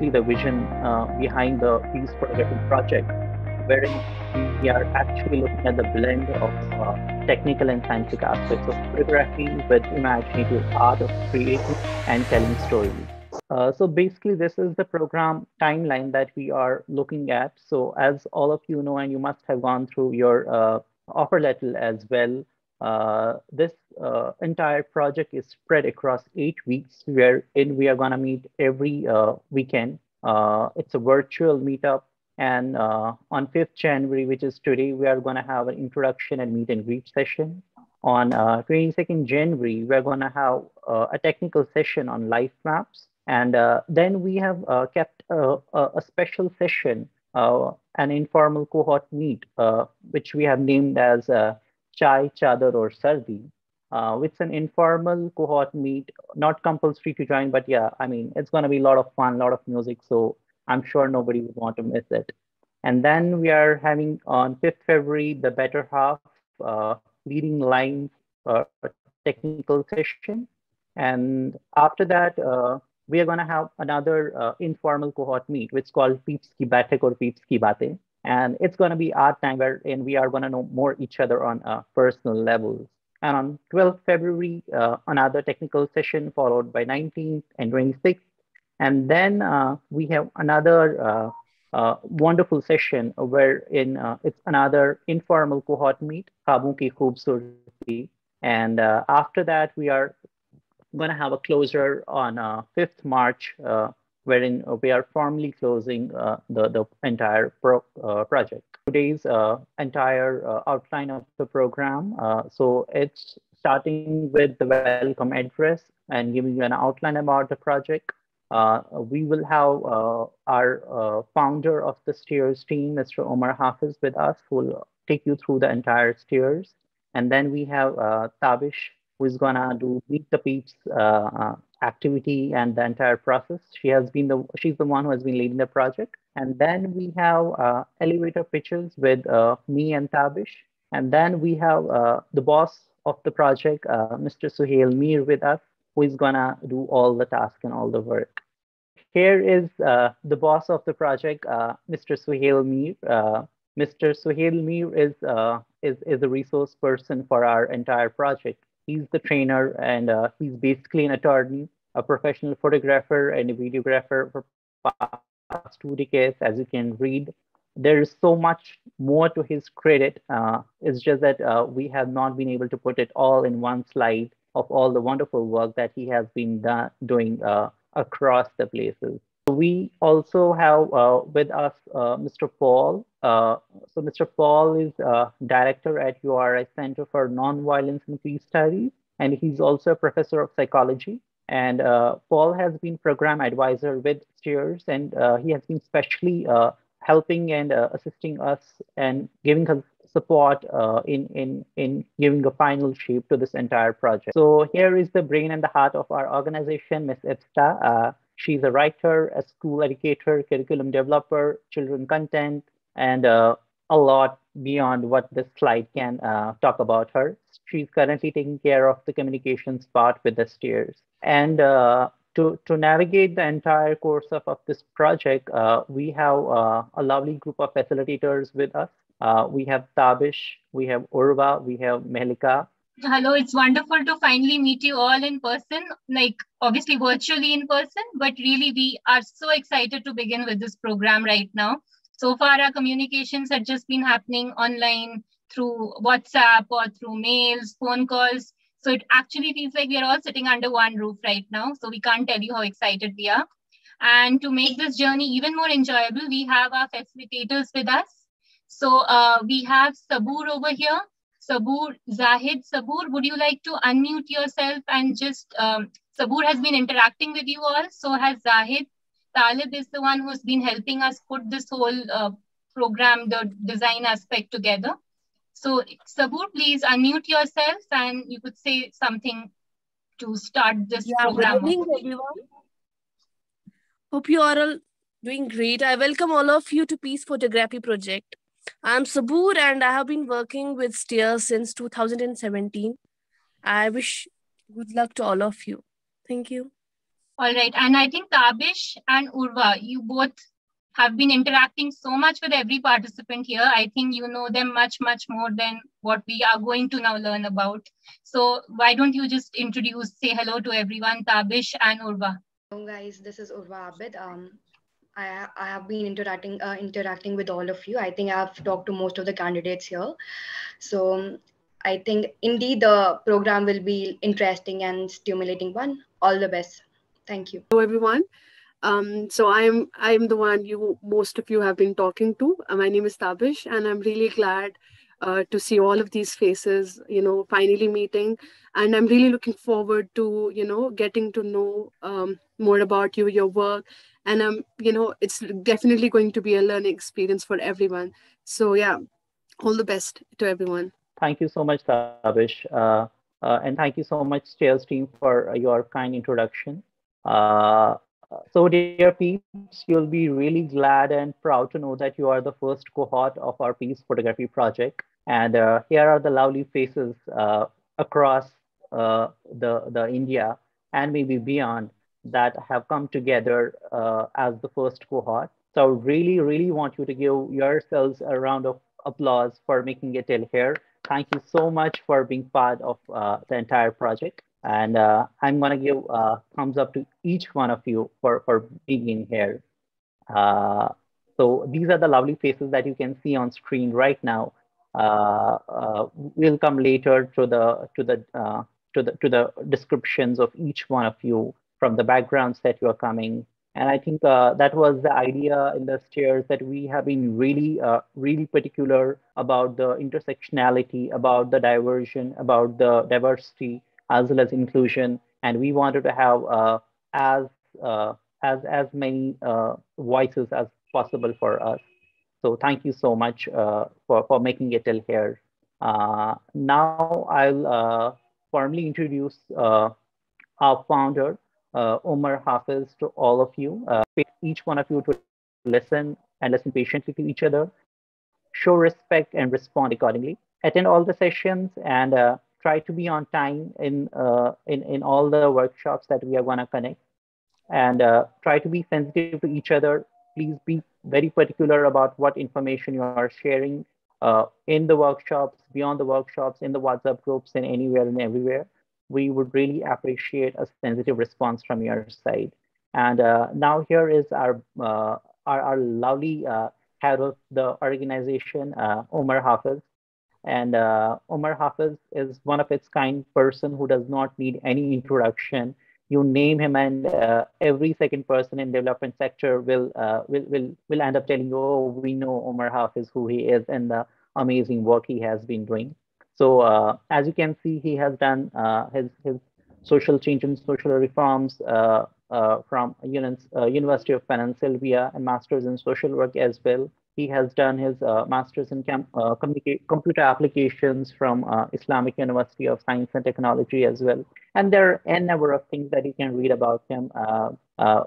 basically the vision uh, behind the Peace project, wherein we are actually looking at the blend of uh, technical and scientific aspects of photography with imaginative art of creating and telling stories. Uh, so basically, this is the program timeline that we are looking at. So as all of you know, and you must have gone through your uh, offer letter as well, uh, this uh, entire project is spread across eight weeks, wherein we are going to meet every uh, weekend. Uh, it's a virtual meetup. And on 5th January, which is today, we are going to have an introduction and meet and greet session. On 22nd January, we're going to have a technical session on life maps. And uh, then we have uh, kept a, a, special session, uh, an informal cohort meet, which we have named as Chai, Chadar, or Sardi. it's an informal cohort meet, not compulsory to join, but yeah, I mean, it's going to be a lot of fun, a lot of music. So I'm sure nobody would want to miss it. And then we are having on 5th February, the better half uh, leading line uh, technical session. And after that, uh, we are going to have another uh, informal cohort meet, which is called Peeps Ki Baitak or Peeps Ki Baate. And it's going to be our time wherein we are going to know more each other on a personal levels. And on 12th February, uh, another technical session followed by 19th and 26th. And then uh, we have another uh, uh wonderful session wherein uh, it's another informal cohort meet, Kabu Ki Khoobsurti. And uh, after that, we are going to have a closure on uh, 5th March, uh, wherein we are formally closing uh, the, the entire pro, uh, project. Today's uh, entire uh, outline of the program. so it's starting with the welcome address and giving you an outline about the project. we will have our founder of the STEARS team, Mr. Omar Hafiz, with us, who will take you through the entire STEARS. And then we have Tabish who is gonna do meet the peeps uh, uh, activity and the entire process. She has been the she's the one who has been leading the project. And then we have uh, elevator pitches with uh, me and Tabish. And then we have uh, the boss of the project, uh, Mr. Suhail Mir, with us, who is gonna do all the tasks and all the work. Here is the boss of the project, Mr. Suhail Mir. Mr. Suhail Mir is, is, is a resource person for our entire project he's the trainer and uh, he's basically an attorney, a professional photographer and a videographer for past two decades, as you can read. There is so much more to his credit. Uh, it's just that uh, we have not been able to put it all in one slide of all the wonderful work that he has been done, doing uh, across the places. We also have uh, with us uh, Mr. Paul. Uh, so Mr. Paul is director at URI Center for Nonviolence and Peace Studies, and he's also a professor of psychology. And uh, Paul has been program advisor with STEARS, and uh, he has been specially uh, helping and assisting us and giving us support in, in, in giving a final shape to this entire project. So here is the brain and the heart of our organization, Ms. Ipsta. She's a writer, a school educator, curriculum developer, children content, and uh, a lot beyond what this slide can uh, talk about her. She's currently taking care of the communications part with the STEARS. And uh, to, to navigate the entire course of, of this project, we have a lovely group of facilitators with us. We have Tabish, we have Urva, we have Melika, hello it's wonderful to finally meet you all in person like obviously virtually in person but really we are so excited to begin with this program right now so far our communications have just been happening online through whatsapp or through mails phone calls so it actually feels like we are all sitting under one roof right now so we can't tell you how excited we are and to make this journey even more enjoyable we have our facilitators with us so uh, we have sabur over here Sabur Zahid. Sabur, would you like to unmute yourself and just, um, Sabur has been interacting with you all. So has Zahid. Talib is the one who's been helping us put this whole uh, program, the design aspect together. So Sabur, please unmute yourself and you could say something to start this yeah, program. Good evening, everyone. Hope you are all doing great. I welcome all of you to Peace Photography Project. I'm Sabur and I have been working with Steer since 2017. I wish good luck to all of you. Thank you. All right. And I think Tabish and Urva, you both have been interacting so much with every participant here. I think you know them much, much more than what we are going to now learn about. So why don't you just introduce, say hello to everyone, Tabish and Urva. Hello guys, this is Urva Abid. Um, I, I have been interacting uh, interacting with all of you. I think I've talked to most of the candidates here. So um, I think indeed the program will be interesting and stimulating one. All the best. Thank you. Hello everyone. Um, so I'm I'm the one you most of you have been talking to. Uh, my name is Tabish, and I'm really glad uh, to see all of these faces. You know, finally meeting, and I'm really looking forward to you know getting to know um, more about you, your work, and um you know it's definitely going to be a learning experience for everyone. So yeah, all the best to everyone. Thank you so much, Tabish, uh, uh, and thank you so much, Stairs team, for your kind introduction. Uh, so dear peeps, you'll be really glad and proud to know that you are the first cohort of our peace photography project. And uh, here are the lovely faces uh, across uh, the, the India and maybe beyond that have come together uh, as the first cohort. So really, really want you to give yourselves a round of applause for making it till here. Thank you so much for being part of the entire project. And uh, I'm going to give a uh, thumbs up to each one of you for, for being in here. Uh, so these are the lovely faces that you can see on screen right now. Uh, uh, we'll come later to the to the uh, to the to the descriptions of each one of you from the backgrounds that you are coming. And I think that was the idea in the stairs that we have been really really particular about the intersectionality, about the diversion, about the diversity, as well as inclusion. And we wanted to have uh, as, uh, as, as many uh, voices as possible for us. So thank you so much uh, for, for making it till here. Uh, now I'll formally introduce our founder, Omar Hafiz, to all of you. each one of you to listen and listen patiently to each other, show respect and respond accordingly. Attend all the sessions and uh, try to be on time in uh, in in all the workshops that we are going to connect. And uh, try to be sensitive to each other. Please be very particular about what information you are sharing uh, in the workshops beyond the workshops in the whatsapp groups and anywhere and everywhere. We would really appreciate a sensitive response from your side. And uh, now here is our uh, our, our lovely uh, head of the organization omar hafiz and uh, Omar Hafiz is one of its kind person who does not need any introduction. You name him, and uh, every second person in development sector will, uh, will will will end up telling you, "Oh, we know Omar Hafiz, who he is, and the amazing work he has been doing." So, uh, as you can see, he has done uh, his his social change and social reforms uh, from University of Pennsylvania and masters in social work as well. He has done his uh, master's in uh, computer applications from uh, Islamic University of Science and Technology as well. And there are n number of things that you can read about him uh, uh,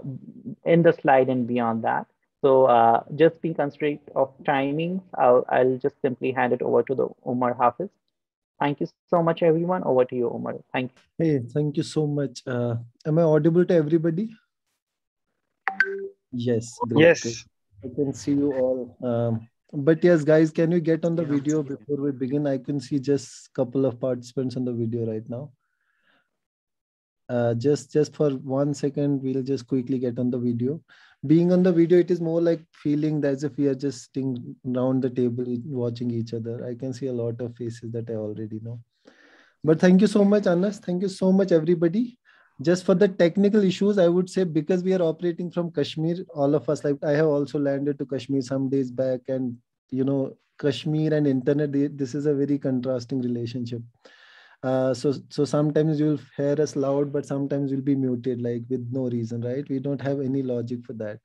in the slide and beyond that. So uh, just being constraint of timing, I'll, I'll just simply hand it over to the Omar Hafiz. Thank you so much, everyone. Over to you, Omar. Thank you. Hey, thank you so much. am I audible to everybody? Yes. Great, yes. I can see you all. Um, but yes, guys, can you get on the video before we begin? I can see just a couple of participants on the video right now. Uh, just just for one second, we'll just quickly get on the video. Being on the video, it is more like feeling as if we are just sitting around the table watching each other. I can see a lot of faces that I already know. But thank you so much, Anas. Thank you so much, everybody just for the technical issues i would say because we are operating from kashmir all of us like i have also landed to kashmir some days back and you know kashmir and internet this is a very contrasting relationship. Uh, so so sometimes you'll hear us loud but sometimes you'll be muted like with no reason right? We don't have any logic for that.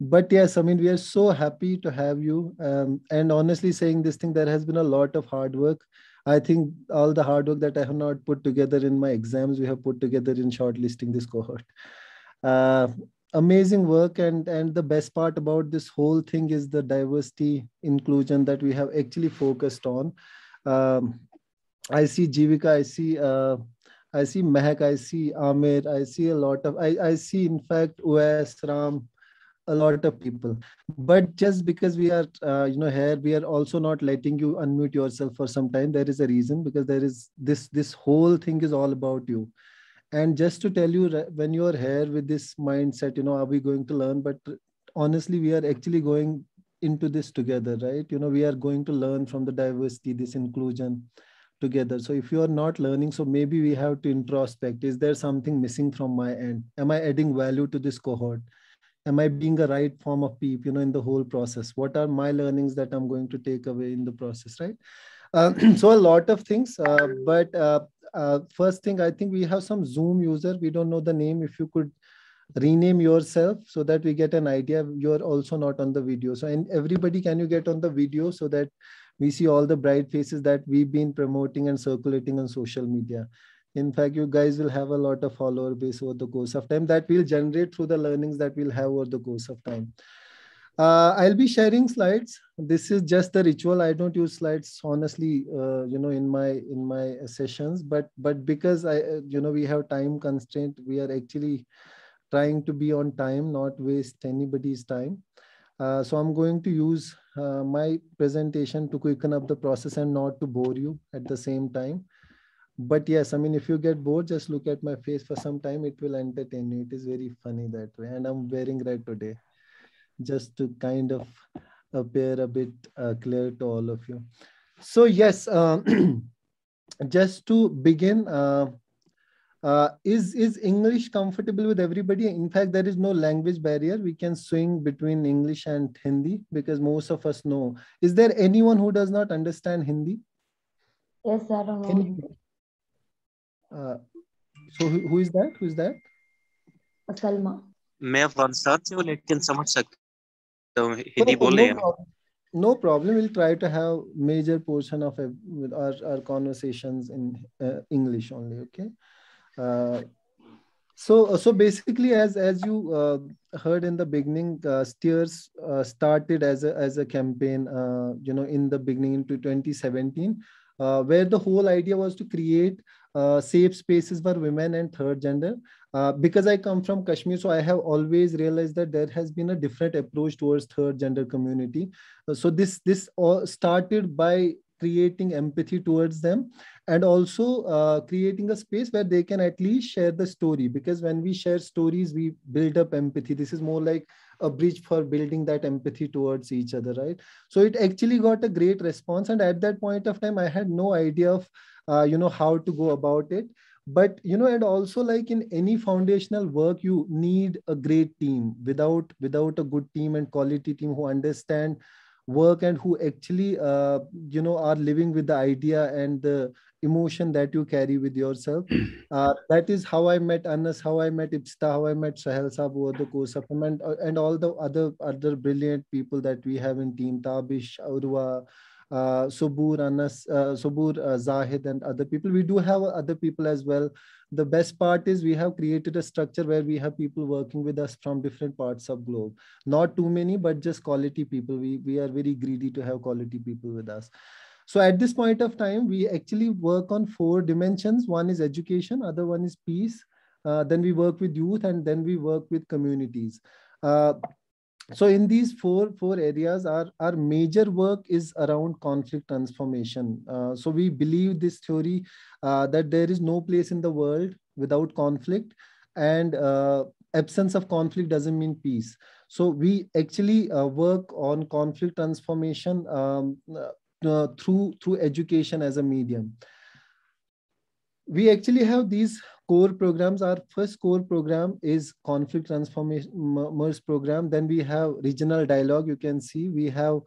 But yes i mean we are so happy to have you. Um, and honestly saying this thing there has been a lot of hard work I think all the hard work that I have not put together in my exams, we have put together in shortlisting this cohort. Uh, amazing work and and the best part about this whole thing is the diversity inclusion that we have actually focused on. Um, I see Jivika, I see uh, I see Mehak, I see Amir, I see a lot of, I, I see in fact Uwais, Ram, a lot of people. But just because we are, uh, you know, here, we are also not letting you unmute yourself for some time. There is a reason because there is this, this whole thing is all about you. And just to tell you, when you are here with this mindset, you know, are we going to learn? But honestly, we are actually going into this together, right? You know, we are going to learn from the diversity, this inclusion together. So if you are not learning, so maybe we have to introspect. Is there something missing from my end? Am I adding value to this cohort? Am I being a right form of peep, you know, in the whole process? What are my learnings that I'm going to take away in the process, right? Uh, so a lot of things, uh, but uh, uh, first thing, I think we have some Zoom user. We don't know the name. If you could rename yourself so that we get an idea you're also not on the video so and everybody can you get on the video so that we see all the bright faces that we've been promoting and circulating on social media in fact you guys will have a lot of follower base over the course of time that will generate through the learnings that we'll have over the course of time uh, i'll be sharing slides this is just the ritual i don't use slides honestly uh, you know in my in my sessions but but because i uh, you know we have time constraint we are actually trying to be on time, not waste anybody's time. Uh, so I'm going to use uh, my presentation to quicken up the process and not to bore you at the same time. But yes, I mean, if you get bored, just look at my face for some time. It will entertain you. It is very funny that way. And I'm wearing red today just to kind of appear a bit uh, clear to all of you. So yes, um, just to begin, uh, uh, is is english comfortable with everybody in fact there is no language barrier we can swing between english and hindi because most of us know is there anyone who does not understand hindi yes i don't know uh, so who, who is that? Who is that? Salma मैं वंशात से हूँ लेकिन समझ सकता हूँ हिंदी बोल हैं। no problem. We'll try to have major portion of our, our conversations in uh, english only okay? Uh, so uh, so basically as as you uh, heard in the beginning STEARS uh, started as a as a campaign you know in the beginning into 2017 uh, where the whole idea was to create uh, safe spaces for women and third gender. Uh, because I come from Kashmir, so I have always realized that there has been a different approach towards third gender community. so this this all started by creating empathy towards them and also uh, creating a space where they can at least share the story. Because when we share stories we build up empathy. This is more like a bridge for building that empathy towards each other right? So it actually got a great response. And at that point of time i had no idea of uh, you know how to go about it. But you know and also like in any foundational work you need a great team without without a good team and quality team who understand work and who actually uh, you know are living with the idea and the emotion that you carry with yourself uh, that is how i met anas how i met ibsta how i met suhail sab over the course of and, and all the other other brilliant people that we have in team tabish urva uh, Sabur, Anas, uh, Sabur, uh, Zahid, and other people. We do have other people as well. The best part is we have created a structure where we have people working with us from different parts of globe. Not too many, but just quality people. We, we are very greedy to have quality people with us. So at this point of time, we actually work on four dimensions. One is education, other one is peace. Uh, then we work with youth and then we work with communities. Uh, so in these four four areas our our major work is around conflict transformation. Uh, so we believe this theory uh, that there is no place in the world without conflict and uh, absence of conflict doesn't mean peace. So we actually uh, work on conflict transformation um, uh, through through education as a medium. We actually have these core programs, our first core program is conflict transformation MERS program. Then we have regional dialogue. You can see we have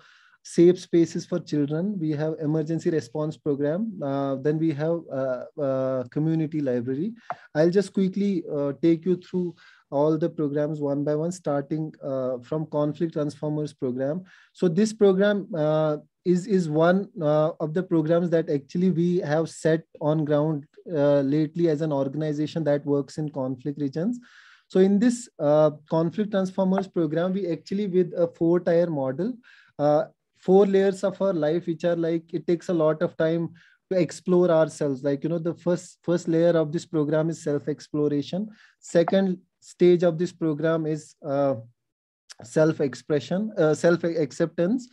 safe spaces for children. We have emergency response program. Uh, then we have uh, uh, community library. I'll just quickly uh, take you through all the programs one by one, starting uh, from conflict transformers program. So this program uh, is is one uh, of the programs that actually we have set on ground uh, lately as an organization that works in conflict regions. So in this uh, conflict transformers program, we actually with a four tier model, uh, four layers of our life, which are like, it takes a lot of time to explore ourselves. Like you know the first first layer of this program is self exploration second stage of this program is uh, self expression uh, self acceptance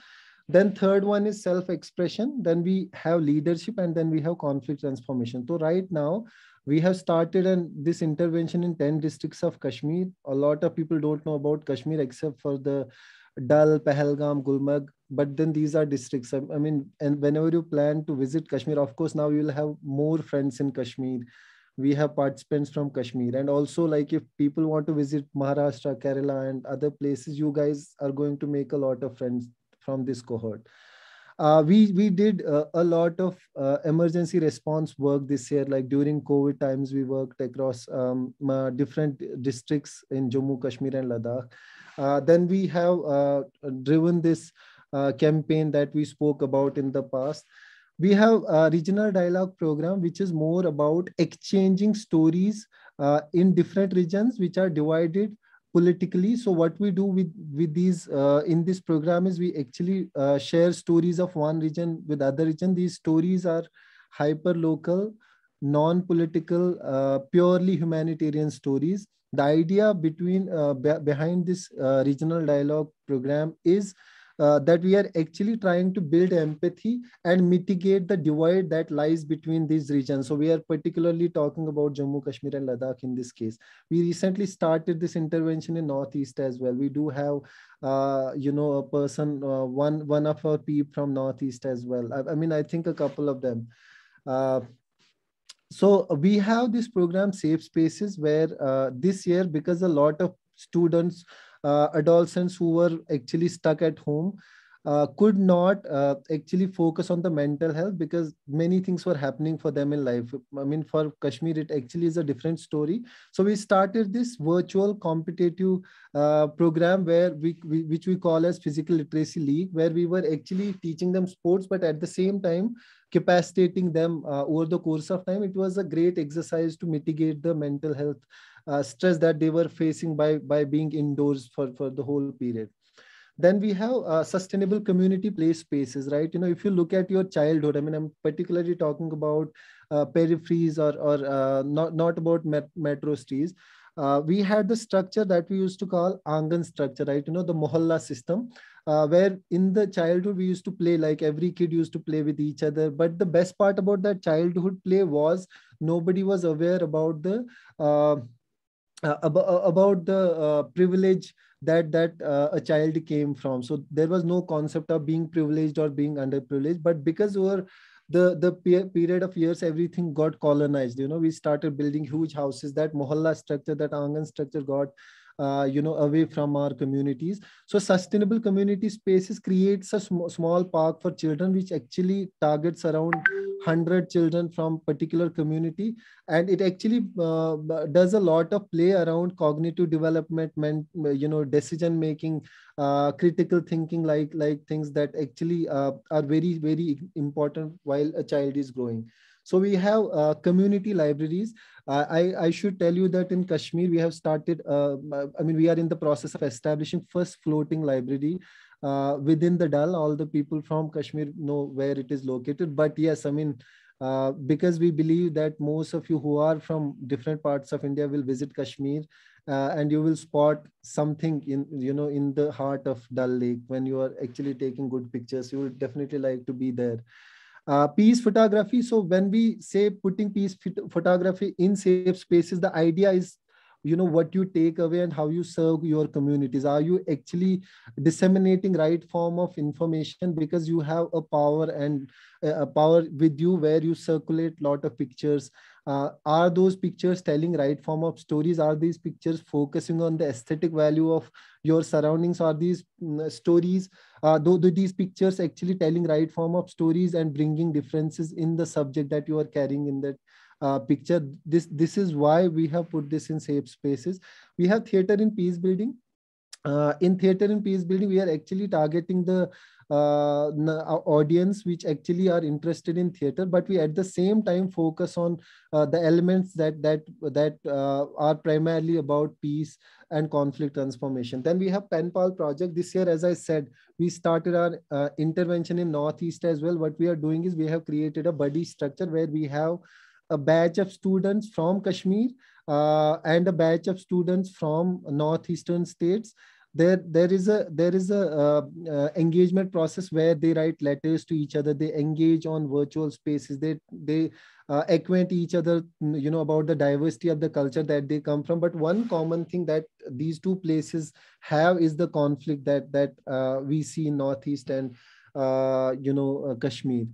then third one is self expression then we have leadership and then we have conflict transformation so right now we have started and this intervention in 10 districts of kashmir a lot of people don't know about kashmir except for the Dal, Pahalgam, Gulmarg, but then these are districts. I, mean, and whenever you plan to visit Kashmir, of course, now you will have more friends in Kashmir. We have participants from Kashmir. And also, like if people want to visit Maharashtra, Kerala, and other places, you guys are going to make a lot of friends from this cohort. Uh, we we did uh, a lot of uh, emergency response work this year. Like during COVID times, we worked across um, different districts in Jammu, Kashmir, and Ladakh. Uh, then we have uh, driven this uh, campaign that we spoke about in the past. We have a regional dialogue program, which is more about exchanging stories in different regions, which are divided politically. So what we do with with these uh, in this program is we actually uh, share stories of one region with other region. These stories are hyper local non-political uh, purely humanitarian stories. The idea between uh, be behind this uh, regional dialogue program is uh, that we are actually trying to build empathy and mitigate the divide that lies between these regions. So we are particularly talking about Jammu, Kashmir and Ladakh in this case. We recently started this intervention in Northeast as well. We do have, uh, you know, a person, uh, one, one of our people from Northeast as well. I, I, mean, I think a couple of them. Uh, so we have this program safe spaces where uh, this year because a lot of students Uh, adolescents who were actually stuck at home uh, could not uh, actually focus on the mental health because many things were happening for them in life. I mean, for Kashmir, it actually is a different story. So we started this virtual competitive uh, program where we, we, which we call as Physical Literacy League, where we were actually teaching them sports, but at the same time capacitating them uh, over the course of time. It was a great exercise to mitigate the mental health uh, stress that they were facing by by being indoors for for the whole period then we have uh, sustainable community play spaces right? You know if you look at your childhood i mean i'm particularly talking about uh, peripheries or or uh, not not about met metro cities uh, we had the structure that we used to call angan structure right? You know the mohalla system uh, where in the childhood we used to play like every kid used to play with each other. But the best part about that childhood play was nobody was aware about the uh, uh, about, uh, about the uh, privilege that that uh, a child came from. So there was no concept of being privileged or being underprivileged but because over the the period of years everything got colonized. You know we started building huge houses that mohalla structure that angan structure got uh, you know away from our communities. So sustainable community spaces creates a sm small park for children which actually targets around 100 children from particular community. And it actually uh, does a lot of play around cognitive development you know decision making uh, critical thinking like like things that actually uh, are very very important while a child is growing so we have uh, community libraries. Uh, I, I should tell you that in Kashmir, we have started, uh, I mean, we are in the process of establishing first floating library uh, within the Dal. All the people from Kashmir know where it is located. But yes, I mean, uh, because we believe that most of you who are from different parts of India will visit Kashmir uh, and you will spot something in, you know, in the heart of Dal Lake when you are actually taking good pictures. You will definitely like to be there. Uh, peace photography. So when we say putting peace photography in safe spaces, the idea is you know what you take away and how you serve your communities. Are you actually disseminating right form of information? Because you have a power and a power with you where you circulate lot of pictures uh, are those pictures telling right form of stories are these pictures focusing on the aesthetic value of your surroundings are these mm, stories uh, though, though these pictures actually telling right form of stories and bringing differences in the subject that you are carrying in that uh, picture. This, this is why we have put this in safe spaces. We have theater in peace building. Uh, in theater in peace building, we are actually targeting the uh, audience which actually are interested in theater but we at the same time focus on uh, the elements that that that uh, are primarily about peace and conflict transformation. Then we have penpal project. This year as i said we started our uh, intervention in northeast as well. What we are doing is we have created a buddy structure where we have a batch of students from kashmir uh, and a batch of students from northeastern states there there is a there is a uh, uh, engagement process where they write letters to each other. They engage on virtual spaces. They they uh, acquaint each other you know about the diversity of the culture that they come from. But one common thing that these two places have is the conflict that that uh, we see in northeast and uh, you know uh, kashmir.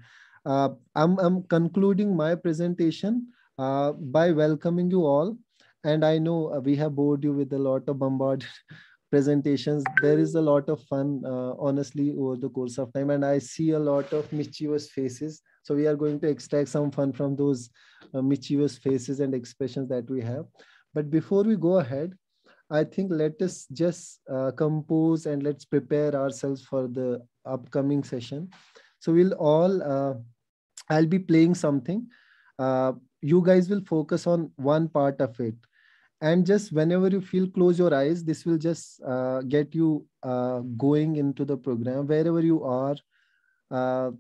I'm i'm concluding my presentation by welcoming you all. And i know we have bored you with a lot of bombarded presentations there is a lot of fun uh, honestly over the course of time. And i see a lot of mischievous faces. So we are going to extract some fun from those uh, mischievous faces and expressions that we have. But before we go ahead i think let us just uh, compose and let's prepare ourselves for the upcoming session. So we'll all uh, i'll be playing something. Uh, you guys will focus on one part of it and just whenever you feel close your eyes this will just uh, get you uh, going into the program. Wherever you are uh,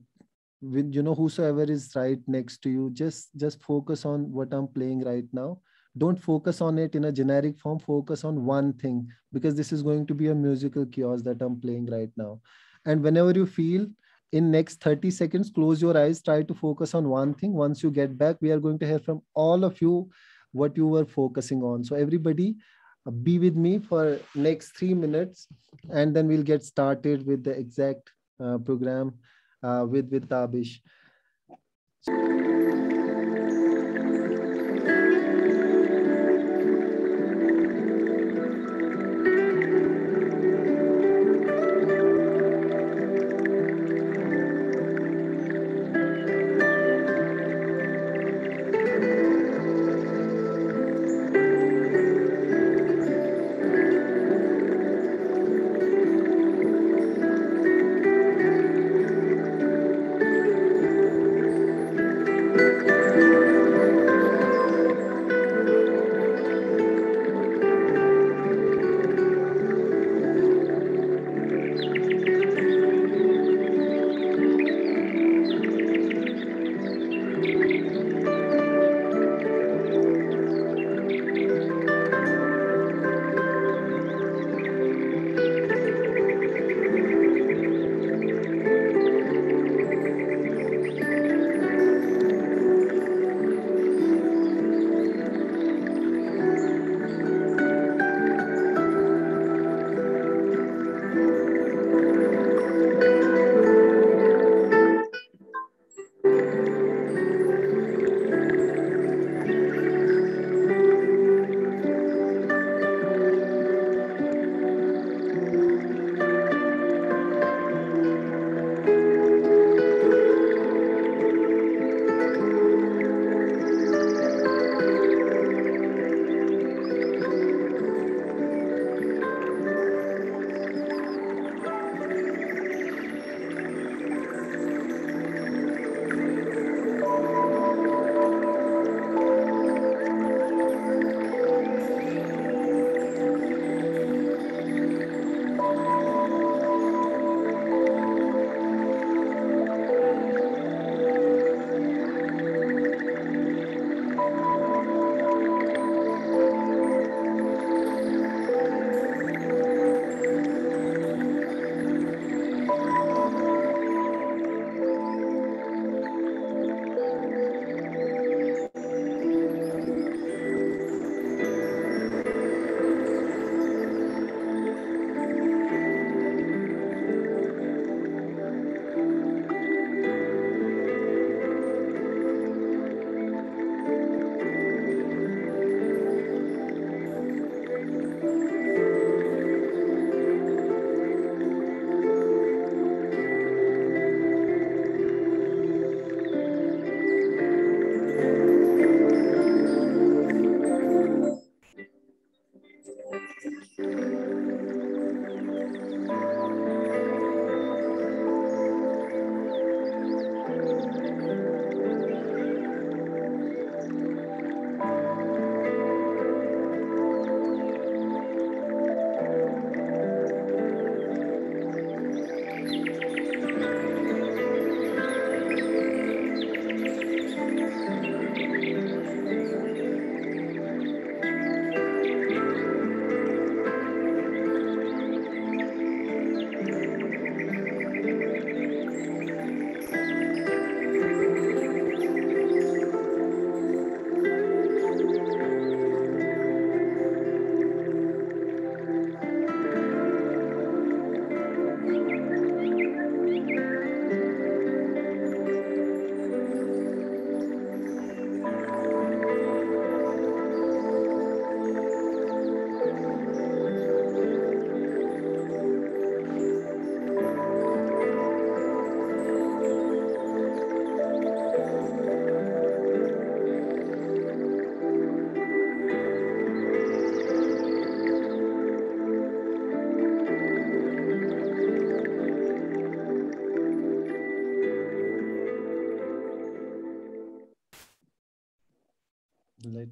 with you know whosoever is right next to you just just focus on what i'm playing right now. Don't focus on it in a generic form. Focus on one thing because this is going to be a musical chaos that i'm playing right now. And whenever you feel in next 30 seconds close your eyes. Try to focus on one thing. Once you get back we are going to hear from all of you what you were focusing on. So everybody uh, be with me for next three minutes and then we'll get started with the exact uh, program uh, with, with Tabish. Thank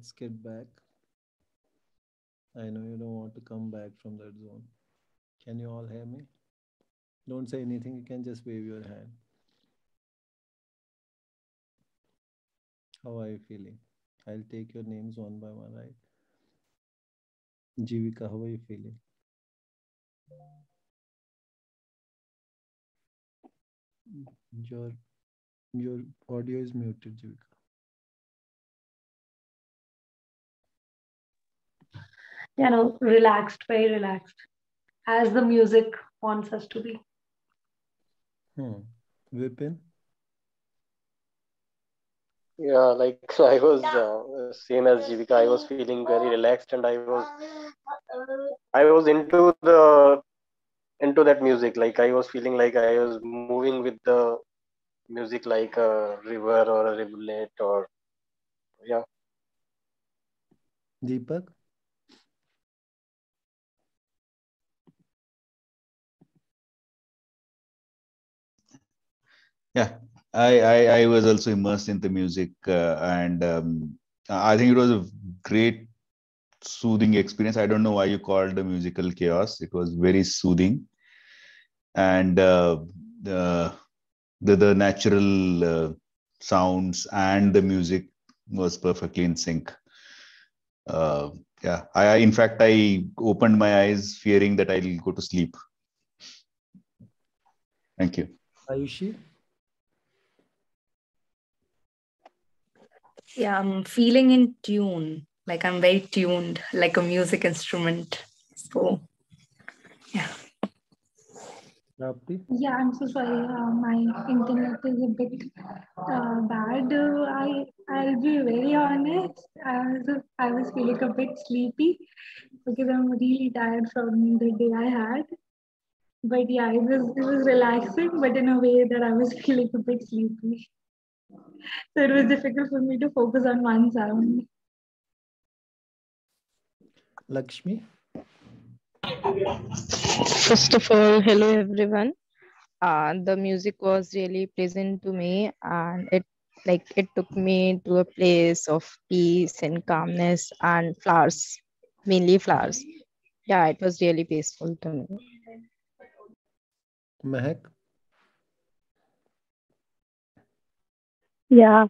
let's get back. I know you don't want to come back from that zone. Can you all hear me? Don't say anything, you can just wave your hand. How are you feeling? I'll take your names one by one, right? Jivika, how are you feeling? Your your audio is muted, Jivika. You know, relaxed, very relaxed, as the music wants us to be. Hmm. Vipin? Yeah, like so I was uh, same as Jivika. I was feeling very relaxed, and I was I was into the into that music. Like I was feeling like I was moving with the music, like a river or a rivulet, or yeah. Deepak? Yeah, I, I, I was also immersed in the music, uh, and um, I think it was a great, soothing experience. I don't know why you called the musical chaos. It was very soothing, and uh, the the, the natural uh, sounds and the music was perfectly in sync. Uh, yeah, I in fact I opened my eyes fearing that I'll go to sleep. Thank you. Ayushi? Yeah, I'm feeling in tune. Like I'm very tuned, like a music instrument. So, yeah. Rapti? Yeah, I'm so sorry. Uh, my internet is a bit uh, bad. Uh, I I'll be very honest. I was I was feeling a bit sleepy because I'm really tired from the day I had. But yeah, it was it was relaxing, but in a way that I was feeling a bit sleepy. So it was difficult for me to focus on one sound. Lakshmi? First of all, hello everyone. Uh, the music was really pleasant to me and it like it took me to a place of peace and calmness and flowers, mainly flowers. Yeah, it was really peaceful to me. Mehak? Yeah,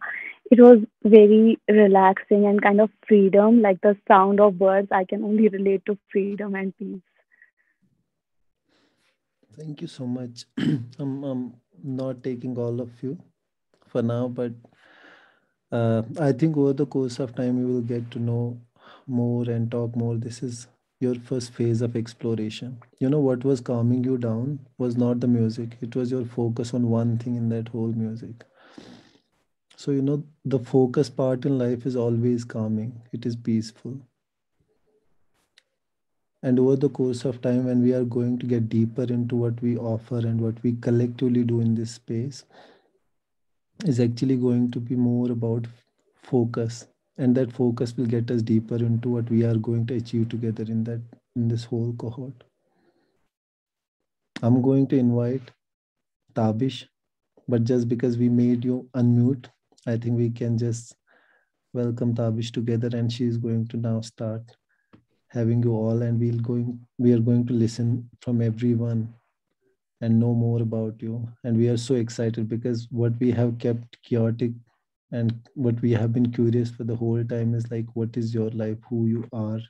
it was very relaxing and kind of freedom, like the sound of birds. I can only relate to freedom and peace. Thank you so much. I'm, I'm not taking all of you for now, but uh, I think over the course of time, you will get to know more and talk more. This is your first phase of exploration. You know, what was calming you down was not the music, it was your focus on one thing in that whole music. So, you know, the focus part in life is always calming, it is peaceful. And over the course of time, when we are going to get deeper into what we offer and what we collectively do in this space, is actually going to be more about focus. And that focus will get us deeper into what we are going to achieve together in that in this whole cohort. I'm going to invite Tabish, but just because we made you unmute, I think we can just welcome Tabish together and she is going to now start having you all and we'll going we are going to listen from everyone and know more about you. And we are so excited because what we have kept chaotic and what we have been curious for the whole time is like what is your life? Who you are?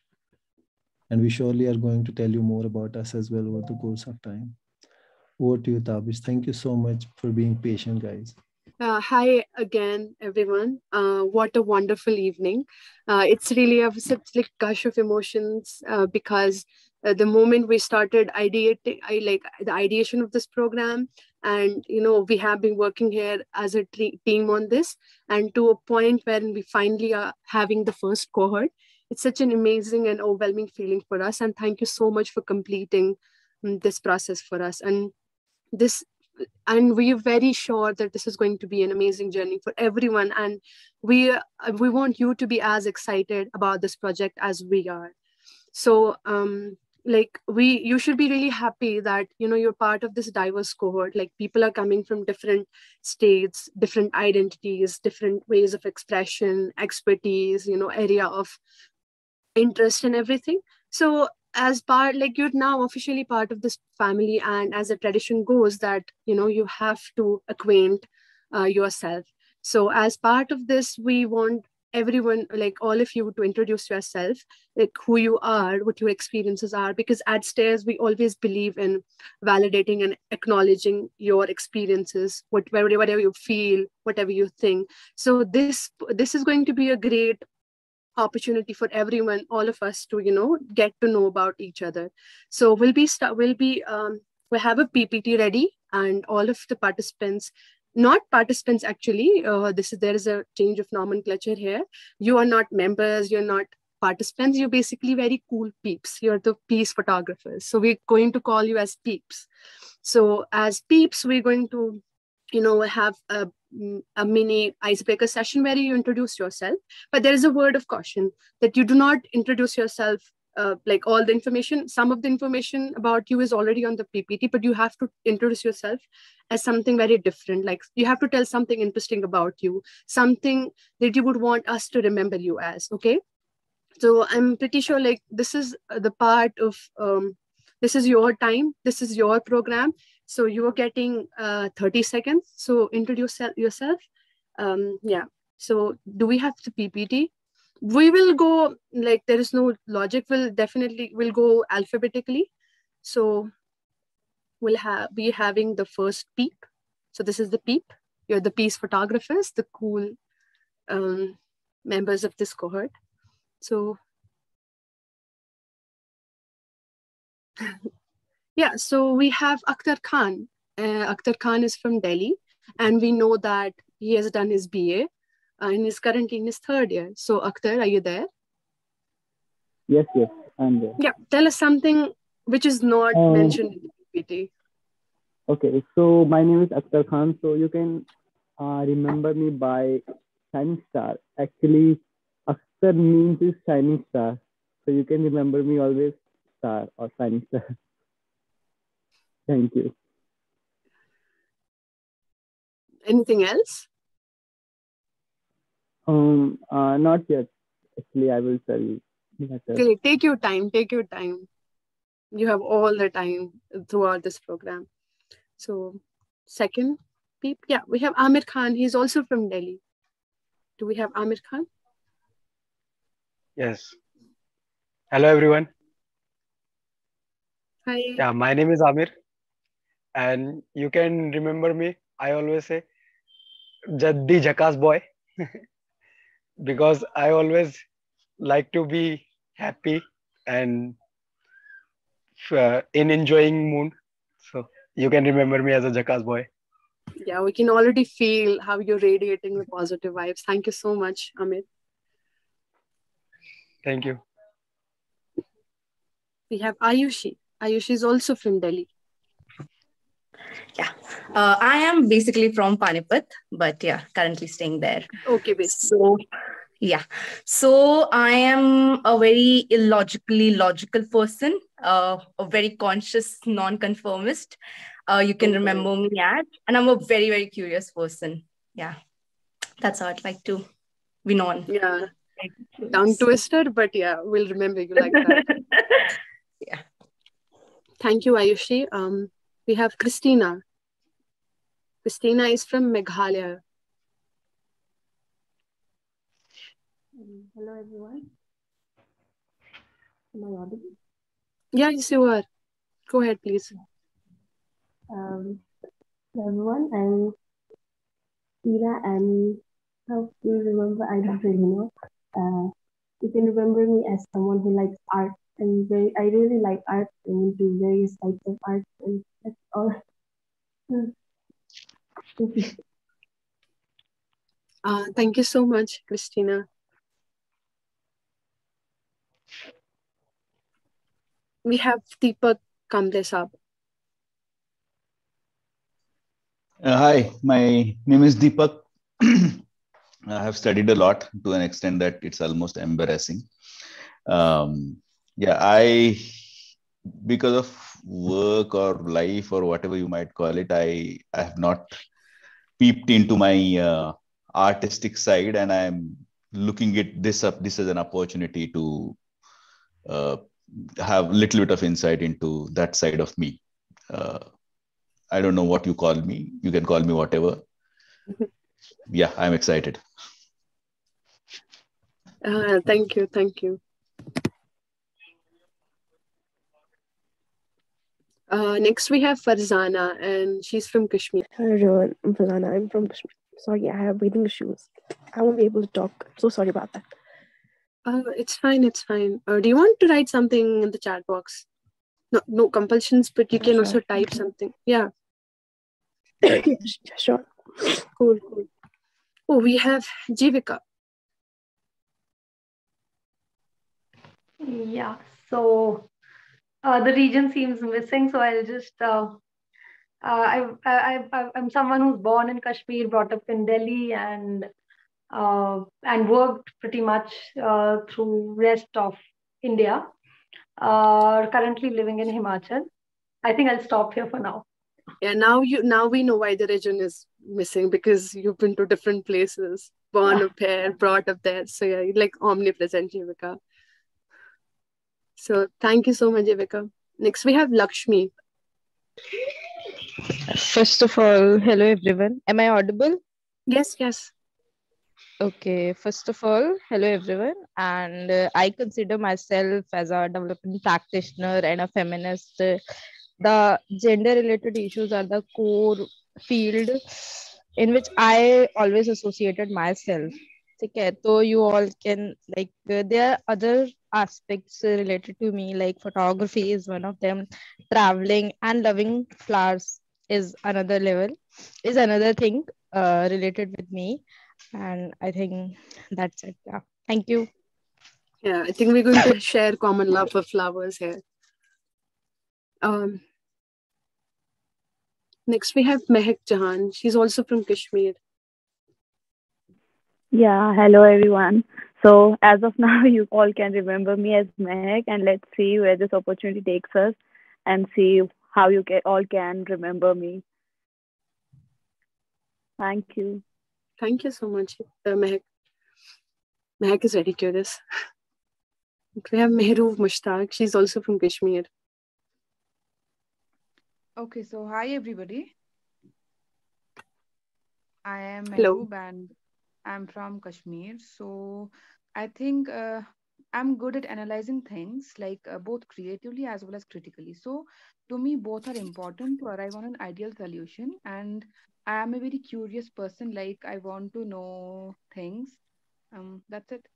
And we surely are going to tell you more about us as well over the course of time. Over to you tabish thank you so much for being patient guys uh, hi again, everyone. Uh, what a wonderful evening. Uh, it's really a such like gush of emotions uh, because uh, the moment we started ideating, I like the ideation of this program, and you know we have been working here as a team on this, and to a point when we finally are having the first cohort. It's such an amazing and overwhelming feeling for us, and thank you so much for completing um, this process for us. And this and we are very sure that this is going to be an amazing journey for everyone and we we want you to be as excited about this project as we are. So um, like we you should be really happy that you know you're part of this diverse cohort. Like people are coming from different states different identities different ways of expression expertise you know area of interest and everything. So as part like you're now officially part of this family and as the tradition goes that you know you have to acquaint uh, yourself. So as part of this we want everyone like all of you to introduce yourself like who you are what your experiences are because at STEARS we always believe in validating and acknowledging your experiences whatever whatever you feel whatever you think. So this this is going to be a great opportunity for everyone all of us to you know get to know about each other. So we'll be start we'll be um, we have a ppt ready and all of the participants not participants actually uh, this is there is a change of nomenclature here. You are not members you're not participants you're basically very cool peeps. You're the peace photographers. So we're going to call you as peeps. So as peeps we're going to you know have a, a mini icebreaker session where you introduce yourself but there is a word of caution that you do not introduce yourself uh, like all the information some of the information about you is already on the ppt but you have to introduce yourself as something very different. Like you have to tell something interesting about you something that you would want us to remember you as okay? So i'm pretty sure like this is the part of um, this is your time. This is your program. So you are getting uh, 30 seconds. So introduce yourself. Um, yeah. So do we have the ppt we will go like there is no logic. Will definitely will go alphabetically. So we'll have be having the first peep. So this is the peep. You're the peace photographers the cool um, members of this cohort. So yeah so we have akhtar khan uh, akhtar khan is from delhi and we know that he has done his ba uh, and is currently in his third year. So, Akhtar, are you there? Yes, yes, I'm there. Yeah, tell us something which is not um, mentioned in the PPT. Okay, so my name is Akhtar Khan. So you can uh, remember me by Shining Star. Actually, Akhtar means is Shining Star. So you can remember me always Star or Shining Star. Thank you. Anything else? Um, uh, not yet. Actually, I will tell you. Later. Okay, take your time. Take your time. You have all the time throughout this program. So, second peep, yeah, we have Amir Khan. He's also from Delhi. Do we have Amir Khan? Yes. Hello, everyone. Hi. Yeah, my name is Amir, and you can remember me. I always say, Jaddi Jakas boy. because I always like to be happy and uh, in enjoying mood. So you can remember me as a Jackass boy. Yeah, we can already feel how you're radiating the positive vibes. Thank you so much, Amit. Thank you. We have Ayushi. Ayushi is also from Delhi. Yeah, uh, I am basically from Panipat, but yeah, currently staying there. Okay, basically. So, yeah, so I am a very illogically logical person, uh, a very conscious non-conformist. Uh, you can remember me at, and I'm a very very curious person. Yeah, that's how I'd like to be known. Yeah, down twister, but yeah, we'll remember you like that. yeah. Thank you, Ayushi. Um, we have Christina. Christina is from Meghalaya. Hello, everyone. Am I audible? Yeah, yes, you are. Go ahead, please. Um, hello, everyone. I'm Ira, and how do you remember? I don't really know. Uh, you can remember me as someone who likes art and very, I really like art and do various types of art, and that's all. Thank you. Uh, thank you so much, Christina. We have Deepak Kamble Saab. Uh, hi, my name is Deepak. I have studied a lot to an extent that it's almost embarrassing. Um, yeah, I because of work or life or whatever you might call it, I I have not peeped into my uh, artistic side, and I'm looking at this up this as an opportunity to uh, have a little bit of insight into that side of me. Uh, I don't know what you call me. You can call me whatever. yeah, I'm excited. Uh, thank you, thank you. Uh, next we have Farzana, and she's from Kashmir. Hello everyone, I'm Farzana. I'm from Kashmir. Sorry, I have breathing issues. I won't be able to talk. I'm so sorry about that. Uh, it's fine, it's fine. Uh, do you want to write something in the chat box? No, no compulsions, but you can Sure. also type something. Yeah. yeah, sure. Cool, cool. Oh, we have Jivika. Yeah, so uh, the region seems missing, so I'll just. Uh, uh, I, I, I, I'm someone who's born in Kashmir, brought up in Delhi, and uh, and worked pretty much uh, through rest of India. Uh, currently living in Himachal. I think I'll stop here for now. Yeah, now you now we know why the region is missing because you've been to different places, born up here, brought up there. So yeah, you're like omnipresent, Jivika. So thank you so much, Jivika. Next we have Lakshmi. First of all, hello everyone. Am I audible? Yes, yes. Okay, first of all, hello everyone. And uh, I consider myself as a development practitioner and a feminist. The gender related issues are the core field in which I always associated myself. So you all can like uh, there are other aspects related to me, like photography is one of them, traveling and loving flowers is another level, is another thing uh, related with me. And I think that's it. Yeah. Thank you. Yeah, I think we're going to share common love for flowers here. Um, next we have Mehak Jahan. She's also from Kashmir. Yeah, hello everyone. So as of now, you all can remember me as Mehak, and let's see where this opportunity takes us, and see how you ca- all can remember me. Thank you. Thank you so much, uh, Mehak. Mehak is very curious. We have Mehroof Mushtaq. She's also from Kashmir. Okay, so hi everybody. I am Hello. Mehroob and I'm from Kashmir. So I think uh, I'm good at analyzing things like uh, both creatively as well as critically. So to me, both are important to arrive on an ideal solution. And I am a very curious person. Like I want to know things. Um, that's it.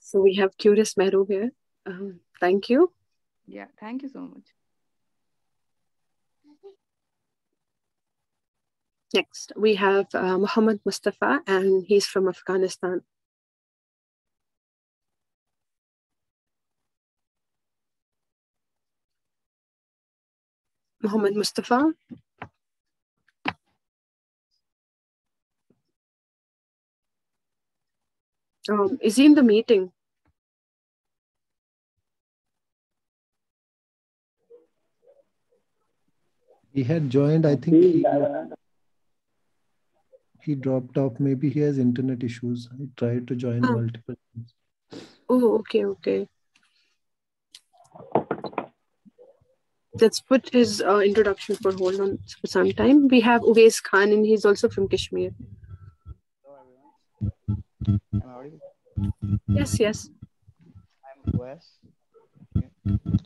So we have curious Mehroof here. Um, thank you. Yeah, thank you so much. Next, we have uh, Muhammad Mustafa, and he's from Afghanistan. Muhammad Mustafa. Um, is he in the meeting? He had joined, I think he, he dropped off. Maybe he has internet issues. He tried to join Oh. multiple times. Oh, okay, okay. Let's put his uh, introduction for hold on for some time. We have Uwais Khan, and he's also from Kashmir. Am I? Yes, yes. I'm Wes, okay,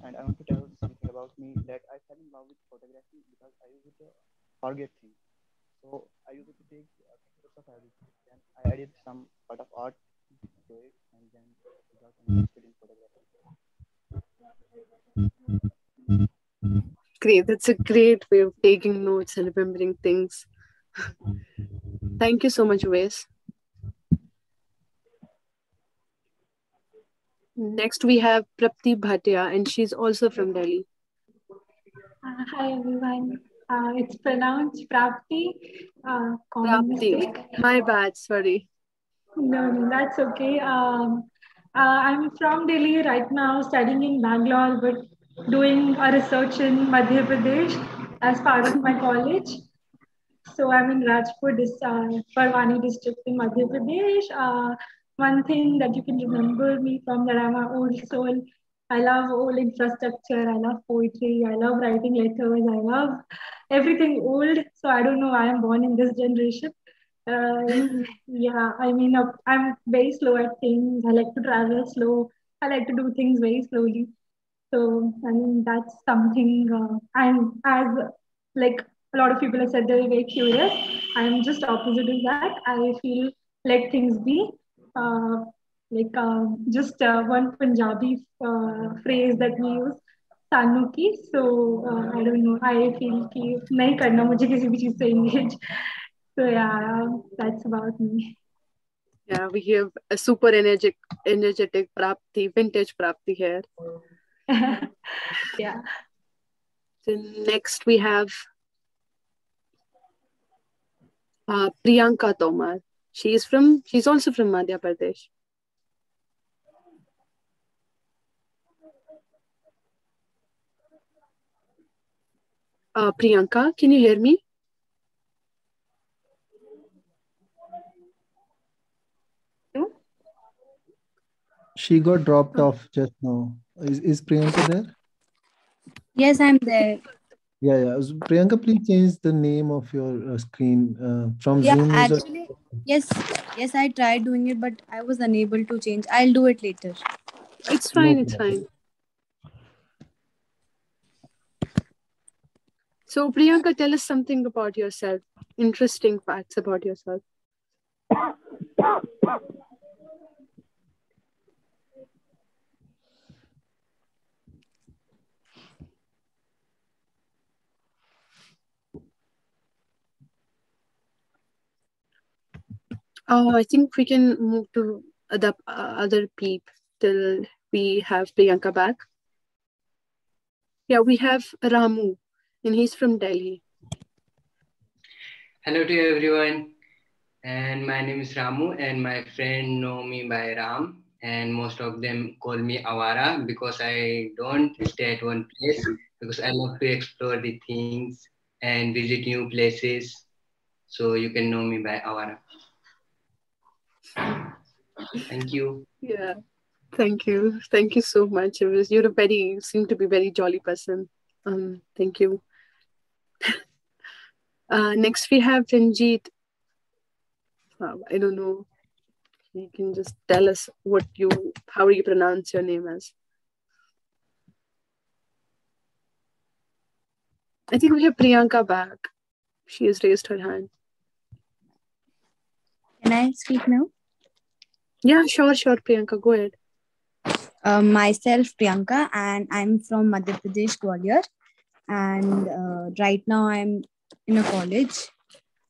and I want to tell something about me that I fell in love with photography because I used to forget things. So I used to take pictures of everything. Then I added some part of art to it, and then I got interested in photography. Great. That's a great way of taking notes and remembering things. Thank you so much, Uwais. Next, we have Prapti Bhatia, and she's also from Delhi. Uh, hi everyone. Uh, it's pronounced Prapti. Uh, Prapti. My bad, sorry. No, no, that's okay. Um, Uh, I'm from Delhi right now, studying in Bangalore, but doing a research in Madhya Pradesh as part of my college. So I'm in Rajpur, this uh, Barwani district in Madhya Pradesh. Uh, one thing that you can remember me from that I'm an old soul. I love old infrastructure. I love poetry. I love writing letters. I love everything old. So I don't know why I'm born in this generation. Uh, yeah, I mean, uh, I'm very slow at things. I like to travel slow. I like to do things very slowly. So I mean, that's something. Uh, I'm as like a lot of people have said they're very curious. I'm just opposite of that. I feel let things be. Uh, like uh, just uh, one Punjabi uh, phrase that we use, सालों की so I don't know I feel कि नहीं करना मुझे किसी भी चीज़ से engage सो यार that's about me yeah we have a super energetic energetic Prapti vintage Prapti है. Yeah next we have Priyanka Tomar she is from she is also from Madhya Pradesh Uh, Priyanka, can you hear me? She got dropped off just now. Is, is Priyanka there? Yes, I'm there. Yeah, yeah. Priyanka, please change the name of your uh, screen uh, from Yeah, Zoom. user- actually, yes, yes, I tried doing it, but I was unable to change. I'll do it later. It's fine, it's fine. So, Priyanka, tell us something about yourself. Interesting facts about yourself. Oh, I think we can move to the uh, other peep till we have Priyanka back. Yeah, we have Ramu, and he's from Delhi. Hello to everyone, and my name is Ramu, and my friend know me by Ram, and most of them call me Awara because I don't stay at one place because I love to explore the things and visit new places. So you can know me by Awara. Thank you. Yeah, thank you, thank you so much. It was you're a very you seem to be a very jolly person. Um, thank you. Uh, next we have Ranjit. Uh, I don't know. You can just tell us what you how you pronounce your name as. I think we have Priyanka back. She has raised her hand. Can I speak now? Yeah, sure, sure, Priyanka. Go ahead. Uh, myself, Priyanka, and I'm from Madhya Pradesh, Gwalior. And uh, right now I'm in a college,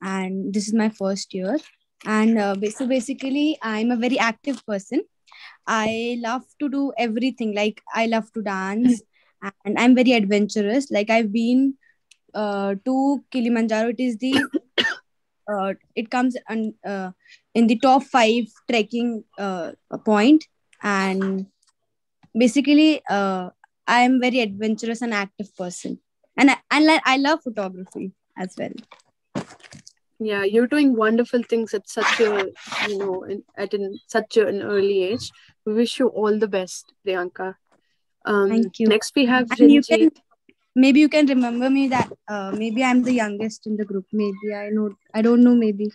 and this is my first year. And uh, so basically, I'm a very active person. I love to do everything. Like I love to dance, and I'm very adventurous. Like I've been uh, to Kilimanjaro. It is the uh, it comes un, uh, in the top five trekking uh, point and basically uh, i am very adventurous and active person and I, and I, I love photography as well Yeah, you're doing wonderful things at such a you know in, at an, such an early age. We wish you all the best, Priyanka. Um, thank you Next, we have and you can maybe you can remember me that uh, maybe i'm the youngest in the group maybe i know i don't know maybe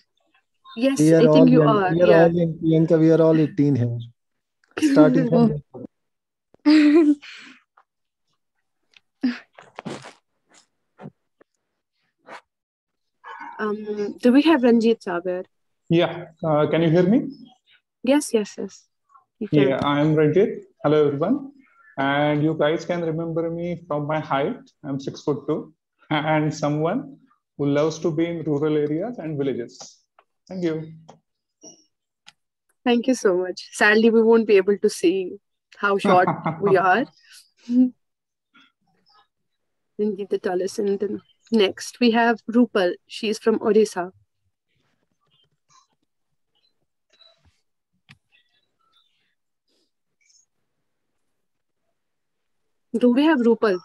Yes, We are I all think you young- are. We are Yeah. all in Priyanka. We are all 18 here. Starting from um, do we have Ranjit Sagar? Yeah, uh, can you hear me? Yes, yes, yes. Yeah, I am Ranjit. Hello, everyone. And you guys can remember me from my height. I'm six foot two, and someone who loves to be in rural areas and villages. Thank you. Thank you so much. Sadly, we won't be able to see how short we are. Indeed, the tallest. And then next, we have Rupal. She's from Odisha. Do we have Rupal?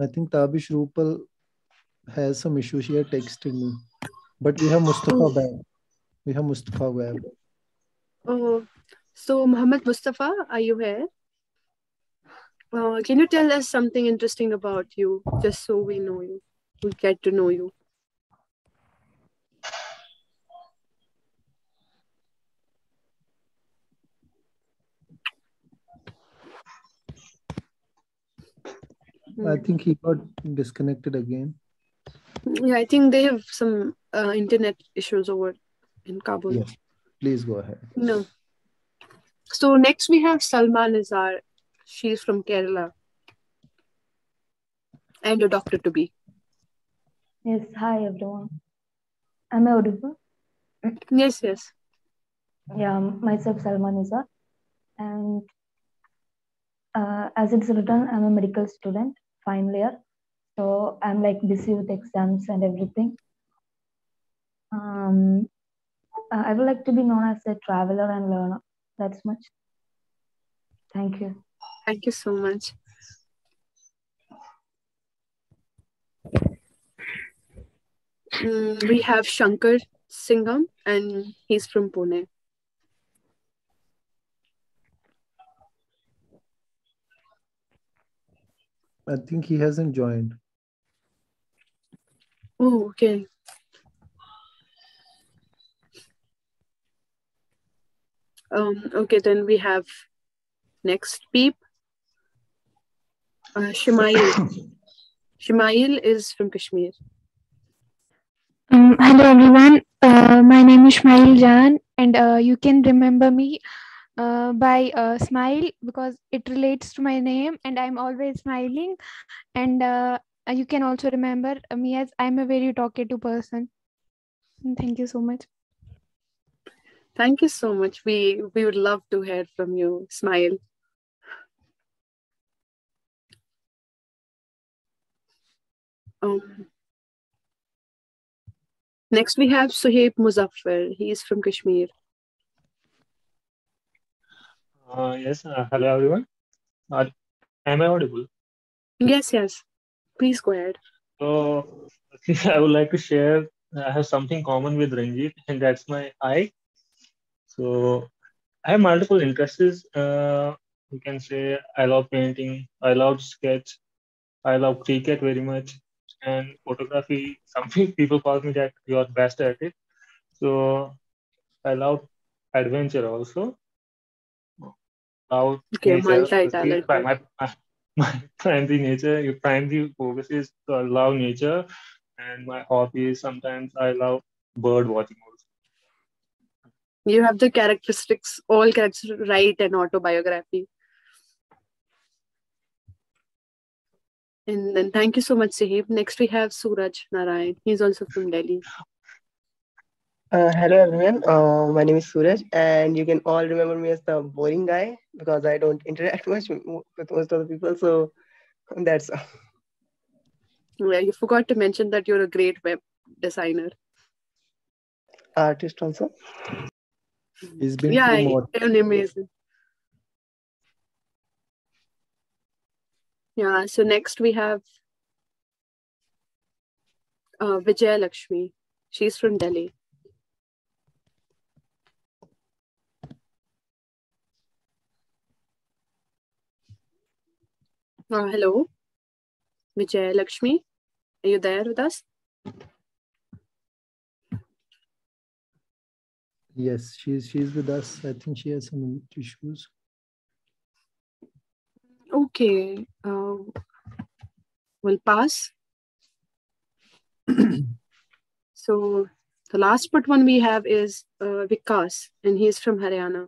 I think Tabish Rupal has some issues. She had texted me. But we have Mustafa back. We have Mustafa. Oh, so Muhammad Mustafa, are you here? Uh, can you tell us something interesting about you, just so we know you, we get to know you? I think he got disconnected again. Yeah, I think they have some uh, internet issues over in Kabul. Yeah. Please go ahead. No. So next we have Salma Nizar. She's from Kerala. And a doctor to be. Yes, hi everyone. Am I audible? Yes, yes. Yeah, myself Salman Nizar. And uh, as it's written, I'm a medical student, final year. So I'm like busy with exams and everything. Um, uh, I would like to be known as a traveler and learner. That's much. Thank you. Thank you so much. Mm, we have Shankar Singham, and he's from Pune. I think he hasn't joined. Oh, okay. Um, okay, then we have next peep. Uh, Shimail. Shimail is from Kashmir. Um, hello everyone. Uh, my name is Shmail Jan, and uh, you can remember me uh, by uh, smile because it relates to my name, and I'm always smiling. And uh, you can also remember me as I'm a very talkative person. Thank you so much. Thank you so much. We we would love to hear from you. Smile. Next we have Suhaib Muzaffar. He is from Kashmir. Uh, yes, uh, hello everyone. Uh, am I audible? Yes, yes. Please go ahead. So, I would like to share. I have something common with Ranjit, and that's my eye. So, I have multiple interests. Uh, you can say I love painting, I love sketch, I love cricket very much, and photography. Some people call me that you are best at it. So, I love adventure also. Love Okay, multi-talented. My, my, my primary nature, your primary focus is to love nature, and my hobby is sometimes I love bird watching also. You have the characteristics, all characteristics right and autobiography. And then thank you so much, Sahib. Next we have Suraj Narayan. He's also from Delhi. Uh, hello everyone, uh, my name is Suraj, and you can all remember me as the boring guy because I don't interact much with with most of the people. So that's all. Yeah, you forgot to mention that you're a great web designer. artist also. He's been Yeah, promoted. amazing. Yeah, so next we have uh, Vijaya Lakshmi. She's from Delhi. Uh, hello, Vijay Lakshmi. Are you there with us? Yes, she's she's with us. I think she has some issues. Okay, uh, we'll pass. so the last but one we have is uh, Vikas, and he's from Haryana.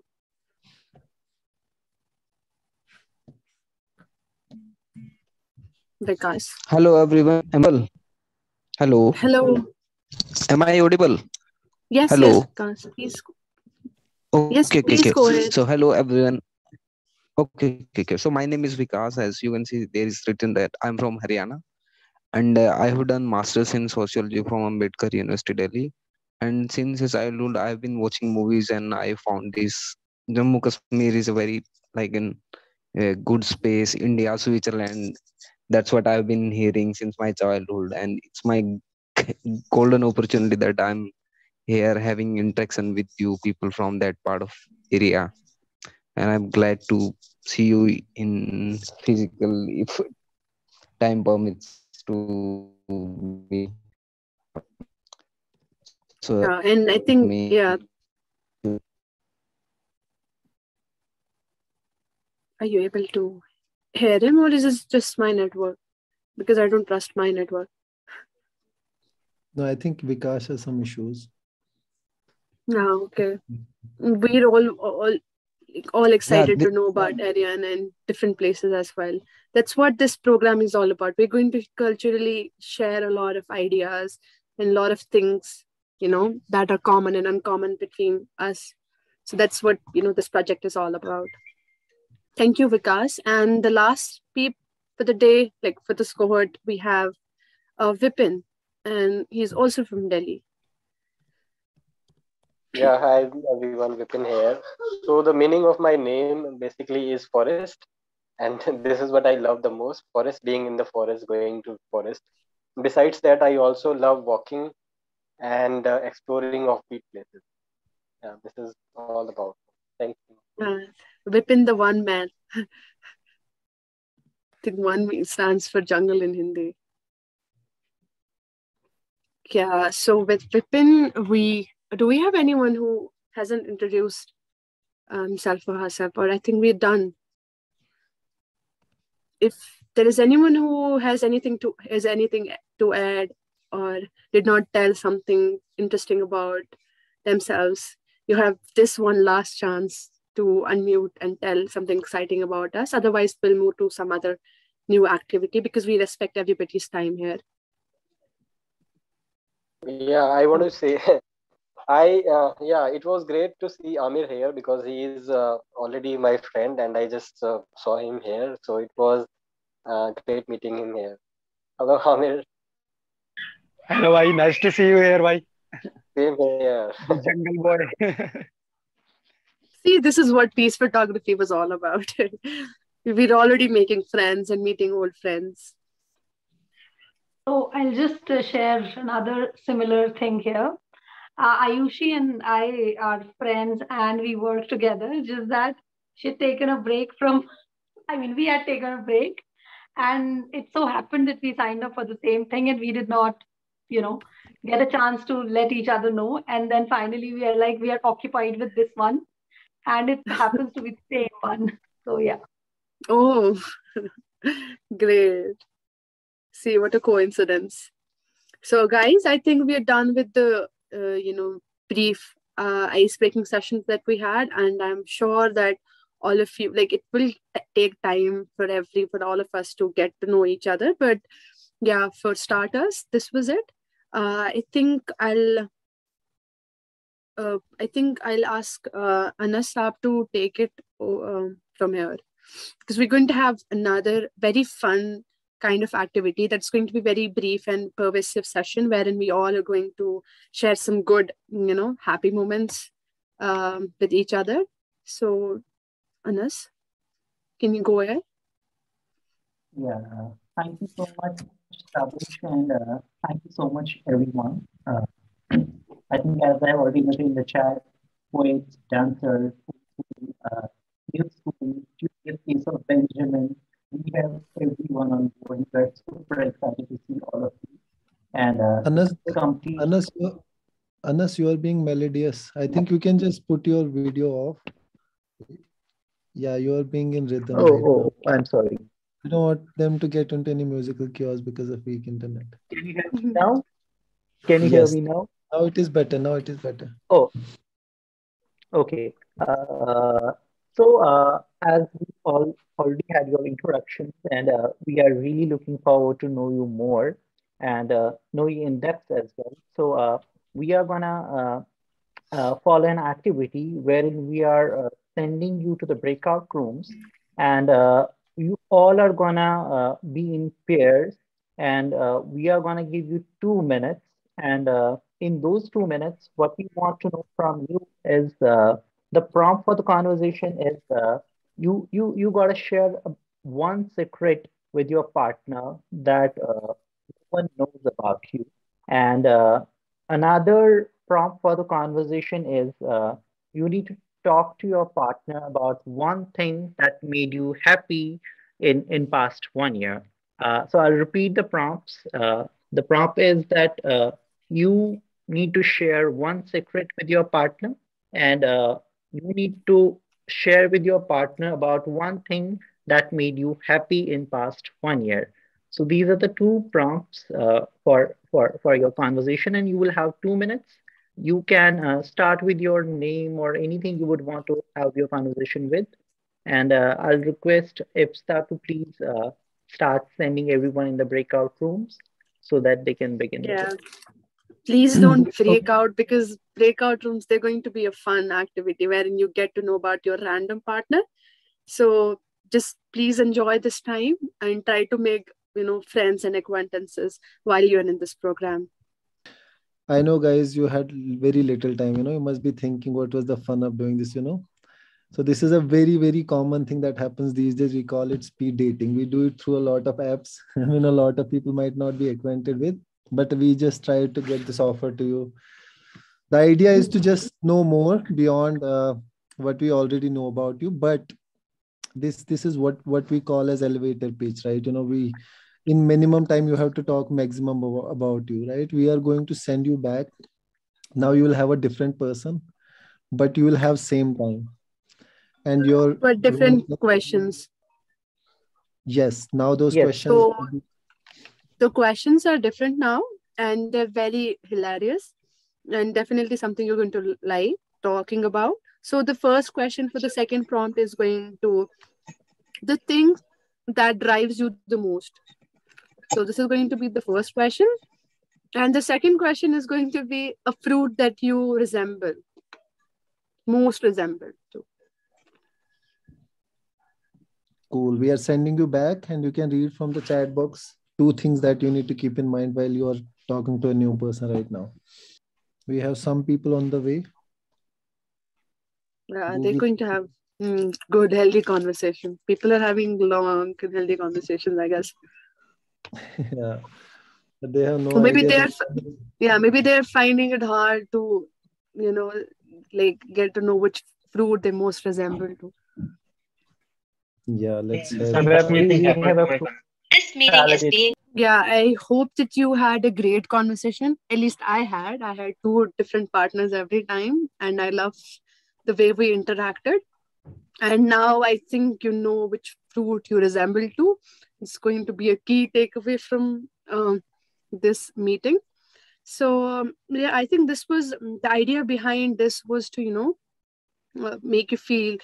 Vikas. Hello everyone. Audible? Hello. Hello. Am I audible? Yes, Hello. yes, Vikas. Please. Yes, Okay, okay, please okay. go ahead. So hello everyone. Okay, okay, okay. So my name is Vikas. As you can see, there is written that I'm from Haryana, and uh, I have done masters in sociology from Ambedkar University, Delhi. and since his childhood i've been watching movies and i found this jammu kashmir is a very like in a good space india switzerland that's what i've been hearing since my childhood and it's my golden opportunity that i'm here having interaction with you people from that part of area and i'm glad to see you in physical if time permits to be so Yeah, and I think me yeah, are you able to hear him or is this just my network? Because I don't trust my network. No, I think Vikas has some issues. No, okay. We're all all like, all excited thi- to know about Haryana and different places as well. That's what this program is all about. We're going to culturally share a lot of ideas and a lot of things, you know, that are common and uncommon between us. So that's what you know this project is all about. Thank you, Vikas. And the last peep for the day, like for this cohort, we have uh, Vipin, and he's also from Delhi. Yeah, hi everyone, Vipin here. So the meaning of my name basically is forest, and this is what I love the most: forest, being in the forest, going to forest. Besides that, I also love walking and uh, exploring offbeat places. Yeah, this is all about. Thank you. Uh, Vipin, the one man. I think one stands for jungle in Hindi. Yeah, so with Vipin, we do we have anyone who hasn't introduced um, himself or herself, or I think we're done. If there is anyone who has anything to has anything to add or did not tell something interesting about themselves, you have this one last chance to unmute and tell something exciting about us. Otherwise, we'll move to some other new activity because we respect everybody's time here. Yeah, I want to say, I uh, yeah, it was great to see Amir here because he is uh, already my friend, and I just uh, saw him here, so it was uh, great meeting him here. Hello, Amir. Hello, bhai. Nice to see you here, bhai. Same here. Jungle boy. See, this is what peace photography was all about. We're already making friends and meeting old friends. So I'll just uh, share another similar thing here. Uh, Ayushi and I are friends and we work together. Just that she'd taken a break from, I mean, we had taken a break and it so happened that we signed up for the same thing and we did not, you know, get a chance to let each other know. And then finally we are like, we are occupied with this one and it happens to be the same one. So yeah. Oh, great. See, what a coincidence. So, guys, I think we are done with the, you know, brief uh, ice-breaking sessions that we had, and I'm sure that all of you, like, it will t- take time for every, for all of us to get to know each other. But yeah, for starters, this was it. Uh, I think I'll, uh, I think I'll ask uh, Anas Saab to take it um, from here because we're going to have another very fun kind of activity that's going to be very brief and pervasive session wherein we all are going to share some good you know happy moments um, with each other so anas can you go ahead Yeah, thank you so much, and uh, thank you so much, everyone. Uh, I think as I already noted in the chat, poets, dancers, uh, youth school, Julius Benjamin, we have everyone on board. We're super excited to see all of you. And uh, unless, complete. Anas, you- Anas, you are being melodious. I think you can just put your video off. Yeah, you are being in rhythm Oh, right now. oh, I'm sorry. We don't want them to get into any musical chaos because of weak internet. Can you hear me now? Can you hear me now? Now it is better. Now it is better. Oh, okay. Uh, so, uh, as we all already had your introductions, and uh, we are really looking forward to know you more and uh, know you in depth as well. So, uh, we are gonna uh, uh, follow an activity wherein we are uh, sending you to the breakout rooms, and you all are gonna be in pairs, and we are gonna give you two minutes, and in those two minutes, what we want to know from you is the prompt for the conversation is you you you got to share one secret with your partner that uh, no one knows about you, and uh, another prompt for the conversation is uh, you need to talk to your partner about one thing that made you happy in in past one year. Uh, so I'll repeat the prompts. Uh, the prompt is that uh, you need to share one secret with your partner, and you need to share with your partner about one thing that made you happy in past one year. So these are the two prompts uh, for for for your conversation, and you will have two minutes. You can uh, start with your name or anything you would want to have your conversation with, and uh, I'll request Ifsta to please uh, start sending everyone in the breakout rooms so that they can begin. Yeah. Please hmm. don't oh. freak out because breakout rooms, they're going to be a fun activity wherein you get to know about your random partner. So just please enjoy this time and try to make, you know, friends and acquaintances while you're in this program. I know, guys, you had very little time. You know, you must be thinking what was the fun of doing this, you know. So this is a very, very common thing that happens these days. We call it speed dating. We do it through a lot of apps. I mean, a lot of people might not be acquainted with, but we just try to get this offer to you. The idea is to just know more beyond uh, what we already know about you. But this this is what what we call as elevator pitch, right? You know, we in minimum time you have to talk maximum about you, right? We are going to send you back. Now you will have a different person, but you will have same time and your but different your, questions yes now those yes. questions so the questions are different now and they're very hilarious and definitely something you're going to like talking about. So the first question for the second prompt is going to the thing that drives you the most. So this is going to be the first question. And the second question is going to be a fruit that you resemble most resemble to. Cool. We are sending you back and you can read from the chat box two things that you need to keep in mind while you are talking to a new person right now. We have some people on the way. Yeah, they're going to have mm, good, healthy conversation. People are having long, healthy conversations, I guess. yeah. But they have no so maybe they're yeah, maybe they're finding it hard to, you know, like get to know which fruit they most resemble to. Yeah, let's have, this meeting is being yeah i hope that you had a great conversation. At least i had. I had two different partners every time and i love the way we interacted. And now i think you know which fruit you resemble to. It's going to be a key takeaway from um, this meeting. So um, yeah i think this was the idea behind this was to you know uh, make you feel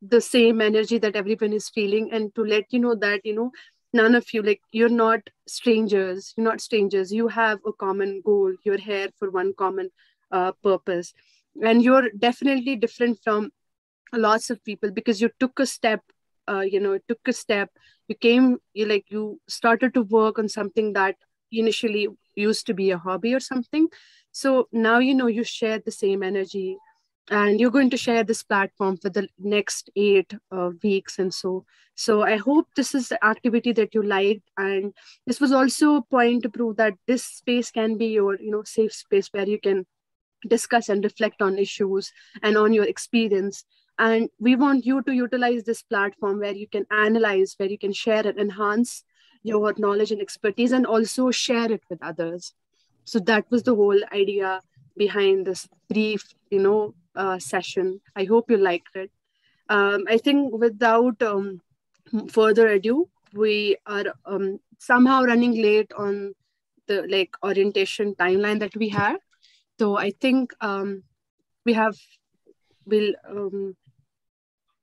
the same energy that everyone is feeling and to let you know that you know none of you like you're not strangers you're not strangers. You have a common goal. You're here for one common uh, purpose. And you're definitely different from lots of people because you took a step uh, you know took a step. You came you like you started to work on something that initially used to be a hobby or something. So now you know you share the same energy and you're going to share this platform for the next eight uh, weeks and so. So i hope this is the activity that you liked. And this was also a point to prove that this space can be your you know safe space where you can discuss and reflect on issues and on your experience. And we want you to utilize this platform where you can analyze where you can share and enhance your knowledge and expertise and also share it with others. So that was the whole idea behind this brief you know uh, session. I hope you liked it. Um, I think without um, further ado, we are um, somehow running late on the like orientation timeline that we had. So I think um, we have will um,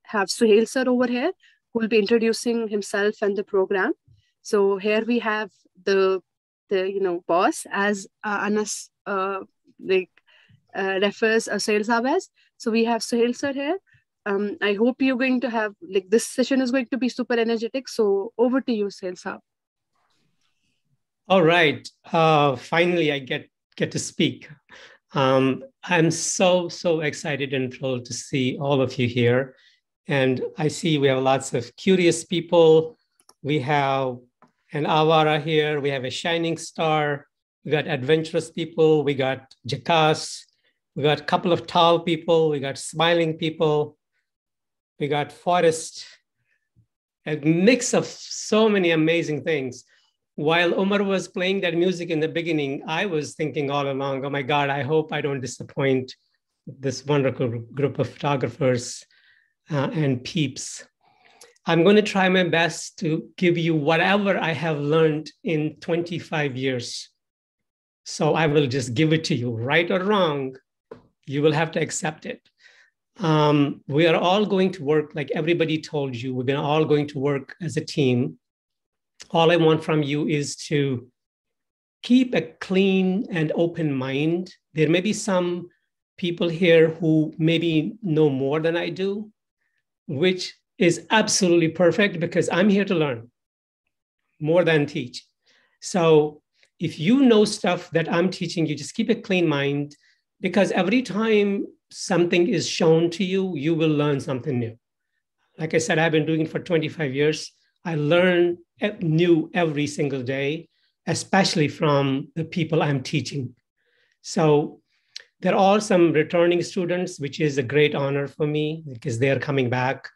have Suhail sir over here who will be introducing himself and the program. So here we have the the you know boss as uh, Anas uh, like uh, refers uh, Suhail Sabes. So we have Suhail sir here. Um, I hope you're going to have, like this session is going to be super energetic. So over to you, Suhail sir. All right. Uh, finally, I get get to speak. Um, I'm so, so excited and thrilled to see all of you here. And I see we have lots of curious people. We have an Awara here. We have a shining star. We got adventurous people. We got Jakas. We got a couple of tall people. We got smiling people. We got forest. A mix of so many amazing things. While Omar was playing that music in the beginning, I was thinking all along, oh my God, I hope I don't disappoint this wonderful group of photographers uh, and peeps. I'm going to try my best to give you whatever I have learned in 25 years. So I will just give it to you, right or wrong. You will have to accept it. Um, we are all going to work, like everybody told you, we're all going to work as a team. All I want from you is to keep a clean and open mind. There may be some people here who maybe know more than I do, which is absolutely perfect because I'm here to learn more than teach. So if you know stuff that I'm teaching you, just keep a clean mind because every time something is shown to you, you will learn something new. Like I said, I've been doing it for 25 years. I learn new every single day, especially from the people I'm teaching. So there are some returning students, which is a great honor for me because they are coming back.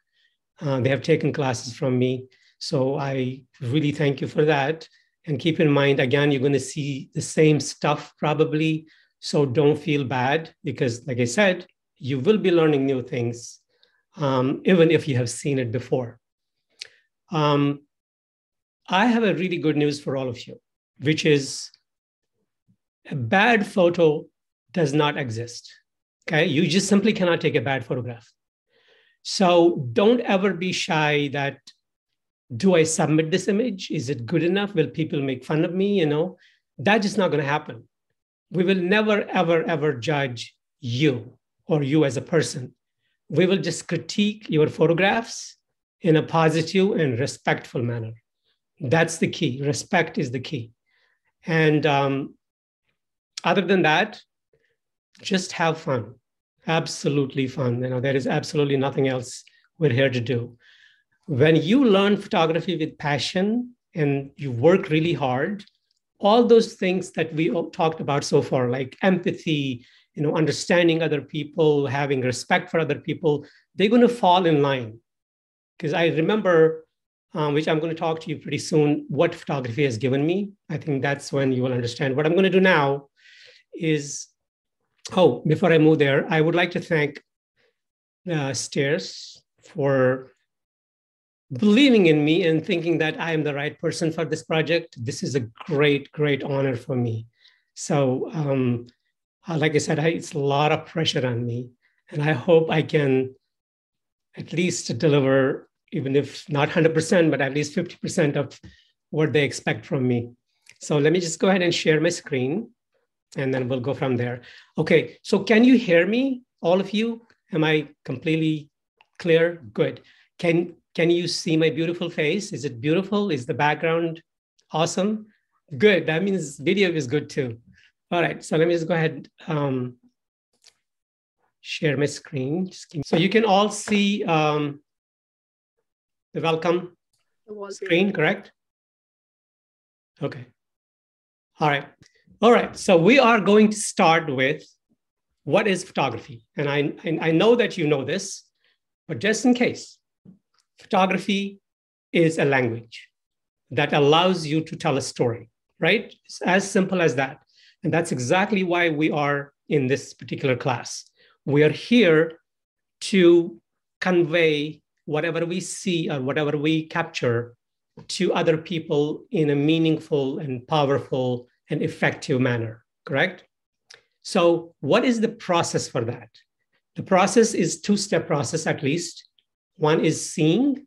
Uh, they have taken classes from me. So I really thank you for that. And keep in mind, again, you're going to see the same stuff probably. So don't feel bad because, like I said, you will be learning new things, um, even if you have seen it before. Um, I have a really good news for all of you, which is a bad photo does not exist. Okay, you just simply cannot take a bad photograph. So don't ever be shy that do I submit this image? Is it good enough? Will people make fun of me? You know, that's not going to happen. We will never, ever, ever judge you or you as a person. We will just critique your photographs in a positive and respectful manner. That's the key. Respect is the key. And um, other than that, just have fun absolutely fun. You know, there is absolutely nothing else we're here to do. When you learn photography with passion and you work really hard, all those things that we talked about so far, like empathy, you know, understanding other people, having respect for other people, they're going to fall in line. Because I remember, um, which I'm going to talk to you pretty soon, what photography has given me. I think that's when you will understand. What I'm going to do now is oh, before I move there, I would like to thank uh, STEARS for believing in me and thinking that I am the right person for this project. This is a great, great honor for me. So, um, uh, like I said, I, it's a lot of pressure on me, and I hope I can at least deliver, even if not 100%, but at least 50% of what they expect from me. So let me just go ahead and share my screen and then we'll go from there. Okay, so can you hear me, all of you? Am I completely clear? Good. Can can you see my beautiful face? Is it beautiful? Is the background awesome? Good. That means video is good too. All right. So let me just go ahead um, share my screen. So you can all see um, the welcome screen, correct? Okay. All right. All right, so we are going to start with what is photography? And I, I know that you know this, but just in case, photography is a language that allows you to tell a story, right? It's as simple as that. And that's exactly why we are in this particular class. We are here to convey whatever we see or whatever we capture to other people in a meaningful and powerful and effective manner, correct? So what is the process for that? The process is two-step process at least. One is seeing.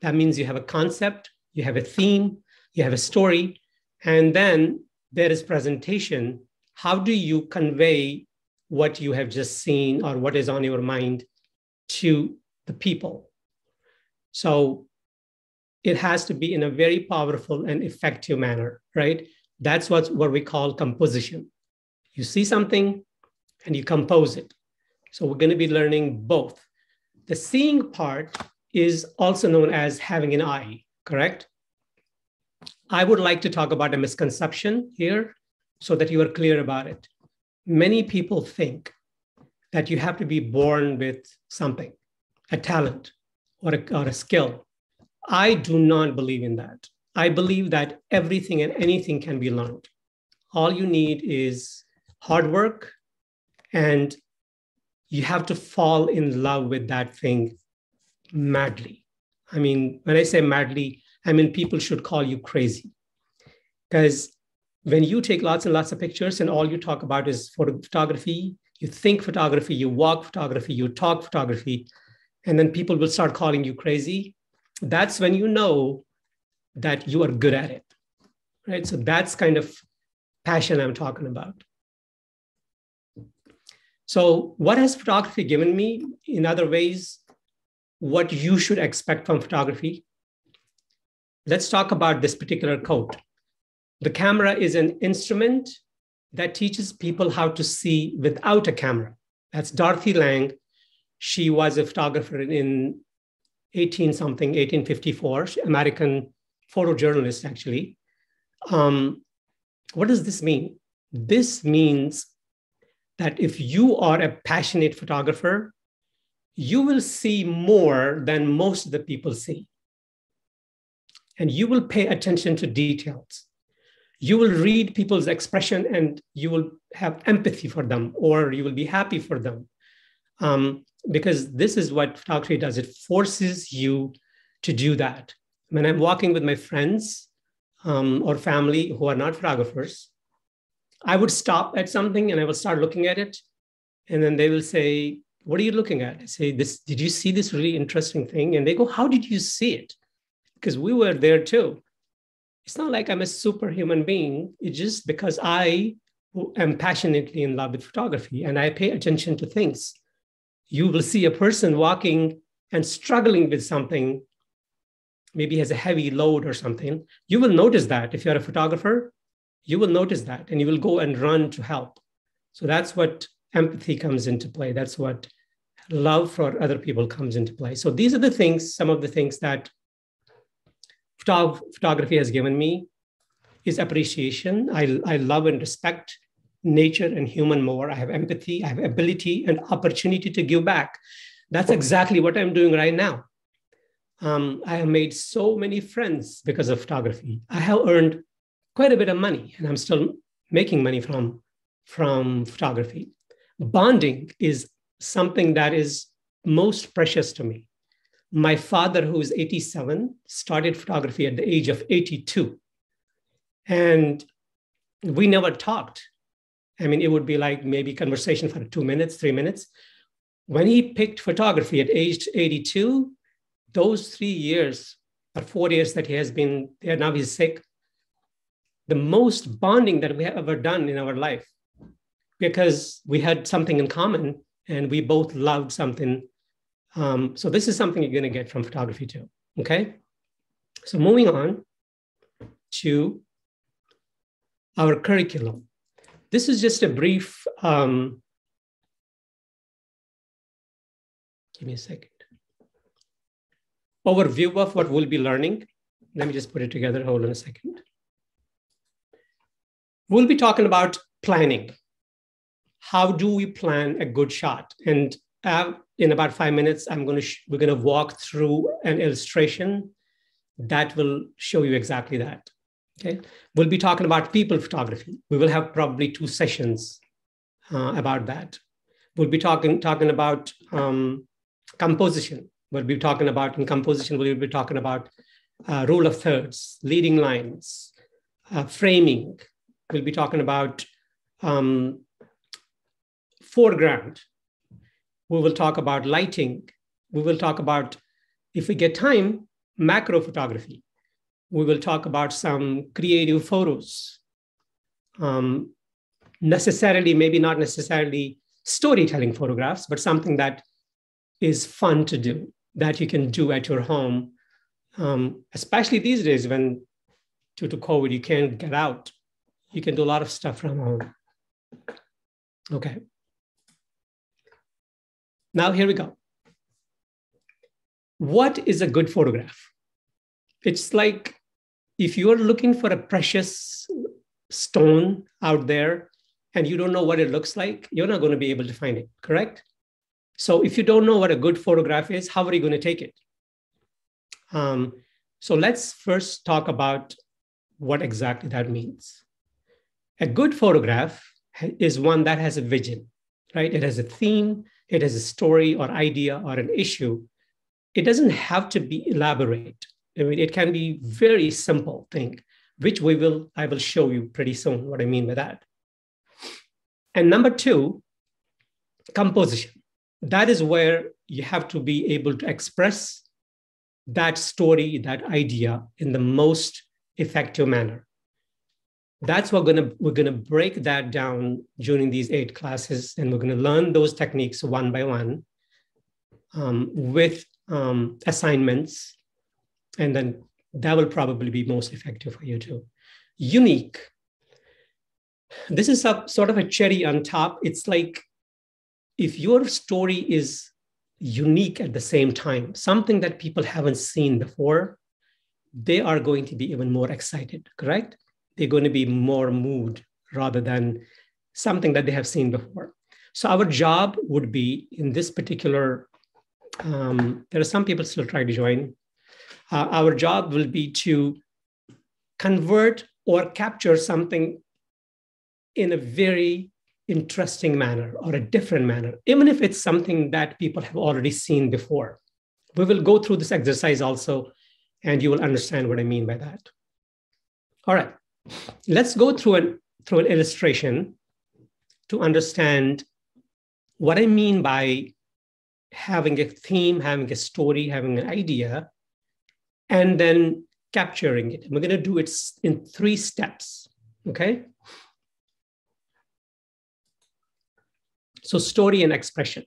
That means you have a concept, you have a theme, you have a story, and then there is presentation. How do you convey what you have just seen or what is on your mind to the people? So it has to be in a very powerful and effective manner, right? That's what, what we call composition. You see something and you compose it. So we're going to be learning both. The seeing part is also known as having an eye, correct? I would like to talk about a misconception here so that you are clear about it. Many people think that you have to be born with something, a talent or a, or a skill. I do not believe in that. I believe that everything and anything can be learned. All you need is hard work and you have to fall in love with that thing madly. I mean, when I say madly, I mean people should call you crazy. Because when you take lots and lots of pictures and all you talk about is photography, you think photography, you walk photography, you talk photography, and then people will start calling you crazy, that's when you know that you are good at it. Right. So that's kind of passion I'm talking about. So, what has photography given me? In other ways, what you should expect from photography. Let's talk about this particular quote. The camera is an instrument that teaches people how to see without a camera. That's Dorothy Lange. She was a photographer in 18 something, 1854, American photojournalist, actually. Um, what does this mean? This means that if you are a passionate photographer, you will see more than most of the people see. And you will pay attention to details. You will read people's expression and you will have empathy for them or you will be happy for them. Um, because this is what photography does it forces you to do that. When I'm walking with my friends um, or family who are not photographers, I would stop at something and I will start looking at it. And then they will say, What are you looking at? I say, This, did you see this really interesting thing? And they go, How did you see it? Because we were there too. It's not like I'm a superhuman being. It's just because I am passionately in love with photography and I pay attention to things. You will see a person walking and struggling with something, maybe has a heavy load or something. You will notice that if you're a photographer, you will notice that and you will go and run to help. So that's what empathy comes into play. That's what love for other people comes into play. So these are the things, some of the things that photog- photography has given me is appreciation. I, I love and respect nature and human more. I have empathy, I have ability and opportunity to give back. That's exactly what I'm doing right now. Um, I have made so many friends because of photography. I have earned quite a bit of money, and I'm still making money from, from photography. Bonding is something that is most precious to me. My father, who is 87, started photography at the age of 82. And we never talked. I mean, it would be like maybe conversation for two minutes, three minutes. When he picked photography at age 82, those three years or four years that he has been there, now he's sick, the most bonding that we have ever done in our life because we had something in common and we both loved something. Um, so this is something you're going to get from photography too. Okay. So moving on to our curriculum. This is just a brief, um, give me a second, overview of what we'll be learning. Let me just put it together. Hold on a second. We'll be talking about planning. How do we plan a good shot? And uh, in about five minutes, I'm going to sh- we're going to walk through an illustration that will show you exactly that. Okay, we'll be talking about people photography. We will have probably two sessions uh, about that. We'll be talking talking about um, composition. We'll be talking about in composition. We'll be talking about uh, rule of thirds, leading lines, uh, framing, we'll be talking about um, foreground. We will talk about lighting. We will talk about, if we get time, macro photography. We will talk about some creative photos. Um, necessarily, maybe not necessarily storytelling photographs, but something that is fun to do, that you can do at your home, um, especially these days when, due to COVID, you can't get out you can do a lot of stuff from home. Okay. Now here we go. What is a good photograph? It's like if you're looking for a precious stone out there and you don't know what it looks like, you're not going to be able to find it, correct? So if you don't know what a good photograph is, how are you going to take it? Um, so let's first talk about what exactly that means. A good photograph is one that has a vision, right? It has a theme, it has a story or idea or an issue. It doesn't have to be elaborate. I mean, it can be very simple thing, which we will, I will show you pretty soon what I mean by that. And number two, composition. That is where you have to be able to express that story, that idea in the most effective manner. That's what we're gonna we're gonna break that down during these eight classes, and we're gonna learn those techniques one by one um, with um, assignments, and then that will probably be most effective for you too. Unique. This is a sort of a cherry on top. It's like if your story is unique at the same time, something that people haven't seen before, they are going to be even more excited, correct? They're going to be more moved rather than something that they have seen before. So our job would be in this particular, um, there are some people still trying to join. Uh, our job will be to convert or capture something in a very interesting manner or a different manner, even if it's something that people have already seen before. We will go through this exercise also, and you will understand what I mean by that. All right, let's go through an, through an illustration to understand what I mean by having a theme, having a story, having an idea, and then capturing it. And we're going to do it in three steps, okay? So, story and expression.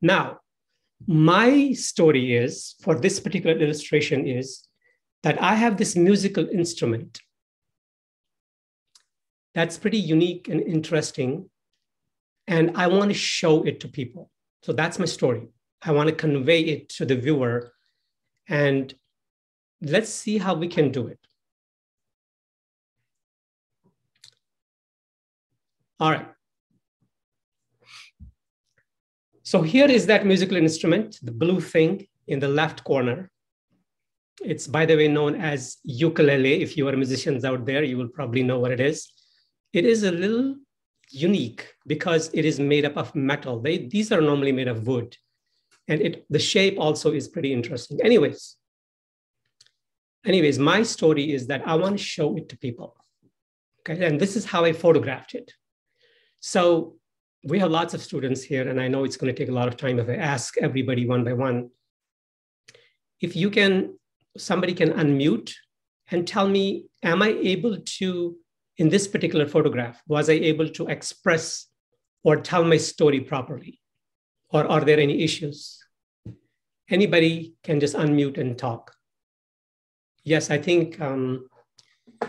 Now, my story is for this particular illustration is that I have this musical instrument that's pretty unique and interesting. And I want to show it to people. So that's my story. I want to convey it to the viewer. And let's see how we can do it. All right. So here is that musical instrument, the blue thing in the left corner. It's, by the way, known as ukulele. If you are musicians out there, you will probably know what it is. It is a little unique because it is made up of metal. They, these are normally made of wood. And it, the shape also is pretty interesting. Anyways, anyways, my story is that I want to show it to people. Okay, and this is how I photographed it. So we have lots of students here, and I know it's going to take a lot of time if I ask everybody one by one. If you can, somebody can unmute and tell me, am I able to, in this particular photograph, was I able to express or tell my story properly? Or are there any issues? Anybody can just unmute and talk. Yes, I think um, uh,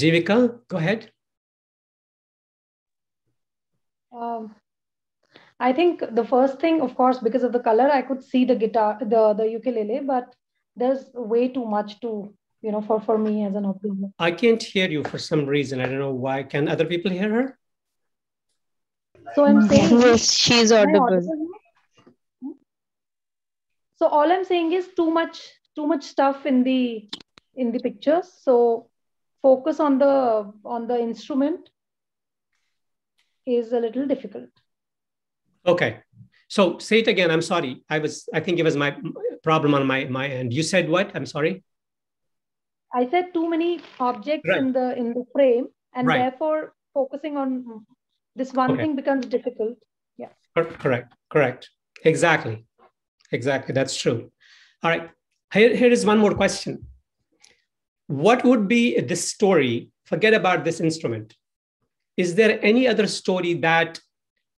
Jivika, go ahead. Um, I think the first thing, of course, because of the color, I could see the guitar, the the ukulele, but there's way too much to you know for for me as an observer. I can't hear you for some reason. I don't know why. Can other people hear her? So I'm saying yes, she's audible. So all I'm saying is too much too much stuff in the in the pictures. So focus on the on the instrument is a little difficult. Okay. So say it again. I'm sorry. I was, I think it was my problem on my, my end. You said what? I'm sorry. I said too many objects right. in the in the frame, and right. therefore focusing on this one okay. thing becomes difficult. Yeah. Correct. Correct. Exactly. Exactly. That's true. All right. Here, here is one more question. What would be this story? Forget about this instrument is there any other story that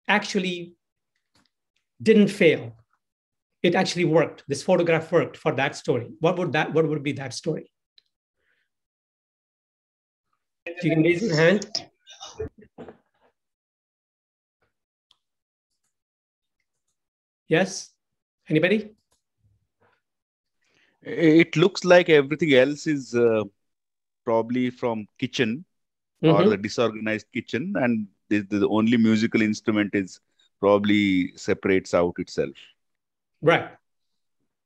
actually didn't fail? It actually worked. This photograph worked for that story. What would that? What would be that story? You can raise your hand. Yes? Anybody? It looks like everything else is uh, probably from kitchen mm-hmm. or the disorganized kitchen, and the, the only musical instrument is probably separates out itself. Right.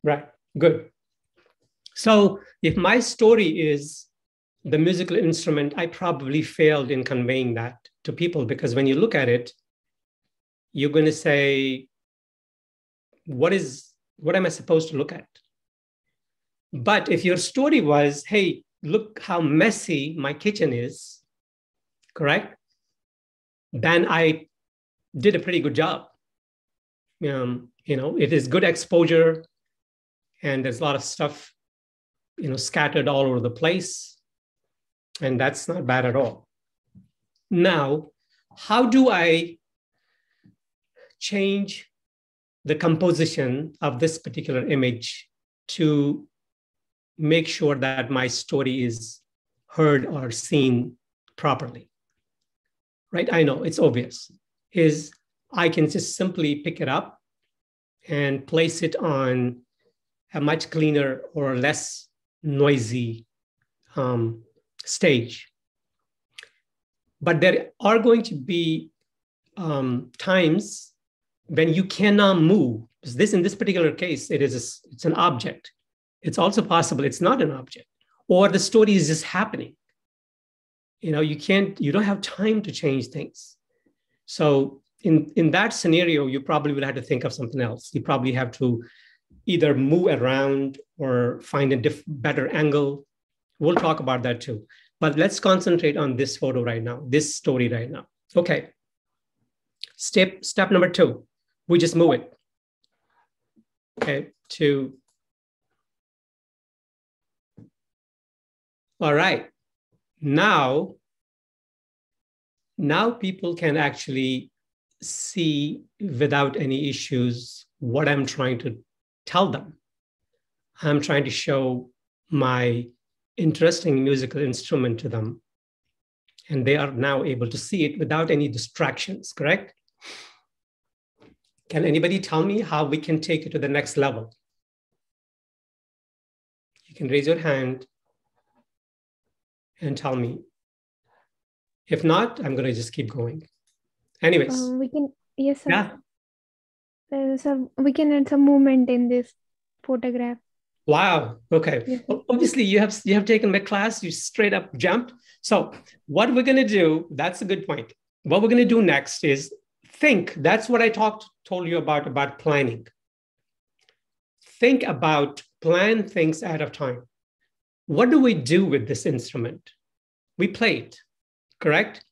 Right. Good. So if my story is the musical instrument, I probably failed in conveying that to people because when you look at it, you're going to say, what is what am I supposed to look at? But if your story was, hey, look how messy my kitchen is, correct? Then I did a pretty good job. Um, you know, it is good exposure, and there's a lot of stuff, you know, scattered all over the place, and that's not bad at all. Now, how do I change the composition of this particular image to make sure that my story is heard or seen properly? Right? I know it's obvious. Is I can just simply pick it up and place it on a much cleaner or less noisy um, stage. But there are going to be um, times when you cannot move. This in this particular case, it is a, it's an object. It's also possible it's not an object, or the story is just happening. You know, you can't, you don't have time to change things. So in in that scenario, you probably will have to think of something else. You probably have to either move around or find a better angle. We'll talk about that too. But let's concentrate on this photo right now, this story right now. Okay. Step step number two, we just move it. Okay, to all right. Now, now people can actually see without any issues what I'm trying to tell them. I'm trying to show my interesting musical instrument to them. And they are now able to see it without any distractions, correct? Can anybody tell me how we can take it to the next level? You can raise your hand and tell me. If not, I'm going to just keep going. Anyways, Uh, we can yes sir. yeah. There's a we can add some movement in this photograph. Wow. Okay. Well, obviously, you have you have taken my class. You straight up jumped. So what we're gonna do? That's a good point. What we're gonna do next is think. That's what I talked told you about about planning. Think about plan things ahead of time. What do we do with this instrument? We play it, correct?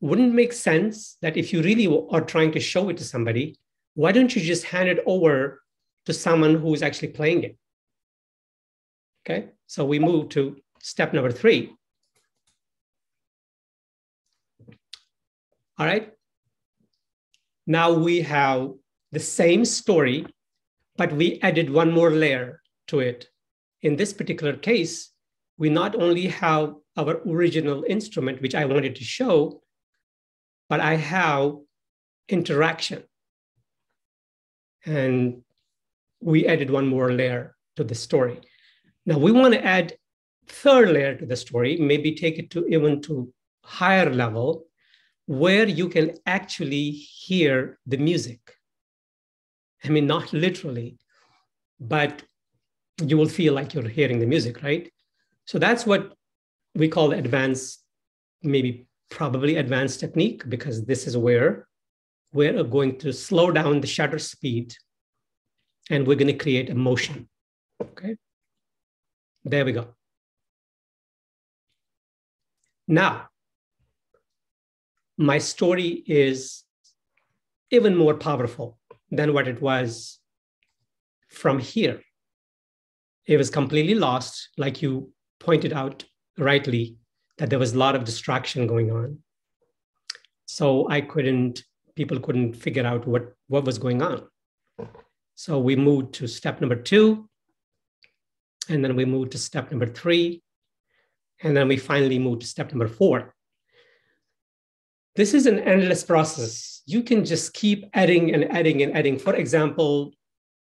Wouldn't it make sense that if you really are trying to show it to somebody, why don't you just hand it over to someone who is actually playing it? Okay, so we move to step number three. All right. Now we have the same story, but we added one more layer to it. In this particular case, we not only have our original instrument, which I wanted to show, but I have interaction. And we added one more layer to the story. Now we want to add third layer to the story, maybe take it to even to higher level where you can actually hear the music. I mean, not literally, but you will feel like you're hearing the music, right? So that's what we call advanced, maybe probably advanced technique, because this is where we're going to slow down the shutter speed and we're going to create a motion. Okay. There we go. Now, my story is even more powerful than what it was from here. It was completely lost, like you pointed out rightly, that there was a lot of distraction going on. So I couldn't, people couldn't figure out what, what was going on. So we moved to step number two, and then we move to step number three, and then we finally move to step number four. this is an endless process. You can just keep adding and adding and adding. For example,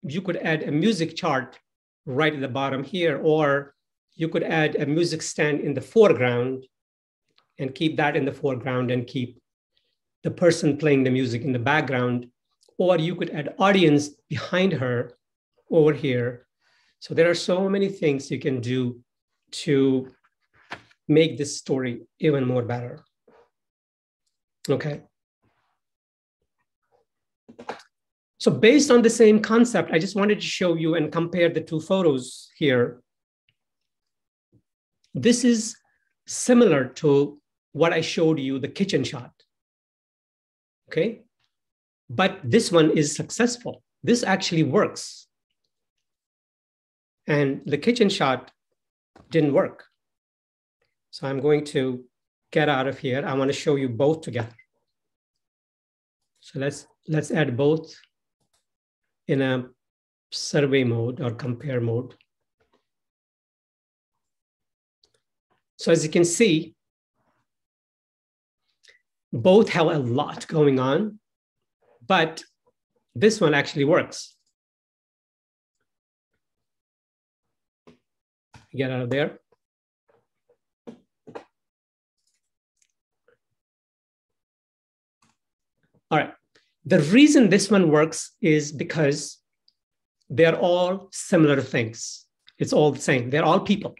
you could add a music chart right at the bottom here, or you could add a music stand in the foreground and keep that in the foreground and keep the person playing the music in the background. Or you could add audience behind her over here. So there are so many things you can do to make this story even more better. Okay. So based on the same concept, I just wanted to show you and compare the two photos here. This is similar to what I showed you, the kitchen shot. Okay. But this one is successful. This actually works. And the kitchen shot didn't work. So I'm going to get out of here. I want to show you both together. So let's let's add both in a survey mode or compare mode. So as you can see, both have a lot going on, but this one actually works. Get out of there. All right. The reason this one works is because they're all similar things. It's all the same. They're all people.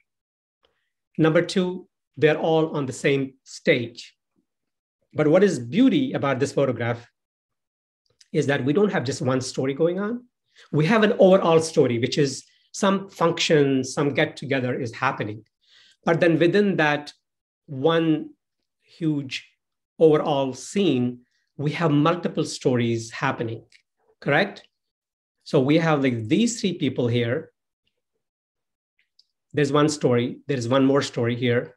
Number two, they're all on the same stage. But what is beauty about this photograph is that we don't have just one story going on. We have an overall story, which is some function, some get together is happening. But then within that one huge overall scene, we have multiple stories happening, correct? So we have like these three people here. There's one story, there's one more story here,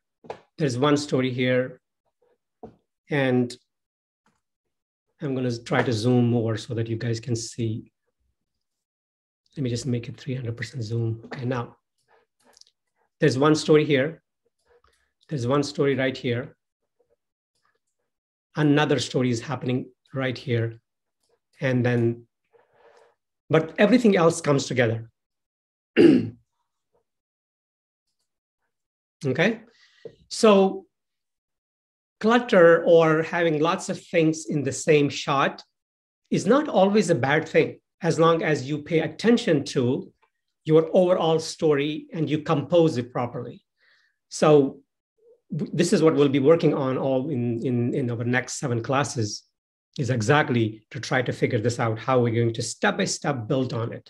there's one story here, and I'm gonna try to zoom more so that you guys can see. Let me just make it 300% zoom. Okay, now there's one story here. There's one story right here another story is happening right here. And then, but everything else comes together. okay? So, clutter or having lots of things in the same shot is not always a bad thing as long as you pay attention to your overall story and you compose it properly. So, this is what we'll be working on all in, in, in our next seven classes is exactly to try to figure this out, how we're going to step by step build on it.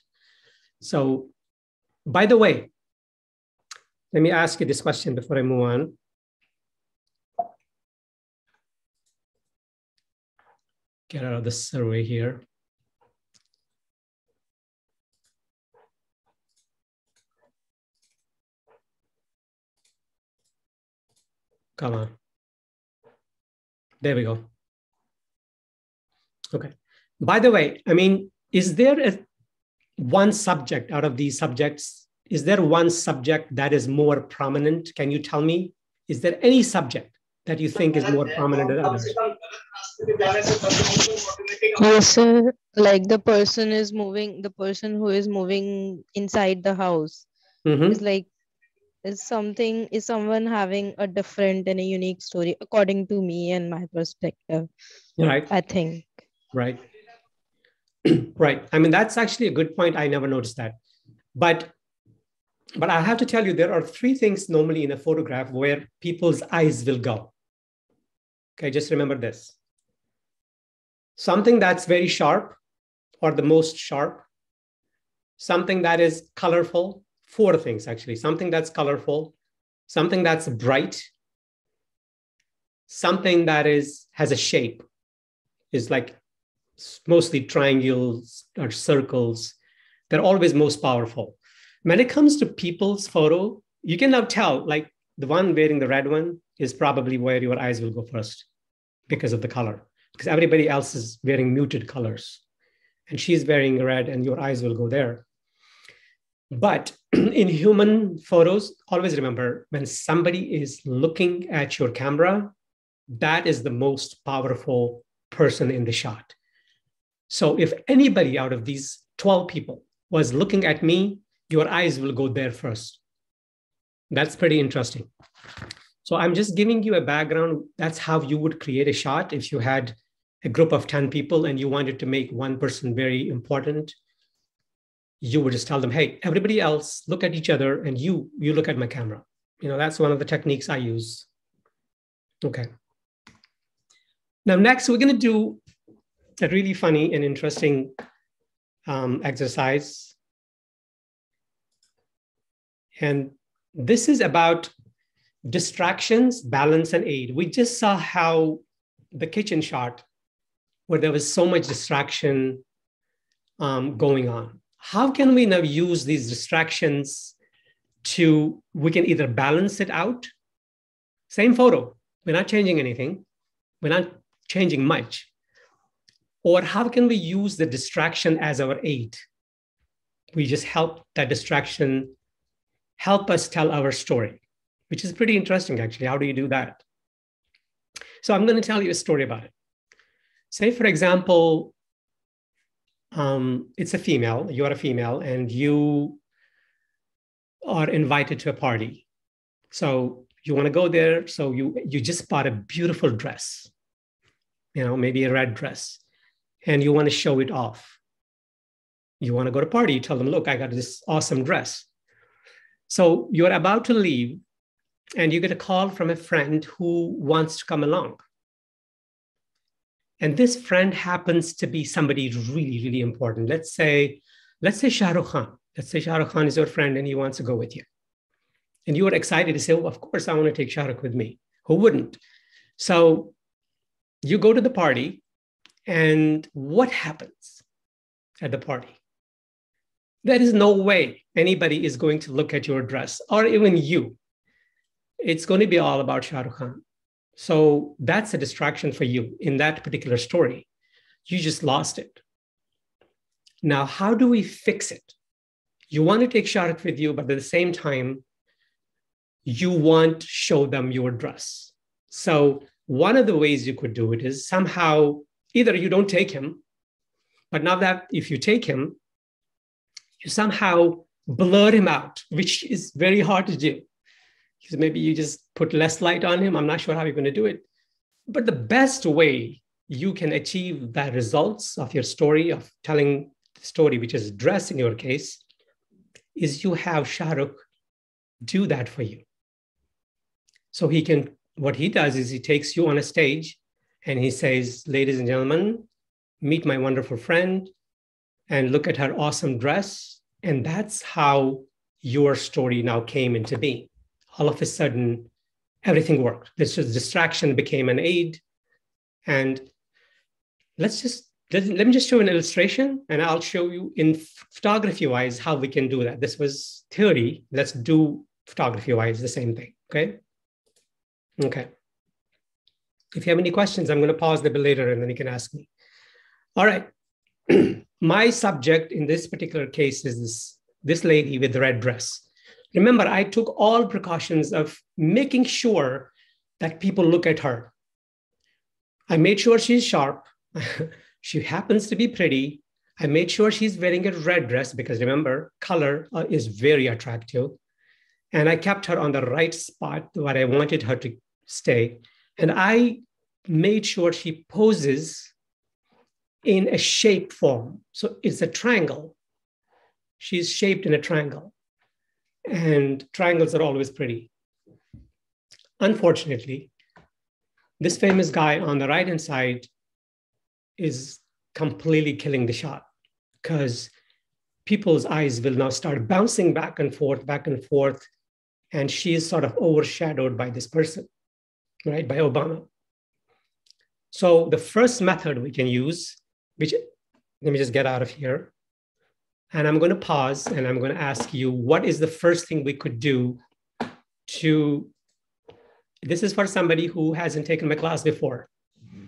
So by the way, let me ask you this question before I move on. Get out of the survey here. Come on. There we go. Okay. By the way, I mean, is there a, one subject out of these subjects? Is there one subject that is more prominent? Can you tell me? Is there any subject that you think is more prominent than others? Yes, sir. Like the person is moving, the person who is moving inside the house Mhm. is like is something is someone having a different and a unique story according to me and my perspective Right. i think Right. right. I mean, that's actually a good point. I never noticed that. But but I have to tell you, there are three things normally in a photograph where people's eyes will go. Okay, just remember this. Something that's very sharp or the most sharp, something that is colorful, four things actually. Something that's colorful, something that's bright, something that is has a shape, is like mostly triangles or circles. They're always most powerful. When it comes to people's photo, you can now tell, like the one wearing the red one is probably where your eyes will go first because of the color, because everybody else is wearing muted colors. And she's wearing red, and your eyes will go there. But in human photos, always remember when somebody is looking at your camera, that is the most powerful person in the shot. So if anybody out of these 12 people was looking at me, your eyes will go there first. That's pretty interesting. So I'm just giving you a background. That's how you would create a shot if you had a group of 10 people and you wanted to make one person very important. You would just tell them, hey, everybody else look at each other and you you look at my camera. You know, that's one of the techniques I use. Okay. Now, next, we're going to do a really funny and interesting um, exercise. And this is about distractions, balance, and aid. We just saw how the kitchen shot, where there was so much distraction um, going on. How can we now use these distractions to, we can either balance it out, same photo, we're not changing anything, we're not changing much, or how can we use the distraction as our aid? We just help that distraction help us tell our story which is pretty interesting, actually. How do you do that? So I'm going to tell you a story about it. Say, for example, um, it's a female, you're a female, and you are invited to a party. So you want to go there. So you you just bought a beautiful dress, you know, maybe a red dress, and you want to show it off. You want to go to party, you tell them, look, I got this awesome dress. So you're about to leave, and you get a call from a friend who wants to come along. And this friend happens to be somebody really, really important. Let's say, let's say Shah Rukh Khan. Let's say Shah Rukh Khan is your friend and he wants to go with you. And you are excited to say, well, of course, I want to take Shah Rukh with me. Who wouldn't? So you go to the party, and what happens at the party? There is no way anybody is going to look at your dress or even you it's going to be all about Shah Rukh Khan. So that's a distraction for you in that particular story. You just lost it. Now, how do we fix it? You want to take Shah Rukh with you, but at the same time, you want to show them your dress. So one of the ways you could do it is somehow either you don't take him, but now that if you take him, you somehow blur him out, which is very hard to do because maybe you just put less light on him. I'm not sure how you're going to do it. But the best way you can achieve the results of your story, of telling the story, which is dress in your case, is you have Shah Rukh do that for you. So he can, what he does is he takes you on a stage and he says, Ladies and gentlemen, meet my wonderful friend and look at her awesome dress. And that's how your story now came into being all of a sudden everything worked. This distraction became an aid. And let's just let, let me just show an illustration and I'll show you in photography wise how we can do that. This was theory. Let's do photography wise the same thing. Okay. Okay. If you have any questions, I'm going to pause the bit later and then you can ask me. All right. My subject in this particular case is this, this lady with the red dress. Remember, I took all precautions of making sure that people look at her. I made sure she's sharp. she happens to be pretty. I made sure she's wearing a red dress because remember, color uh, is very attractive. And I kept her on the right spot where I wanted her to stay. And I made sure she poses in a shape form. So it's a triangle. She's shaped in a triangle and triangles are always pretty. Unfortunately, this famous guy on the right hand side is completely killing the shot because people's eyes will now start bouncing back and forth, back and forth. And she is sort of overshadowed by this person, right? By Obama. So the first method we can use, which let me just get out of here, and I'm going to pause and I'm going to ask you what is the first thing we could do to, this is for somebody who hasn't taken my class before. Mm-hmm.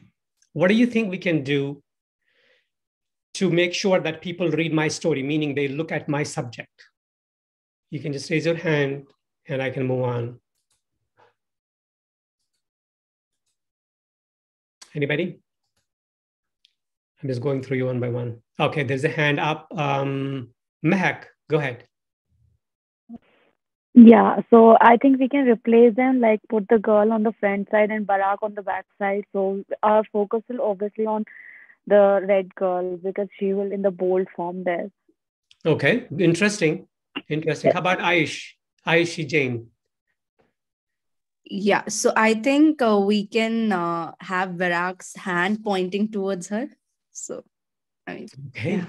What do you think we can do to make sure that people read my story, meaning they look at my subject? You can just raise your hand and I can move on. Anybody? I'm just going through you one by one. Okay, there's a hand up. Um, Mehak, go ahead. Yeah, so I think we can replace them, like put the girl on the front side and Barack on the back side. So our focus will obviously on the red girl because she will in the bold form there. Okay, interesting. Interesting. How about Aish? Aishi Jain. Yeah, so I think uh, we can uh, have Barack's hand pointing towards her. So, I mean, Okay,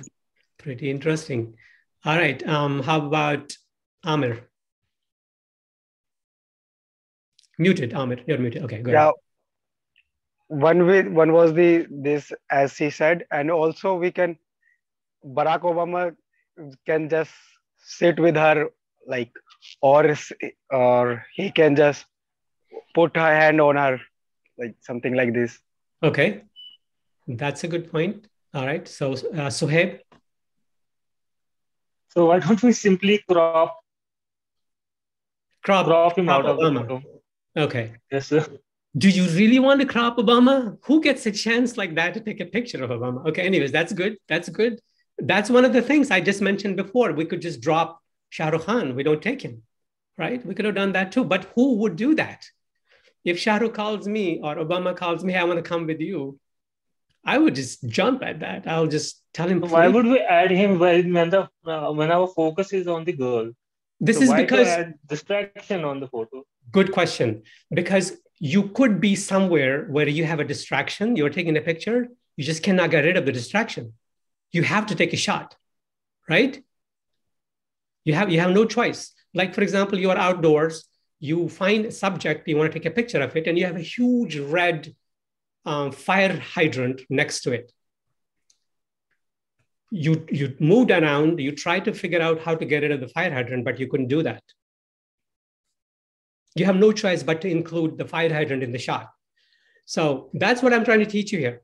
pretty interesting. All right. Um, how about Amir? Muted, Amir. You're muted. Okay, go yeah ahead. one way one was the this as he said and also we can barack obama can just sit with her like or or he can just put her hand on her like something like this Okay, that's a good point. All right. So, uh, Suhaib, So why don't we simply crop crop, crop him crop out of the Obama. photo? Okay. Yes, sir. Do you really want to crop Obama? Who gets a chance like that to take a picture of Obama? Okay, anyways, that's good. That's good. That's one of the things I just mentioned before. We could just drop Shah Rukh Khan. We don't take him, right? We could have done that too. But who would do that? If Shah Rukh calls me or Obama calls me, "Hey, I want to come with you, I would just jump at that. I'll just tell him. Why "Please." would we add him when when the uh, when our focus is on the girl? This So is because distraction on the photo. Good question. Because you could be somewhere where you have a distraction, you're taking a picture, you just cannot get rid of the distraction. You have to take a shot, right? You have you have no choice. Like for example, you are outdoors, you find a subject, you want to take a picture of it, and you have a huge red um, fire hydrant next to it. You you moved around, you tried to figure out how to get rid of the fire hydrant, but you couldn't do that you have no choice but to include the fire hydrant in the shot. So that's what I'm trying to teach you here.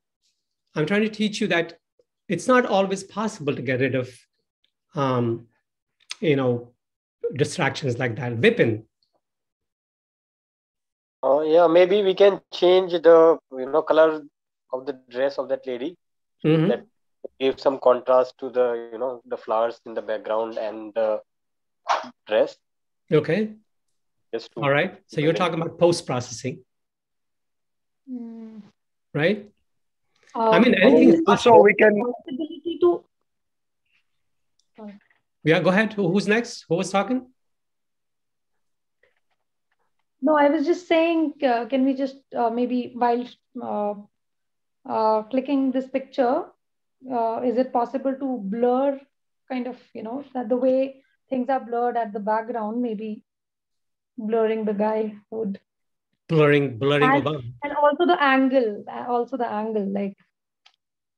I'm trying to teach you that it's not always possible to get rid of, um, you know, distractions like that. Vipin, Uh, yeah, maybe we can change the you know color of the dress of that lady. Mhm. That give some contrast to the you know the flowers in the background and the dress. okay, Just all right. So you're talking about post processing, Mm. right? Uh, I mean, anything is also we can possibility to Yeah, go ahead. Who, who's next? Who was talking? No, I was just saying, uh, can we just uh, maybe while uh, uh, clicking this picture, uh, is it possible to blur kind of, you know, that the way things are blurred at the background, maybe blurring the guy would, Blurring, blurring and, Obama. and also the angle, uh, also the angle, like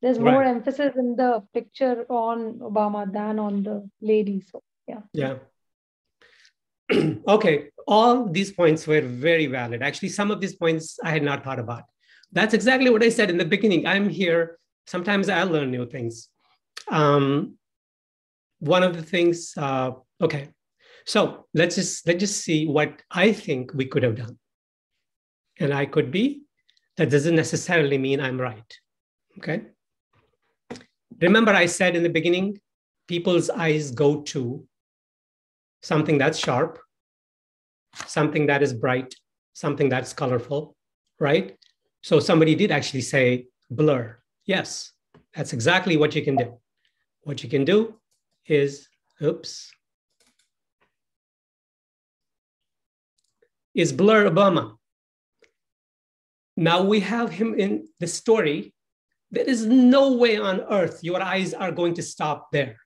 there's more Right. emphasis in the picture on Obama than on the lady. So yeah. Yeah. okay, all these points were very valid. Actually, some of these points I had not thought about. That's exactly what I said in the beginning. I'm here. Sometimes I learn new things. Um, one of the things, uh, okay, so let's just let's just see what I think we could have done. And I could be. That doesn't necessarily mean I'm right. Okay. Remember, I said in the beginning, people's eyes go to something that's sharp, something that is bright, something that's colorful, right? So somebody did actually say blur. Yes, that's exactly what you can do. What you can do is, oops, is blur Obama. Now we have him in the story. There is no way on earth your eyes are going to stop there.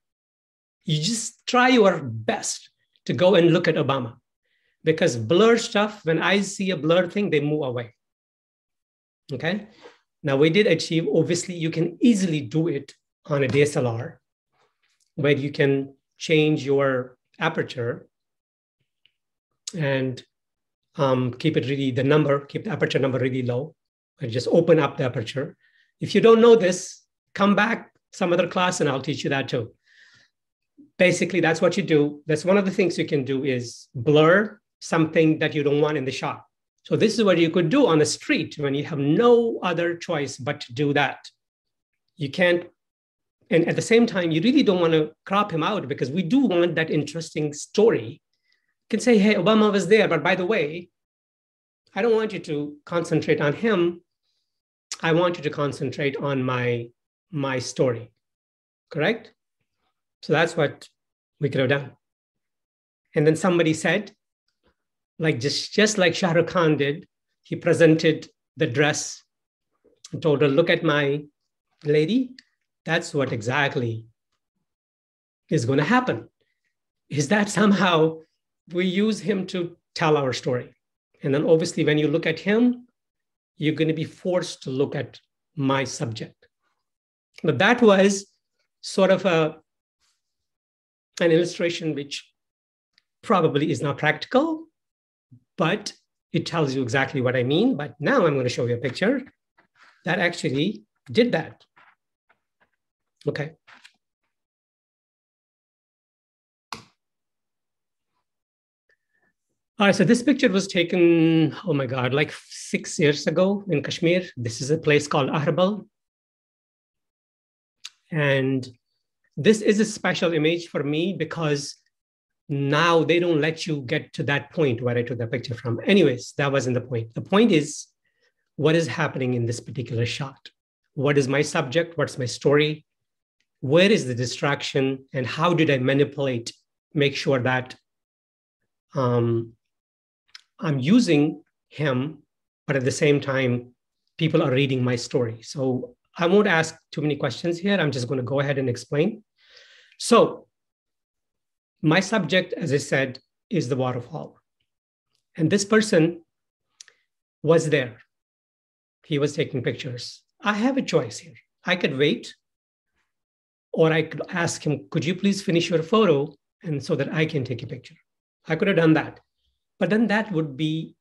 You just try your best to go and look at Obama because blur stuff, when eyes see a blur thing, they move away. Okay. Now we did achieve, obviously, you can easily do it on a DSLR where you can change your aperture and um, keep it really, the number, keep the aperture number really low and just open up the aperture. If you don't know this, come back some other class and I'll teach you that too. Basically, that's what you do. That's one of the things you can do is blur something that you don't want in the shot. So this is what you could do on the street when you have no other choice but to do that. You can't, and at the same time, you really don't want to crop him out because we do want that interesting story. You can say, hey, Obama was there, but by the way, I don't want you to concentrate on him. I want you to concentrate on my my story. Correct? So that's what we could have done. And then somebody said, like just, just like Shah Rukh Khan did, he presented the dress and told her, look at my lady. That's what exactly is going to happen. Is that somehow we use him to tell our story. And then obviously, when you look at him, you're going to be forced to look at my subject. But that was sort of a, an illustration which probably is not practical, but it tells you exactly what I mean. But now I'm going to show you a picture that actually did that. Okay. All right, so this picture was taken, oh my God, like six years ago in Kashmir. This is a place called Aharbal. And this is a special image for me because now they don't let you get to that point where I took the picture from. Anyways, that wasn't the point. The point is what is happening in this particular shot? What is my subject? What's my story? Where is the distraction? And how did I manipulate, make sure that um, I'm using him, but at the same time, people are reading my story. So I won't ask too many questions here. I'm just going to go ahead and explain. So my subject, as I said, is the waterfall. And this person was there. He was taking pictures. I have a choice here. I could wait, or I could ask him, Could you please finish your photo? And so that I can take a picture. I could have done that. But then that would be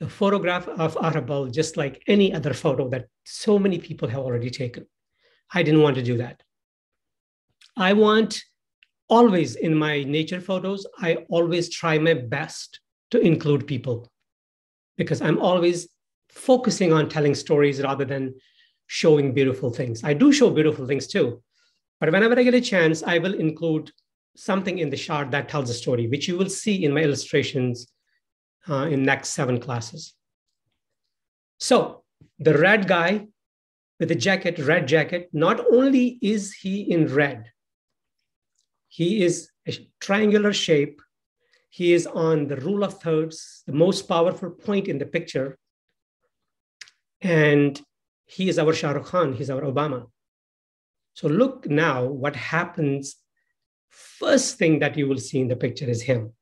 a photograph of Aharbal, just like any other photo that so many people have already taken. I didn't want to do that. I want always in my nature photos, I always try my best to include people because I'm always focusing on telling stories rather than showing beautiful things. I do show beautiful things too, but whenever I get a chance, I will include something in the shot that tells a story, which you will see in my illustrations uh, in next seven classes. So the red guy with the jacket, red jacket, not only is he in red, he is a triangular shape. He is on the rule of thirds, the most powerful point in the picture. And he is our Shah Rukh Khan, he's our Obama. So look now what happens first thing that you will see in the picture is him.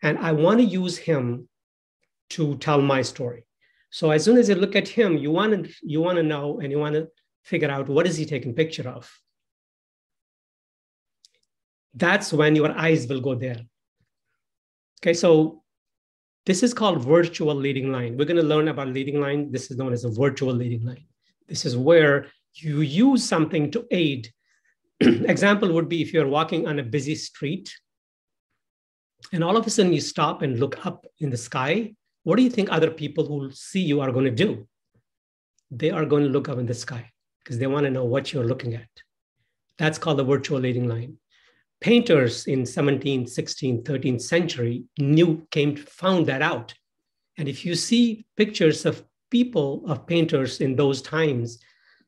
And I want to use him to tell my story. So as soon as you look at him, you want to you want to know and you want to figure out what is he taking picture of. That's when your eyes will go there. Okay, so this is called virtual leading line. We're going to learn about leading line. This is known as a virtual leading line. This is where you use something to aid example would be if you're walking on a busy street and all of a sudden you stop and look up in the sky, what do you think other people who see you are going to do? They are going to look up in the sky because they want to know what you're looking at. That's called the virtual leading line. Painters in 17th, 16th, 13th century knew, came, found that out. And if you see pictures of people, of painters in those times,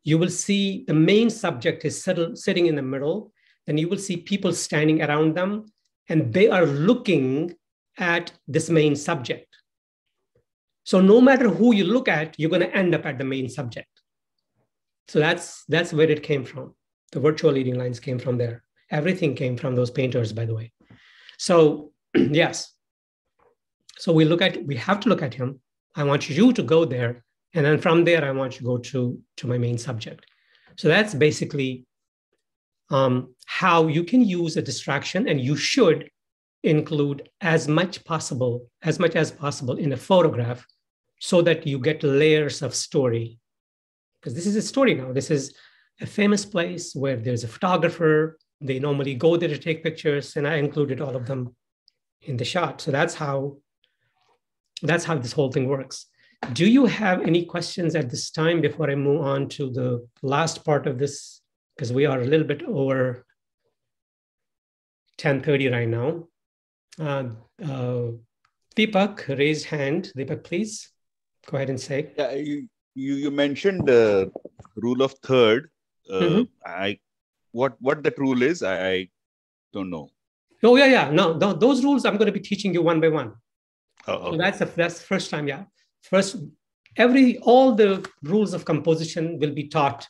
you will see the main subject is settle, sitting in the middle, and you will see people standing around them, and they are looking at this main subject. So no matter who you look at, you're going to end up at the main subject. So that's that's where it came from. The virtual leading lines came from there. Everything came from those painters, by the way. So yes. So we look at we have to look at him. I want you to go there and then from there, I want you to go to, to my main subject. So that's basically um, how you can use a distraction and you should include as much possible, as much as possible in a photograph so that you get layers of story. Because this is a story now. This is a famous place where there's a photographer. They normally go there to take pictures, and I included all of them in the shot. So that's how that's how this whole thing works. Do you have any questions at this time before I move on to the last part of this? Because we are a little bit over 10.30 right now. Uh, uh, Deepak, raised hand. Deepak, please go ahead and say. Yeah, you, you, you mentioned the rule of third. Uh, Mhm. I what what that rule is, I, I don't know. Oh yeah, yeah. No, no, those rules I'm going to be teaching you one by one. Oh, So that's the that's the first time. Yeah, first every all the rules of composition will be taught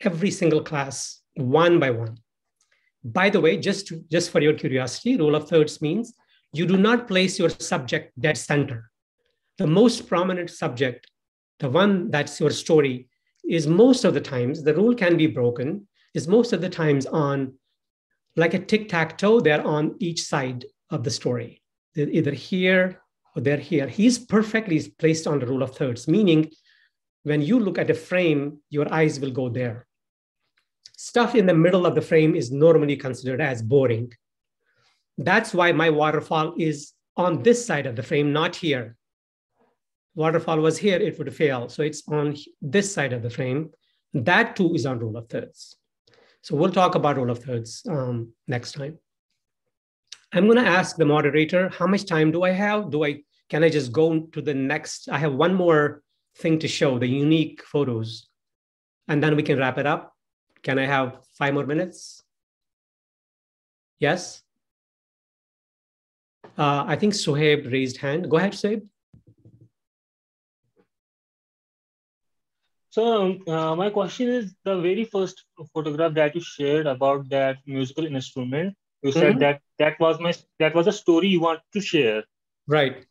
every single class one by one. By the way, just to, just for your curiosity, rule of thirds means you do not place your subject dead center. The most prominent subject, the one that's your story, is most of the times the rule can be broken. Is most of the times on like a tic tac toe, they're on each side of the story. They're either here or they're here. He's perfectly placed on the rule of thirds, meaning when you look at a frame, your eyes will go there. Stuff in the middle of the frame is normally considered as boring. That's why my waterfall is on this side of the frame, not here. Waterfall was here, it would fail. So it's on this side of the frame. That too is on rule of thirds. So we'll talk about rule of thirds um, next time. I'm going to ask the moderator, how much time do I have? Do I can I just go to the next? I have one more thing to show, the unique photos, and then we can wrap it up. Can I have five more minutes? Yes. Uh, I think Sohaib raised hand. Go ahead, Sohaib. So uh, my question is the very first photograph that you shared about that musical instrument. You said Mhm. that that was my that was a story you want to share. Right.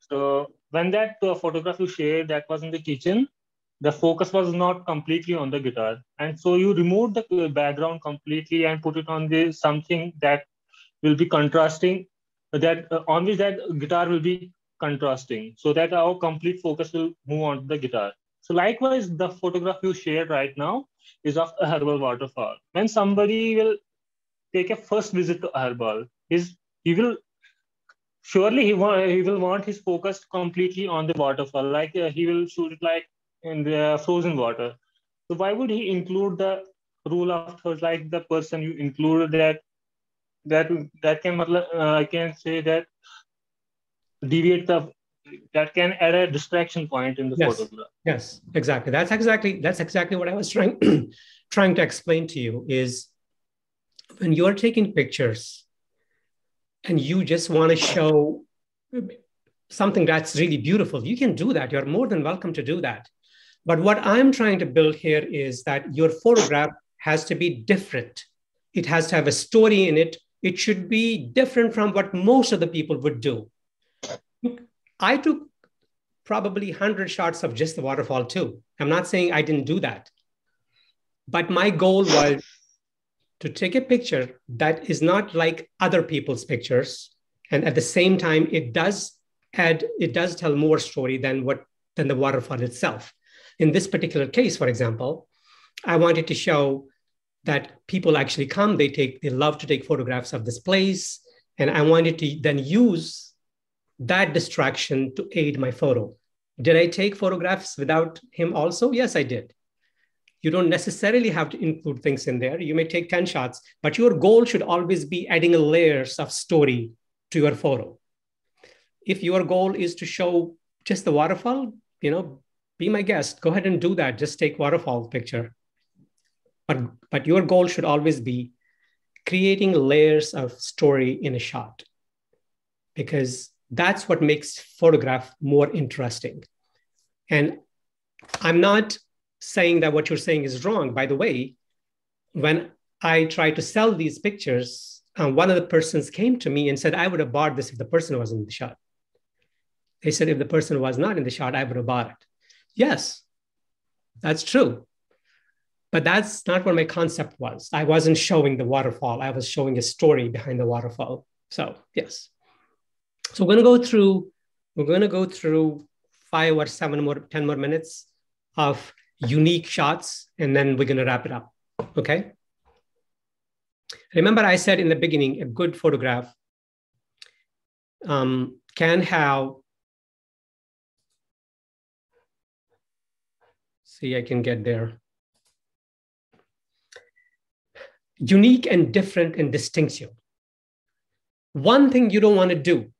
So when that uh, photograph you shared that was in the kitchen, the focus was not completely on the guitar, and so you removed the uh, background completely and put it on the something that will be contrasting, that uh, on which that guitar will be contrasting, so that our complete focus will move on to the guitar. So likewise, the photograph you shared right now is of a Aharbal waterfall. When somebody will take a first visit to Aharbal, his he will surely he he will want his focus completely on the waterfall. Like uh, he will shoot it like in the frozen water. So why would he include the rule of thirds like the person you included that that that can uh, I can say that deviate the that can add a distraction point in the Yes. photograph. Yes, exactly. That's exactly that's exactly what I was trying trying to explain to you is when you're taking pictures and you just want to show something that's really beautiful, you can do that. You're more than welcome to do that. But what I'm trying to build here is that your photograph has to be different. It has to have a story in it. It should be different from what most of the people would do. I took probably 100 shots of just the waterfall too. I'm not saying I didn't do that. But my goal was to take a picture that is not like other people's pictures. And at the same time, it does add, it does tell more story than what than the waterfall itself. In this particular case, for example, I wanted to show that people actually come, they take, they love to take photographs of this place. And I wanted to then use that distraction to aid my photo. Did I take photographs without him also? Yes, I did. You don't necessarily have to include things in there. You may take 10 shots, but your goal should always be adding layers of story to your photo. If your goal is to show just the waterfall, you know, be my guest. Go ahead and do that. Just take waterfall picture. But, but your goal should always be creating layers of story in a shot because that's what makes photograph more interesting. And i'm not saying that what you're saying is wrong. By the way when i tried to sell these pictures uh, one of the persons came to me and said i would have bought this if the person was in the shot. They said if the person was not in the shot i would have bought it. Yes that's true. But that's not what my concept was. I wasn't showing the waterfall. I was showing a story behind the waterfall. So yes so we're going to go through, we're going to go through five or seven more, 10 more minutes of unique shots, and then we're going to wrap it up. Okay. Remember, I said in the beginning, a good photograph um, can have. See, I can get there. Unique and different and distinction. One thing you don't want to do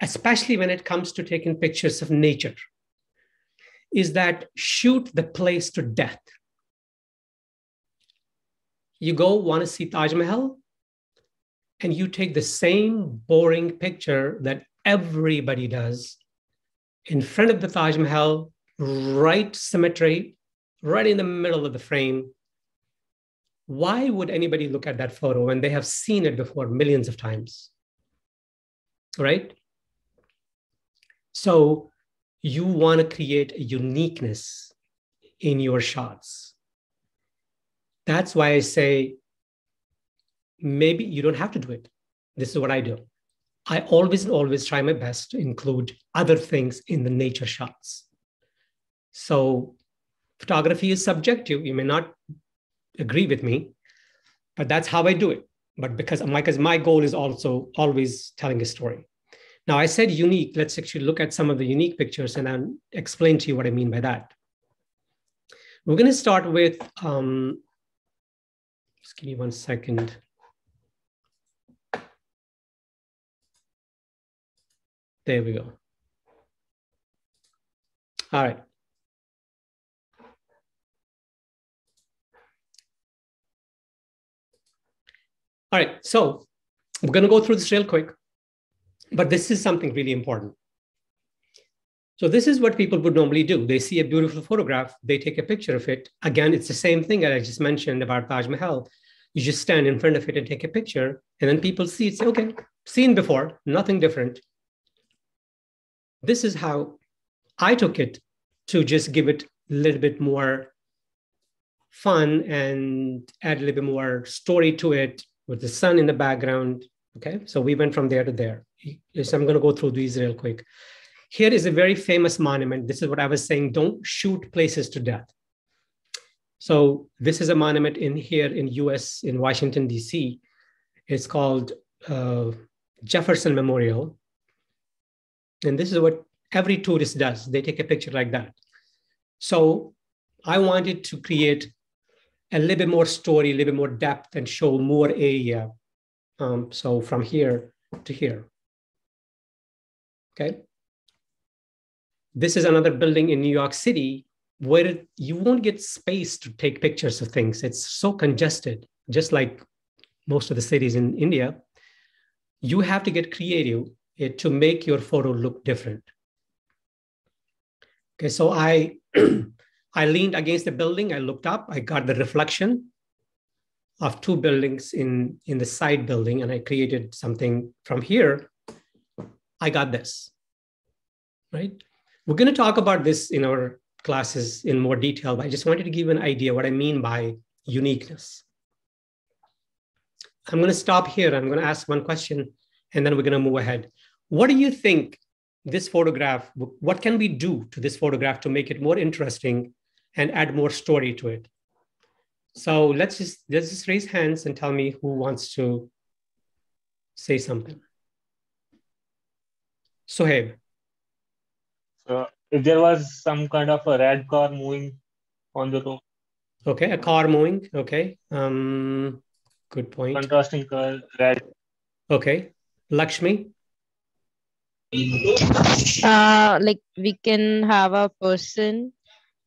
especially when it comes to taking pictures of nature, is that shoot the place to death. You go want to see Taj Mahal, and you take the same boring picture that everybody does in front of the Taj Mahal, right symmetry, right in the middle of the frame. Why would anybody look at that photo when they have seen it before millions of times? Right? So you want to create a uniqueness in your shots. That's why I say maybe you don't have to do it. This is what I do. I always, and always try my best to include other things in the nature shots. So, photography is subjective. You may not agree with me, but that's how I do it. But because, because my goal is also always telling a story. Now, I said unique. Let's actually look at some of the unique pictures and I'll explain to you what I mean by that. We're going to start with, um, just give me one second. There we go. All right. All right, so we're going to go through this real quick, but this is something really important. So this is what people would normally do. They see a beautiful photograph, they take a picture of it. Again, it's the same thing that I just mentioned about Taj Mahal. You just stand in front of it and take a picture, and then people see it, say, okay, seen before, nothing different this is how I took it to just give it a little bit more fun and add a little bit more story to it with the sun in the background. Okay, so we went from there to there. So I'm going to go through these real quick. Here is a very famous monument. This is what I was saying don't shoot places to death. So this is a monument in here in US in Washington D.C. It's called uh, Jefferson Memorial. And this is what every tourist does. They take a picture like that. So I wanted to create a little bit more story, a little bit more depth, and show more area. Um, so from here to here. Okay. This is another building in New York City where you won't get space to take pictures of things. It's so congested, just like most of the cities in India. You have to get creative to make your photo look different. Okay, so I I leaned against the building, I looked up, I got the reflection of two buildings in, in the side building, and I created something from here. I got this, right? We're going to talk about this in our classes in more detail, but I just wanted to give an idea what I mean by uniqueness. I'm going to stop here. I'm going to ask one question, and then we're going to move ahead. What do you think this photograph, what can we do to this photograph to make it more interesting and add more story to it? So let's just let's just raise hands and tell me who wants to say something. Sohaib. So if there was some kind of a red car moving on the road. Okay, a car moving. Okay. Um, good point. Contrasting color, red. Okay. Lakshmi. Uh, like we can have a person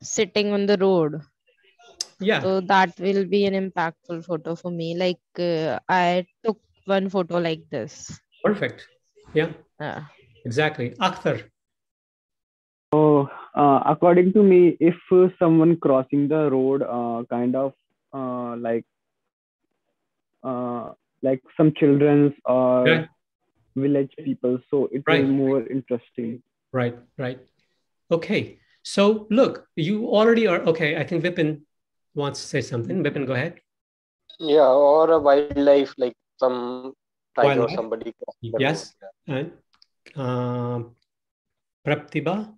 sitting on the road. Yeah. So that will be an impactful photo for me. Like uh, I took one photo like this. Perfect. Yeah. Yeah. Exactly. Akhtar. So, uh, according to me, if uh, someone crossing the road, uh, kind of uh, like uh, like some children's or Yeah. village people, so it Right. will more interesting. Right, right. Okay. So look, you already are okay. I think Vipin wants to say something. Vipin, go ahead. Yeah, or a wildlife like some tiger or somebody. crossing Yes. And um, Praptiba.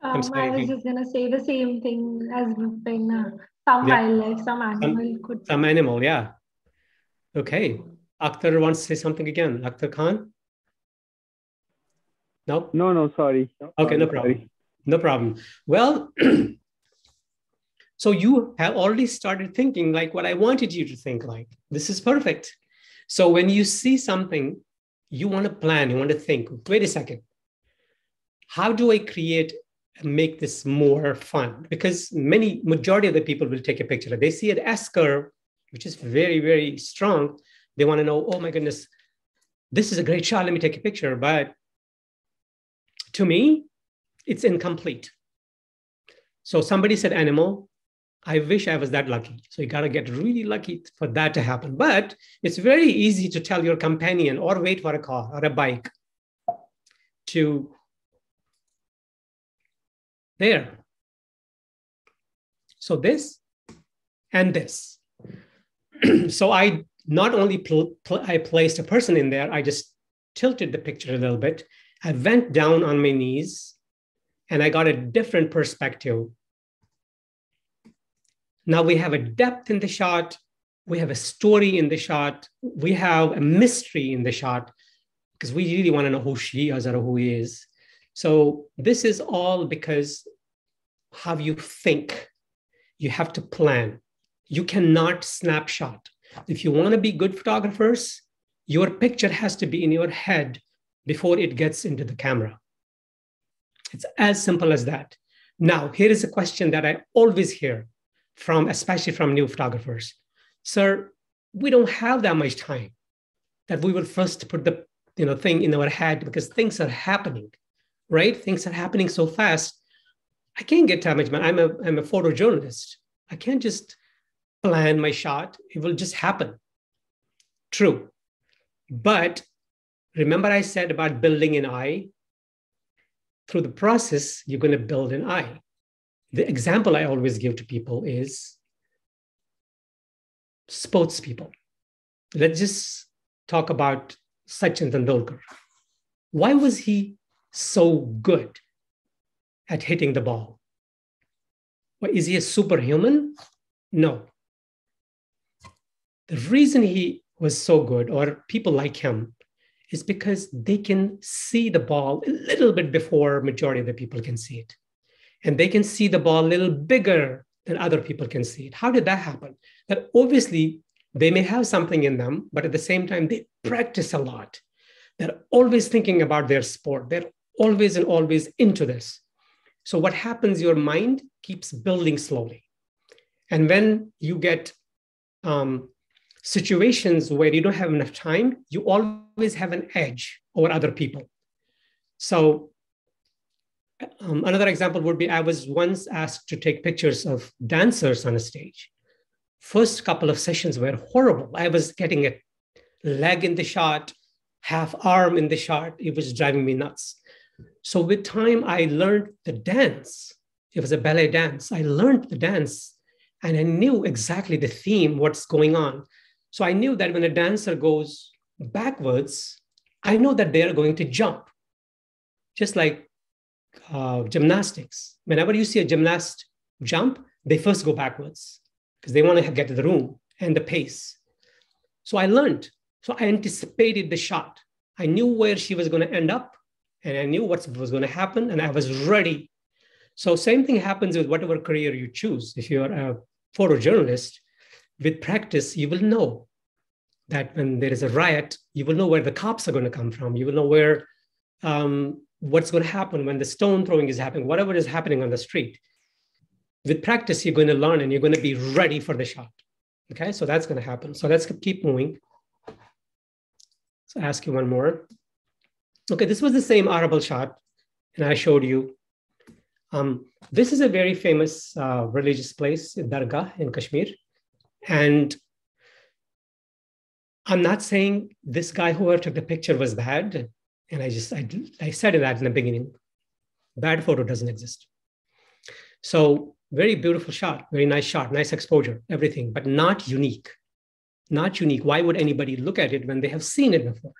I'm Um, I was just gonna say the same thing as Vipin. uh, Some Yeah. wildlife, some animal could. Some animal, yeah. Okay. Akhtar wants to say something again. Akhtar Khan? No? No, no, sorry. Okay, no Sorry, problem. No problem. Well, so you have already started thinking like what I wanted you to think like. This is perfect. So when you see something, you want to plan, you want to think, wait a second. How do I create make this more fun? Because many majority of the people will take a picture. They see an S curve, which is very, very strong. They want to know, oh my goodness, this is a great shot. Let me take a picture. But to me, it's incomplete. So somebody said animal. I wish I was that lucky. So you got to get really lucky for that to happen. But it's very easy to tell your companion or wait for a car or a bike to there. So this and this. so I not only pl- pl- I placed a person in there, I just tilted the picture a little bit. I went down on my knees and I got a different perspective. Now we have a depth in the shot, we have a story in the shot, we have a mystery in the shot because we really want to know who she is or who he is. So this is all because how you think. You have to plan. You cannot snapshot. If you want to be good photographers, your picture has to be in your head before it gets into the camera. It's as simple as that. Now, here is a question that I always hear from, especially from new photographers. Sir, we don't have that much time that we will first put the you know thing in our head because things are happening, right? Things are happening so fast. I can't get time management. I'm a I'm a photojournalist. I can't just plan my shot. It will just happen. True. But remember I said about building an eye? Through the process, you're going to build an eye. The example I always give to people is sports people. Let's just talk about Sachin Tendulkar. Why was he so good at hitting the ball? Well, is he a superhuman? No. The reason he was so good, or people like him, is because they can see the ball a little bit before majority of the people can see it. And they can see the ball a little bigger than other people can see it. How did that happen? That obviously they may have something in them, but at the same time, they practice a lot. They're always thinking about their sport. They're always and always into this. So what happens, your mind keeps building slowly. And when you get um, situations where you don't have enough time, you always have an edge over other people. So, um, another example would be I was once asked to take pictures of dancers on a stage. First couple of sessions were horrible. I was getting a leg in the shot, half arm in the shot. It was driving me nuts. So, with time, I learned the dance. It was a ballet dance. I learned the dance and I knew exactly the theme, what's going on. So I knew that when a dancer goes backwards, I know that they're going to jump, just like uh, gymnastics. Whenever you see a gymnast jump, they first go backwards because they want to get to the room and the pace. So I learned. So I anticipated the shot. I knew where she was going to end up and I knew what was going to happen and I was ready. So same thing happens with whatever career you choose. If you're a photojournalist, with practice, you will know that when there is a riot, you will know where the cops are going to come from. You will know where um, what's going to happen when the stone throwing is happening, whatever is happening on the street. With practice, you're going to learn and you're going to be ready for the shot. Okay, so that's going to happen. So let's keep moving. So ask you one more. Okay, this was the same audible shot, and I showed you. Um, this is a very famous uh, religious place, Dargah in Kashmir. And I'm not saying this guy who took the picture was bad. And I just, I, I said that in the beginning. Bad photo doesn't exist. So, very beautiful shot, very nice shot, nice exposure, everything, but not unique. Not unique. Why would anybody look at it when they have seen it before?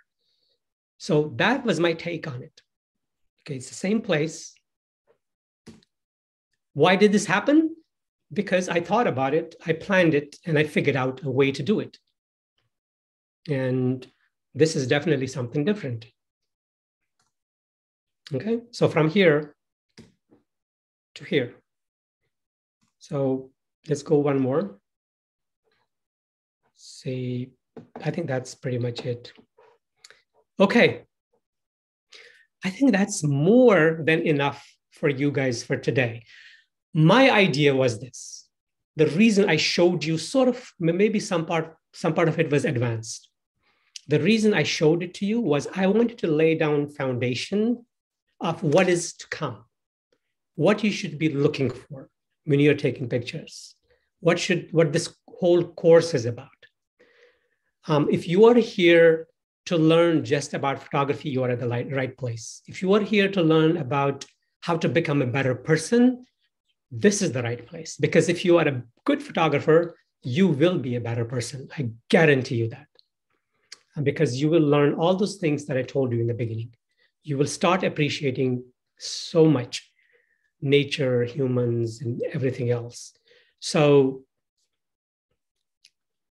So, that was my take on it. Okay, it's the same place. Why did this happen? because I thought about it, I planned it, and I figured out a way to do it. And this is definitely something different. Okay, so from here, to here. So let's go one more. See, I think that's pretty much it. Okay. I think that's more than enough for you guys for today. My idea was this. The reason I showed you sort of maybe some part some part of it was advanced. The reason I showed it to you was I wanted to lay down foundation of what is to come, what you should be looking for when you're taking pictures, what should what this whole course is about. Um, if you are here to learn just about photography, you are at the right, right place. If you are here to learn about how to become a better person, this is the right place. Because if you are a good photographer, you will be a better person. I guarantee you that. Because you will learn all those things that I told you in the beginning. You will start appreciating so much nature, humans, and everything else. So,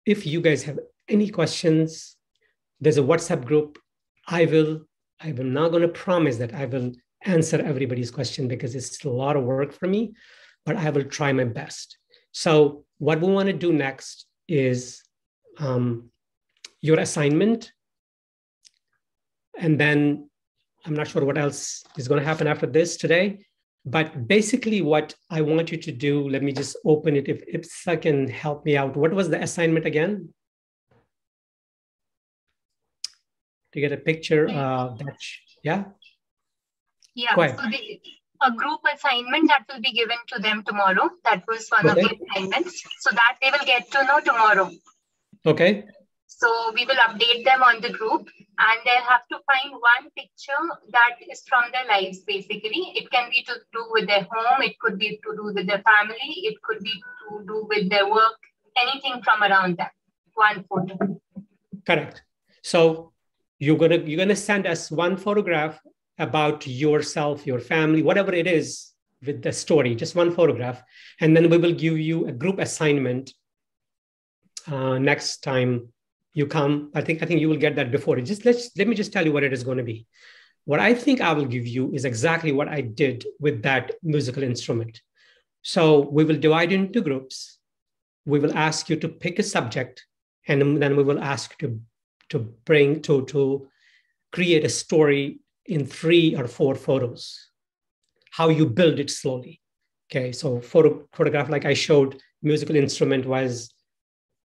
if you guys have any questions, there's a WhatsApp group. I will, I will not going to promise that I will answer everybody's question because it's a lot of work for me, but I will try my best. So, what we want to do next is um, your assignment. And then I'm not sure what else is going to happen after this today. But basically, what I want you to do, let me just open it if, if I can help me out. What was the assignment again? To get a picture uh, that, yeah? Yeah, so the, a group assignment that will be given to them tomorrow. That was one okay. of the assignments. So that they will get to know tomorrow. Okay. So we will update them on the group and they'll have to find one picture that is from their lives basically. It can be to do with their home, it could be to do with their family, it could be to do with their work, anything from around them. One photo. Correct. So you're gonna you're gonna send us one photograph about yourself, your family, whatever it is with the story, just one photograph, and then we will give you a group assignment uh, next time you come i think i think you will get that before. It just let's let me just tell you what it is going to be. What i think i will give you is exactly what i did with that musical instrument. So we will divide into groups. We will ask you to pick a subject and then we will ask to to bring to to create a story in three or four photos. How you build it slowly. Okay so photo photograph like i showed musical instrument was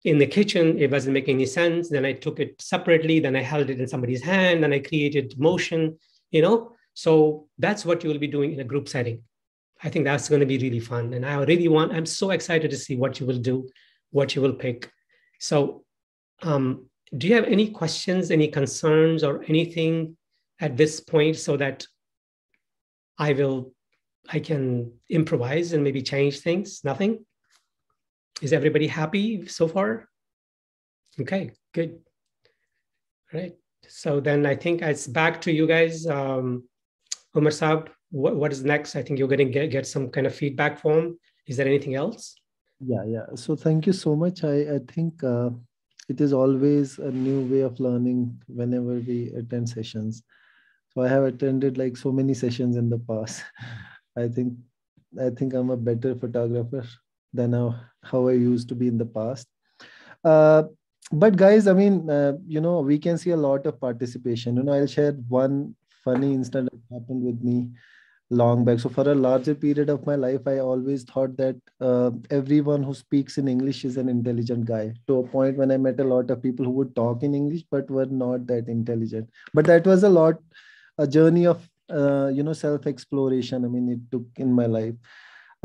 in the kitchen, it wasn't making any sense. Then I took it separately. Then I held it in somebody's hand. Then I created motion, you know? So that's what you will be doing in a group setting. I think that's going to be really fun. And I really want, I'm so excited to see what you will do, what you will pick. So, um, do you have any questions, any concerns, or anything at this point so that I will, I can improvise and maybe change things? Nothing? Is everybody happy so far? Okay, good. All right. So then I think it's back to you guys. Um, Umar Saab, what, what is next? I think you're going to get, get some kind of feedback form. Is there anything else? Yeah, yeah. So thank you so much. I, I think uh, it is always a new way of learning whenever we attend sessions. So I have attended like so many sessions in the past. I think I think I'm a better photographer than how, how I used to be in the past. Uh, but guys, I mean, uh, you know, we can see a lot of participation. You know, I'll share one funny incident that happened with me long back. So for a larger period of my life, I always thought that uh, everyone who speaks in English is an intelligent guy. To a point when I met a lot of people who would talk in English but were not that intelligent. But that was a lot, a journey of uh, you know self exploration. I mean, it took in my life.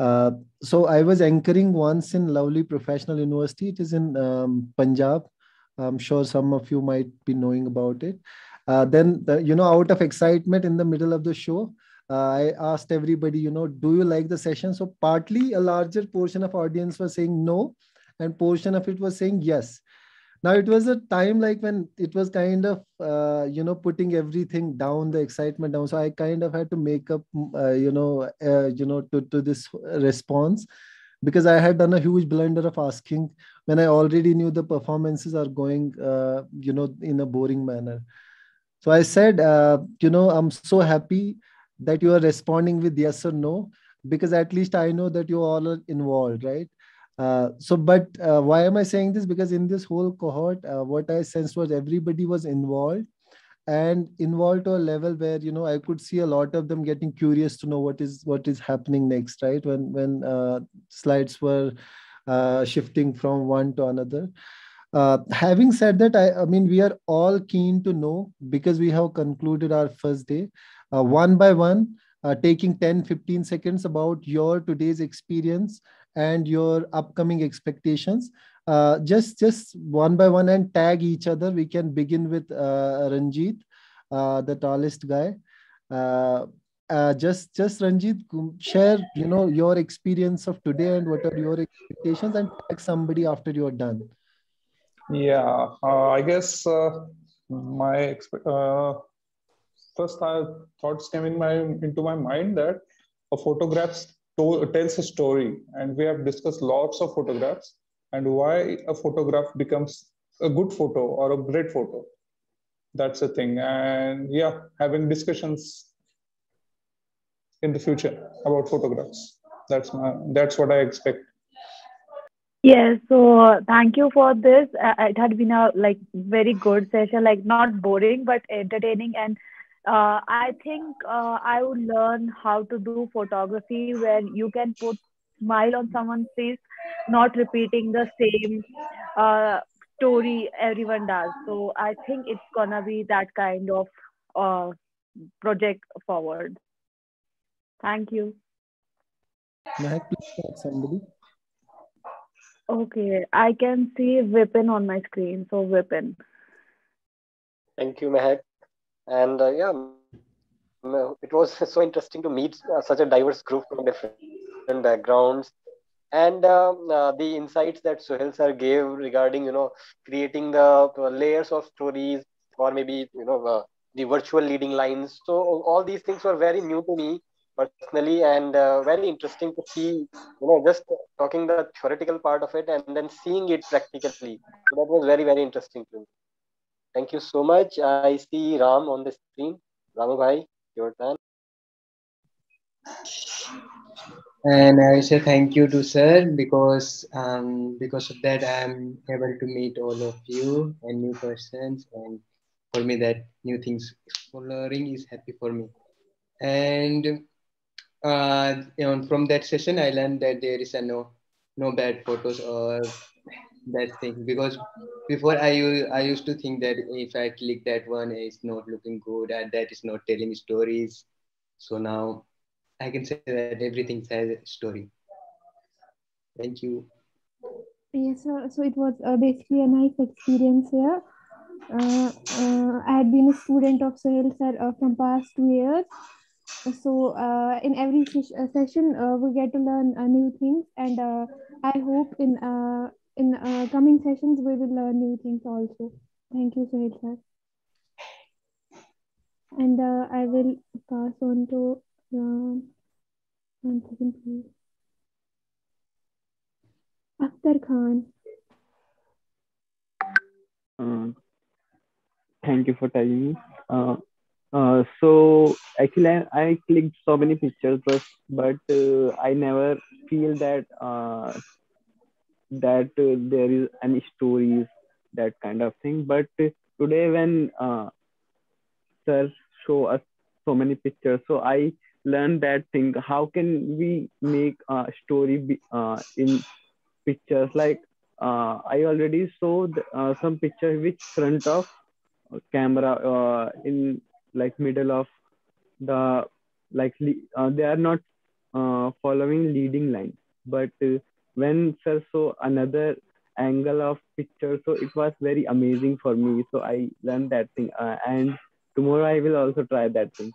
Uh, so I was anchoring once in Lovely Professional University. It is in um, Punjab. I'm sure some of you might be knowing about it. Uh, then, the, you know, out of excitement in the middle of the show, uh, I asked everybody, you know, do you like the session? So partly a larger portion of audience was saying no, and portion of it was saying yes now it was a time like when it was kind of uh, you know putting everything down the excitement down so i kind of had to make up uh, you know uh, you know to, to this response because i had done a huge blunder of asking when i already knew the performances are going uh, you know in a boring manner so i said uh, you know i'm so happy that you are responding with yes or no because at least I know that you all are involved, right? Uh, so, but uh, why am I saying this? Because in this whole cohort, uh, what I sensed was everybody was involved and involved to a level where you know I could see a lot of them getting curious to know what is what is happening next, right? When when uh, slides were uh, shifting from one to another. Having said that, I, I mean, we are all keen to know because we have concluded our first day one by one, taking 10, 15 seconds about your today's experience and your upcoming expectations. Uh, just, just one by one and tag each other. We can begin with uh, Ranjit, uh, the tallest guy. Uh, uh, just, just Ranjit, share, you know, your experience of today and what are your expectations and tag somebody after you're done. Yeah, uh, I guess my first thoughts came in my into my mind that a photograph to- tells a story, and we have discussed lots of photographs and why a photograph becomes a good photo or a great photo. That's the thing, and yeah, having discussions in the future about photographs. That's my that's what I expect. Yes, so uh, thank you for this. Uh, it had been a like very good session, like not boring but entertaining, and uh, I think uh, I would learn how to do photography where you can put smile on someone's face, not repeating the same uh, story everyone does. So I think it's gonna be that kind of uh, project forward. Thank you. Mahak, please tag somebody. Okay, I can see Vipin on my screen. So Vipin. Thank you, Mehak. And uh, yeah, it was so interesting to meet uh, such a diverse group from different backgrounds. And um, uh, the insights that Suhail sir gave regarding, you know, creating the uh, layers of stories or maybe, you know, uh, the virtual leading lines. So all these things were very new to me personally and uh, very interesting to see, you know, just talking the theoretical part of it and then seeing it practically. So that was very, very interesting to me. Thank you so much. I see Ram on the screen. Ramu bhai, your turn. And I say thank you to sir because um, because of that I'm able to meet all of you and new persons and for me that new things exploring is happy for me. And uh, you know, from that session I learned that there is a no no bad photos or that thing because before I I used to think that if I click that one it's not looking good and that is not telling stories. So now I can say that everything has a story. Thank you. Yes, so, so it was uh, basically a nice experience here. Uh, uh, I had been a student of Suhail sir uh, from past two years. So uh, in every uh, session, we get to learn new things, and I hope in in uh, coming sessions we will learn new things also. Thank you, Suhail sir. And uh, I will pass on to um, one second, please. Akhtar Khan. Uh, thank you for tagging me. Uh, uh, so actually, I, I clicked so many pictures, but but uh, I never feel that uh, that uh, there is any stories that kind of thing. But uh, today, when uh, sir show us so many pictures, so I learned that thing. How can we make a story be, uh, in pictures? Like uh, I already saw the, uh, some picture which front of camera uh, in like middle of the like uh, they are not uh, following leading line but uh, when sir saw another angle of picture so it was very amazing for me so i learned that thing uh, and tomorrow i will also try that thing.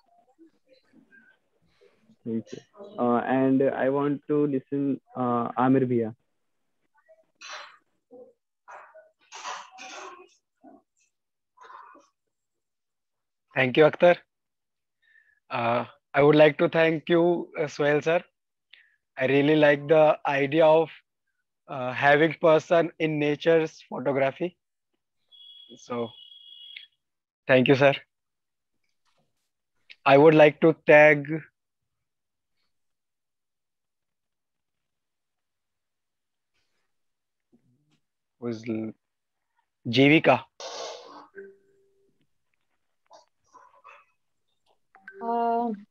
Uh, and i want to listen uh, amir bhaiya Thank you, Akhtar. Uh, I would like to thank you, uh, Suhail sir. I really like the idea of uh, having person in nature's photography. So thank you, sir. I would like to tag was Jivika. Um,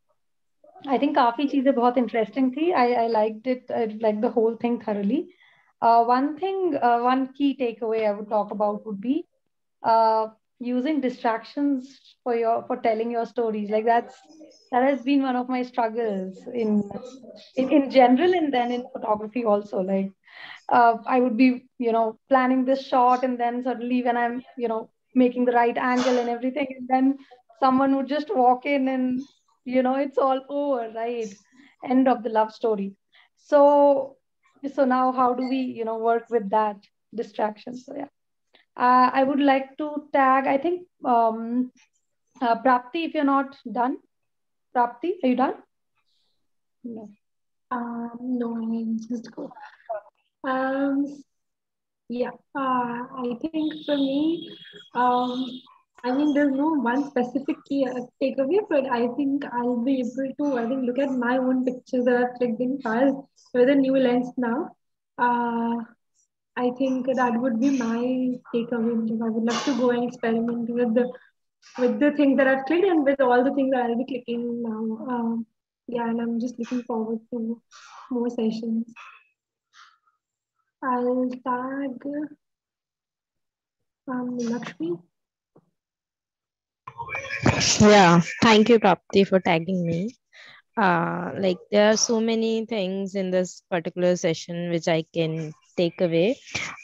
I think काफी चीजें बहुत interesting थी. I I liked it. I liked the whole thing thoroughly. Uh, one thing, uh, one key takeaway I would talk about would be uh, using distractions for your for telling your stories. Like that's that has been one of my struggles in in, in general and then in photography also. Like uh, I would be, you know, planning this shot and then suddenly when I'm, you know, making the right angle and everything, and then someone would just walk in and, you know, it's all over, right? End of the love story. So, so now how do we, you know, work with that distraction? So yeah, uh, I would like to tag. I think um, uh, Prapti, if you're not done, Prapti, are you done? No. Um, no, I mean just go. Um, yeah, uh, I think for me, um, I mean, there's no one specific key uh, takeaway, but I think I'll be able to, I think, look at my own pictures that I've clicked in files with a new lens now. Uh, I think that would be my takeaway. I would love to go and experiment with the with the things that I've clicked and with all the things that I'll be clicking now. Um, yeah, and I'm just looking forward to more sessions. I'll tag um, Lakshmi. Yeah, thank you, Prapti, for tagging me. Uh, like there are so many things in this particular session which I can take away,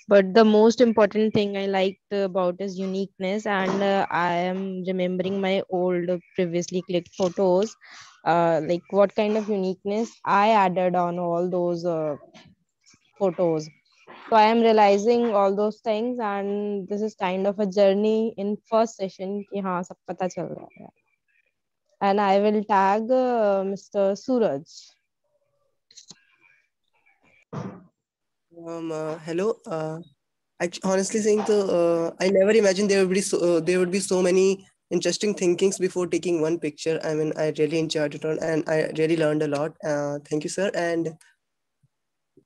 but the most important thing I liked about is uniqueness, and uh, I am remembering my old previously clicked photos. Uh, like what kind of uniqueness I added on all those uh, photos so i am realizing all those things and this is kind of a journey in first session ki ha sab pata chal raha and i will tag uh, mr suraj. Um uh, hello uh, I, honestly saying the uh, i never imagined there would be so, uh, there would be so many interesting thinkings before taking one picture. I mean i really enjoyed it all and i really learned a lot. Uh, thank you sir. And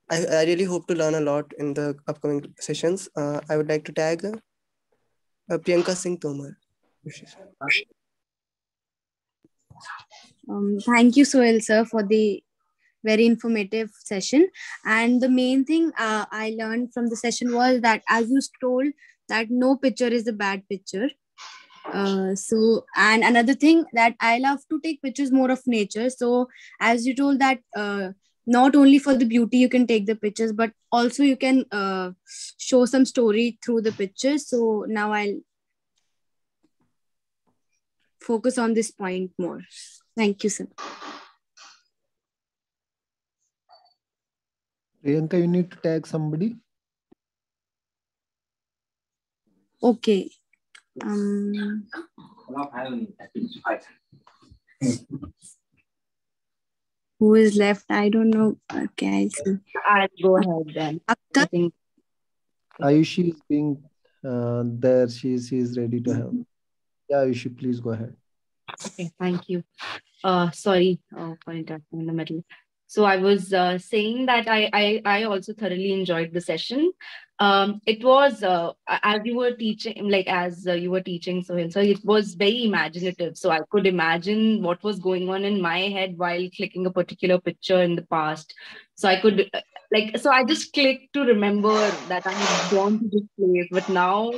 I, I really hope to learn a lot in the upcoming sessions. Uh, I would like to tag uh, Priyanka Singh Tomar. Um, thank you, Suhail sir, for the very informative session. And the main thing uh, I learned from the session was that, as you told, that no picture is a bad picture. Uh, so, and another thing that I love to take pictures more of nature. So, as you told that uh, not only for the beauty you can take the pictures, but also you can uh, show some story through the pictures. So now I'll focus on this point more. Thank you, sir. Priyanka, you need to tag somebody. Okay. Um, who is left? I don't know. Okay, I see. I'll go ahead then. I think Ayushi is being uh, there. She's she's ready to help. Yeah, Ayushi, please go ahead. Okay, thank you. Uh, sorry uh, for interrupting in the middle. So I was uh, saying that I, I I also thoroughly enjoyed the session. Um, it was uh, as you were teaching, like as uh, you were teaching, Suhail, so it was very imaginative. So I could imagine what was going on in my head while clicking a particular picture in the past. So I could uh, like so I just clicked to remember that I had gone to this place, but now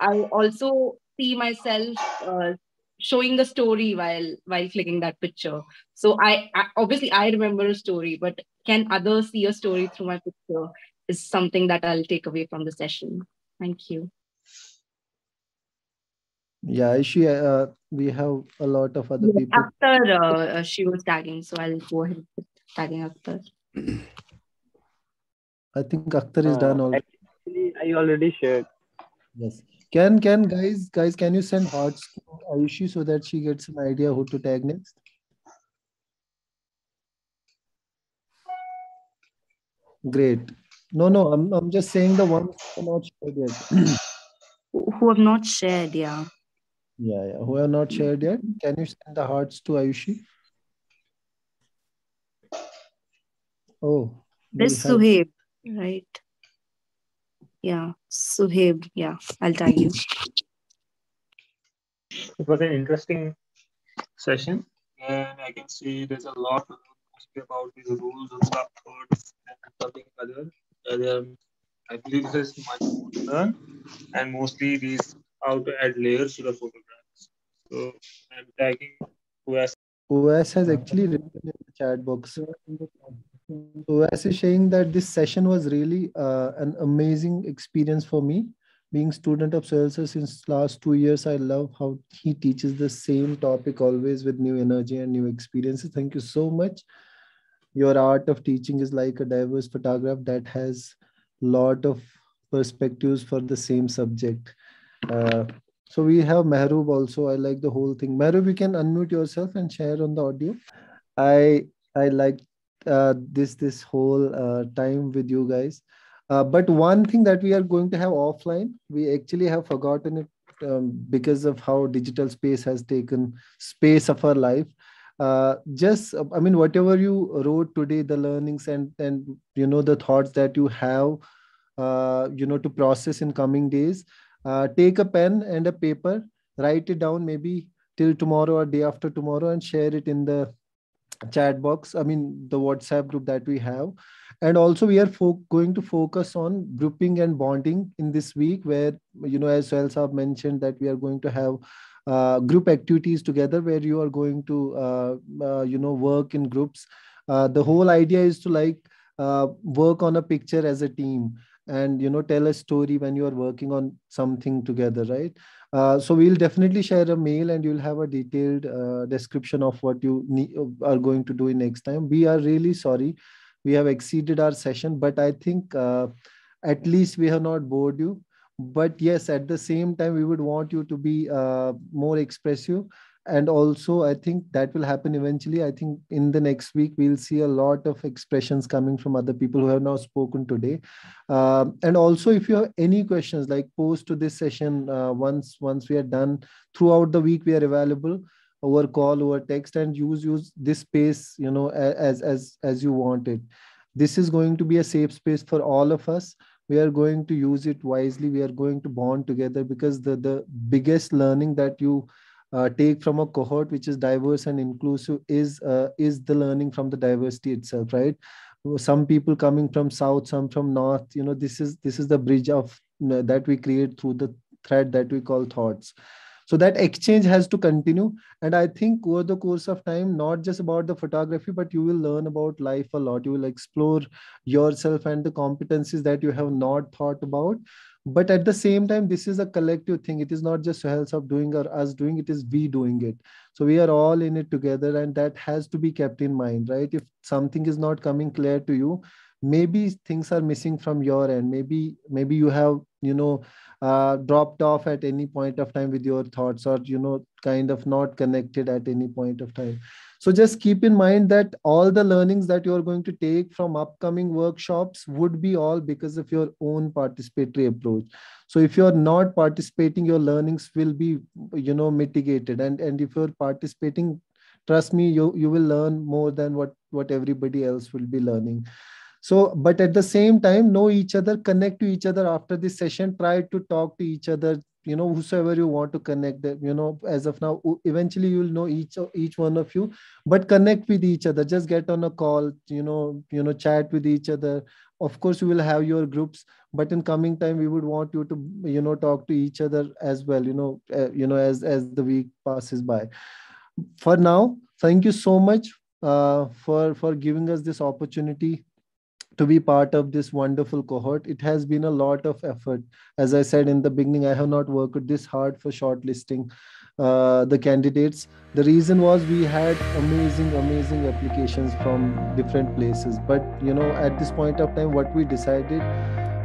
I also see myself uh, showing the story while while clicking that picture so I, I obviously i remember a story but can others see a story through my picture is something that i'll take away from the session thank you Yeah, Ayushi, uh, we have a lot of other Yes, people. after uh, uh, she was tagging so i'll go ahead with tagging after I think Akhtar is Uh, done already. Actually, I already shared. Yes. Can can guys guys can you send hearts to Ayushi so that she gets an idea who to tag next? Great. No, no, I'm I'm just saying the ones who are not shared yet. who have not shared yeah Yeah, yeah. Who have not shared yet? Can you send the hearts to Ayushi? Oh, this suhaib right Yeah, Suhaib. Yeah, I'll tag you. It was an interesting session, and I can see there's a lot about these rules of the thoughts and something other. And, um, I believe there's much more to learn, and mostly these how to add layers to the photographs. So I'm tagging Uwais. OS has actually written in the chat box. Uwais is saying that this session was really uh, an amazing experience for me. Being student of Soelsa since last two years, I love how he teaches the same topic always with new energy and new experiences. Thank you so much. Your art of teaching is like a diverse photograph that has lot of perspectives for the same subject. Uh, so we have Mehroob also. I like the whole thing. Mehroob, you can unmute yourself and share on the audio. I I like uh, this this whole uh, time with you guys. Uh, but one thing that we are going to have offline, we actually have forgotten it um, because of how digital space has taken space of our life. Uh, just i mean whatever you wrote today the learnings and and you know the thoughts that you have uh, you know to process in coming days uh, take a pen and a paper write it down maybe till tomorrow or day after tomorrow and share it in the chat box i mean the whatsapp group that we have. And also we are fo- going to focus on grouping and bonding in this week where you know as well have mentioned that we are going to have uh, group activities together where you are going to uh, uh, you know work in groups. Uh, the whole idea is to like uh, work on a picture as a team and you know tell a story when you are working on something together right uh, so we'll definitely share a mail and you'll have a detailed uh, description of what you need, are going to do in next time. We are really sorry. We have exceeded our session but i think uh, at least we have not bored you. But yes at the same time we would want you to be uh, more expressive and also i think that will happen eventually. I think in the next week we'll see a lot of expressions coming from other people who have now spoken today. Uh, and also if you have any questions like post to this session uh, once once we are done throughout the week we are available over call over text and use use this space you know as as as you want it. This is going to be a safe space for all of us. We are going to use it wisely. We are going to bond together because the the biggest learning that you uh, take from a cohort which is diverse and inclusive is uh, is the learning from the diversity itself right? Some people coming from south some from north you know this is this is the bridge of know, that we create through the thread that we call thoughts. So that exchange has to continue. And i think over the course of time not just about the photography but you will learn about life a lot. You will explore yourself and the competencies that you have not thought about but at the same time this is a collective thing. It is not just of doing or us doing it is we doing it. So we are all in it together and that has to be kept in mind right? If something is not coming clear to you maybe things are missing from your end. Maybe maybe you have you know uh, dropped off at any point of time with your thoughts or you know kind of not connected at any point of time so just keep in mind that all the learnings that you're going to take from upcoming workshops would be all because of your own participatory approach. So if you're not participating, your learnings will be, you know, mitigated. And, and if you're participating, trust me, you, you will learn more than what, what everybody else will be learning. So, but at the same time, know each other, connect to each other after this session, try to talk to each other, you know whosoever you want to connect you know as of now eventually you'll know each each one of you but connect with each other. Just get on a call you know you know chat with each other. Of course you will have your groups but in coming time we would want you to you know talk to each other as well you know uh, you know as as the week passes by. For now thank you so much uh, for for giving us this opportunity to be part of this wonderful cohort. It has been a lot of effort. As I said in the beginning, I have not worked this hard for shortlisting uh, the candidates. The reason was we had amazing, amazing applications from different places. But you know, at this point of time, what we decided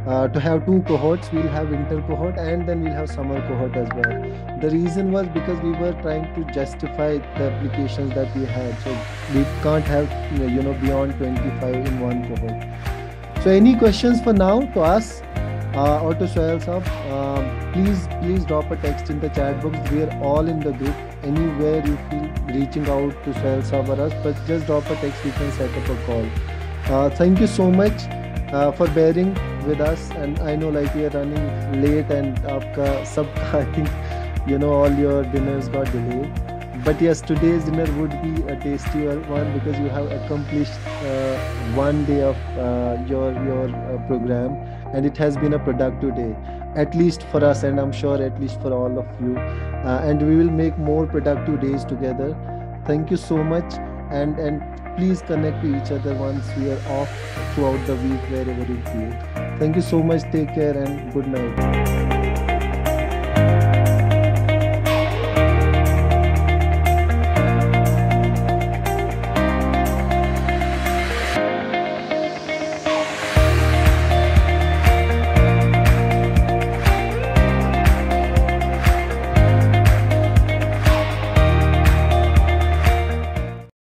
uh, to have two cohorts, we'll have winter cohort and then we'll have summer cohort as well. The reason was because we were trying to justify the applications that we had. So we can't have you know beyond 25 in one cohort. So any questions for now to us uh, or to Suhail Saab, um, please please drop a text in the chat box. We are all in the group. Anywhere you feel reaching out to Suhail Saab or us, but just drop a text. We can set up a call. Uh, thank you so much uh, for bearing with us. And I know like we are running late and aapka sabka, I think, you know, all your dinners got delayed. But yes, today's dinner would be a tasty one because you have accomplished uh, one day of uh, your your program, and it has been a productive day, at least for us, and I'm sure at least for all of you. And we will make more productive days together. Thank you so much, and and please connect to each other once we are off throughout the week wherever you feel. Thank you so much. Take care and good night.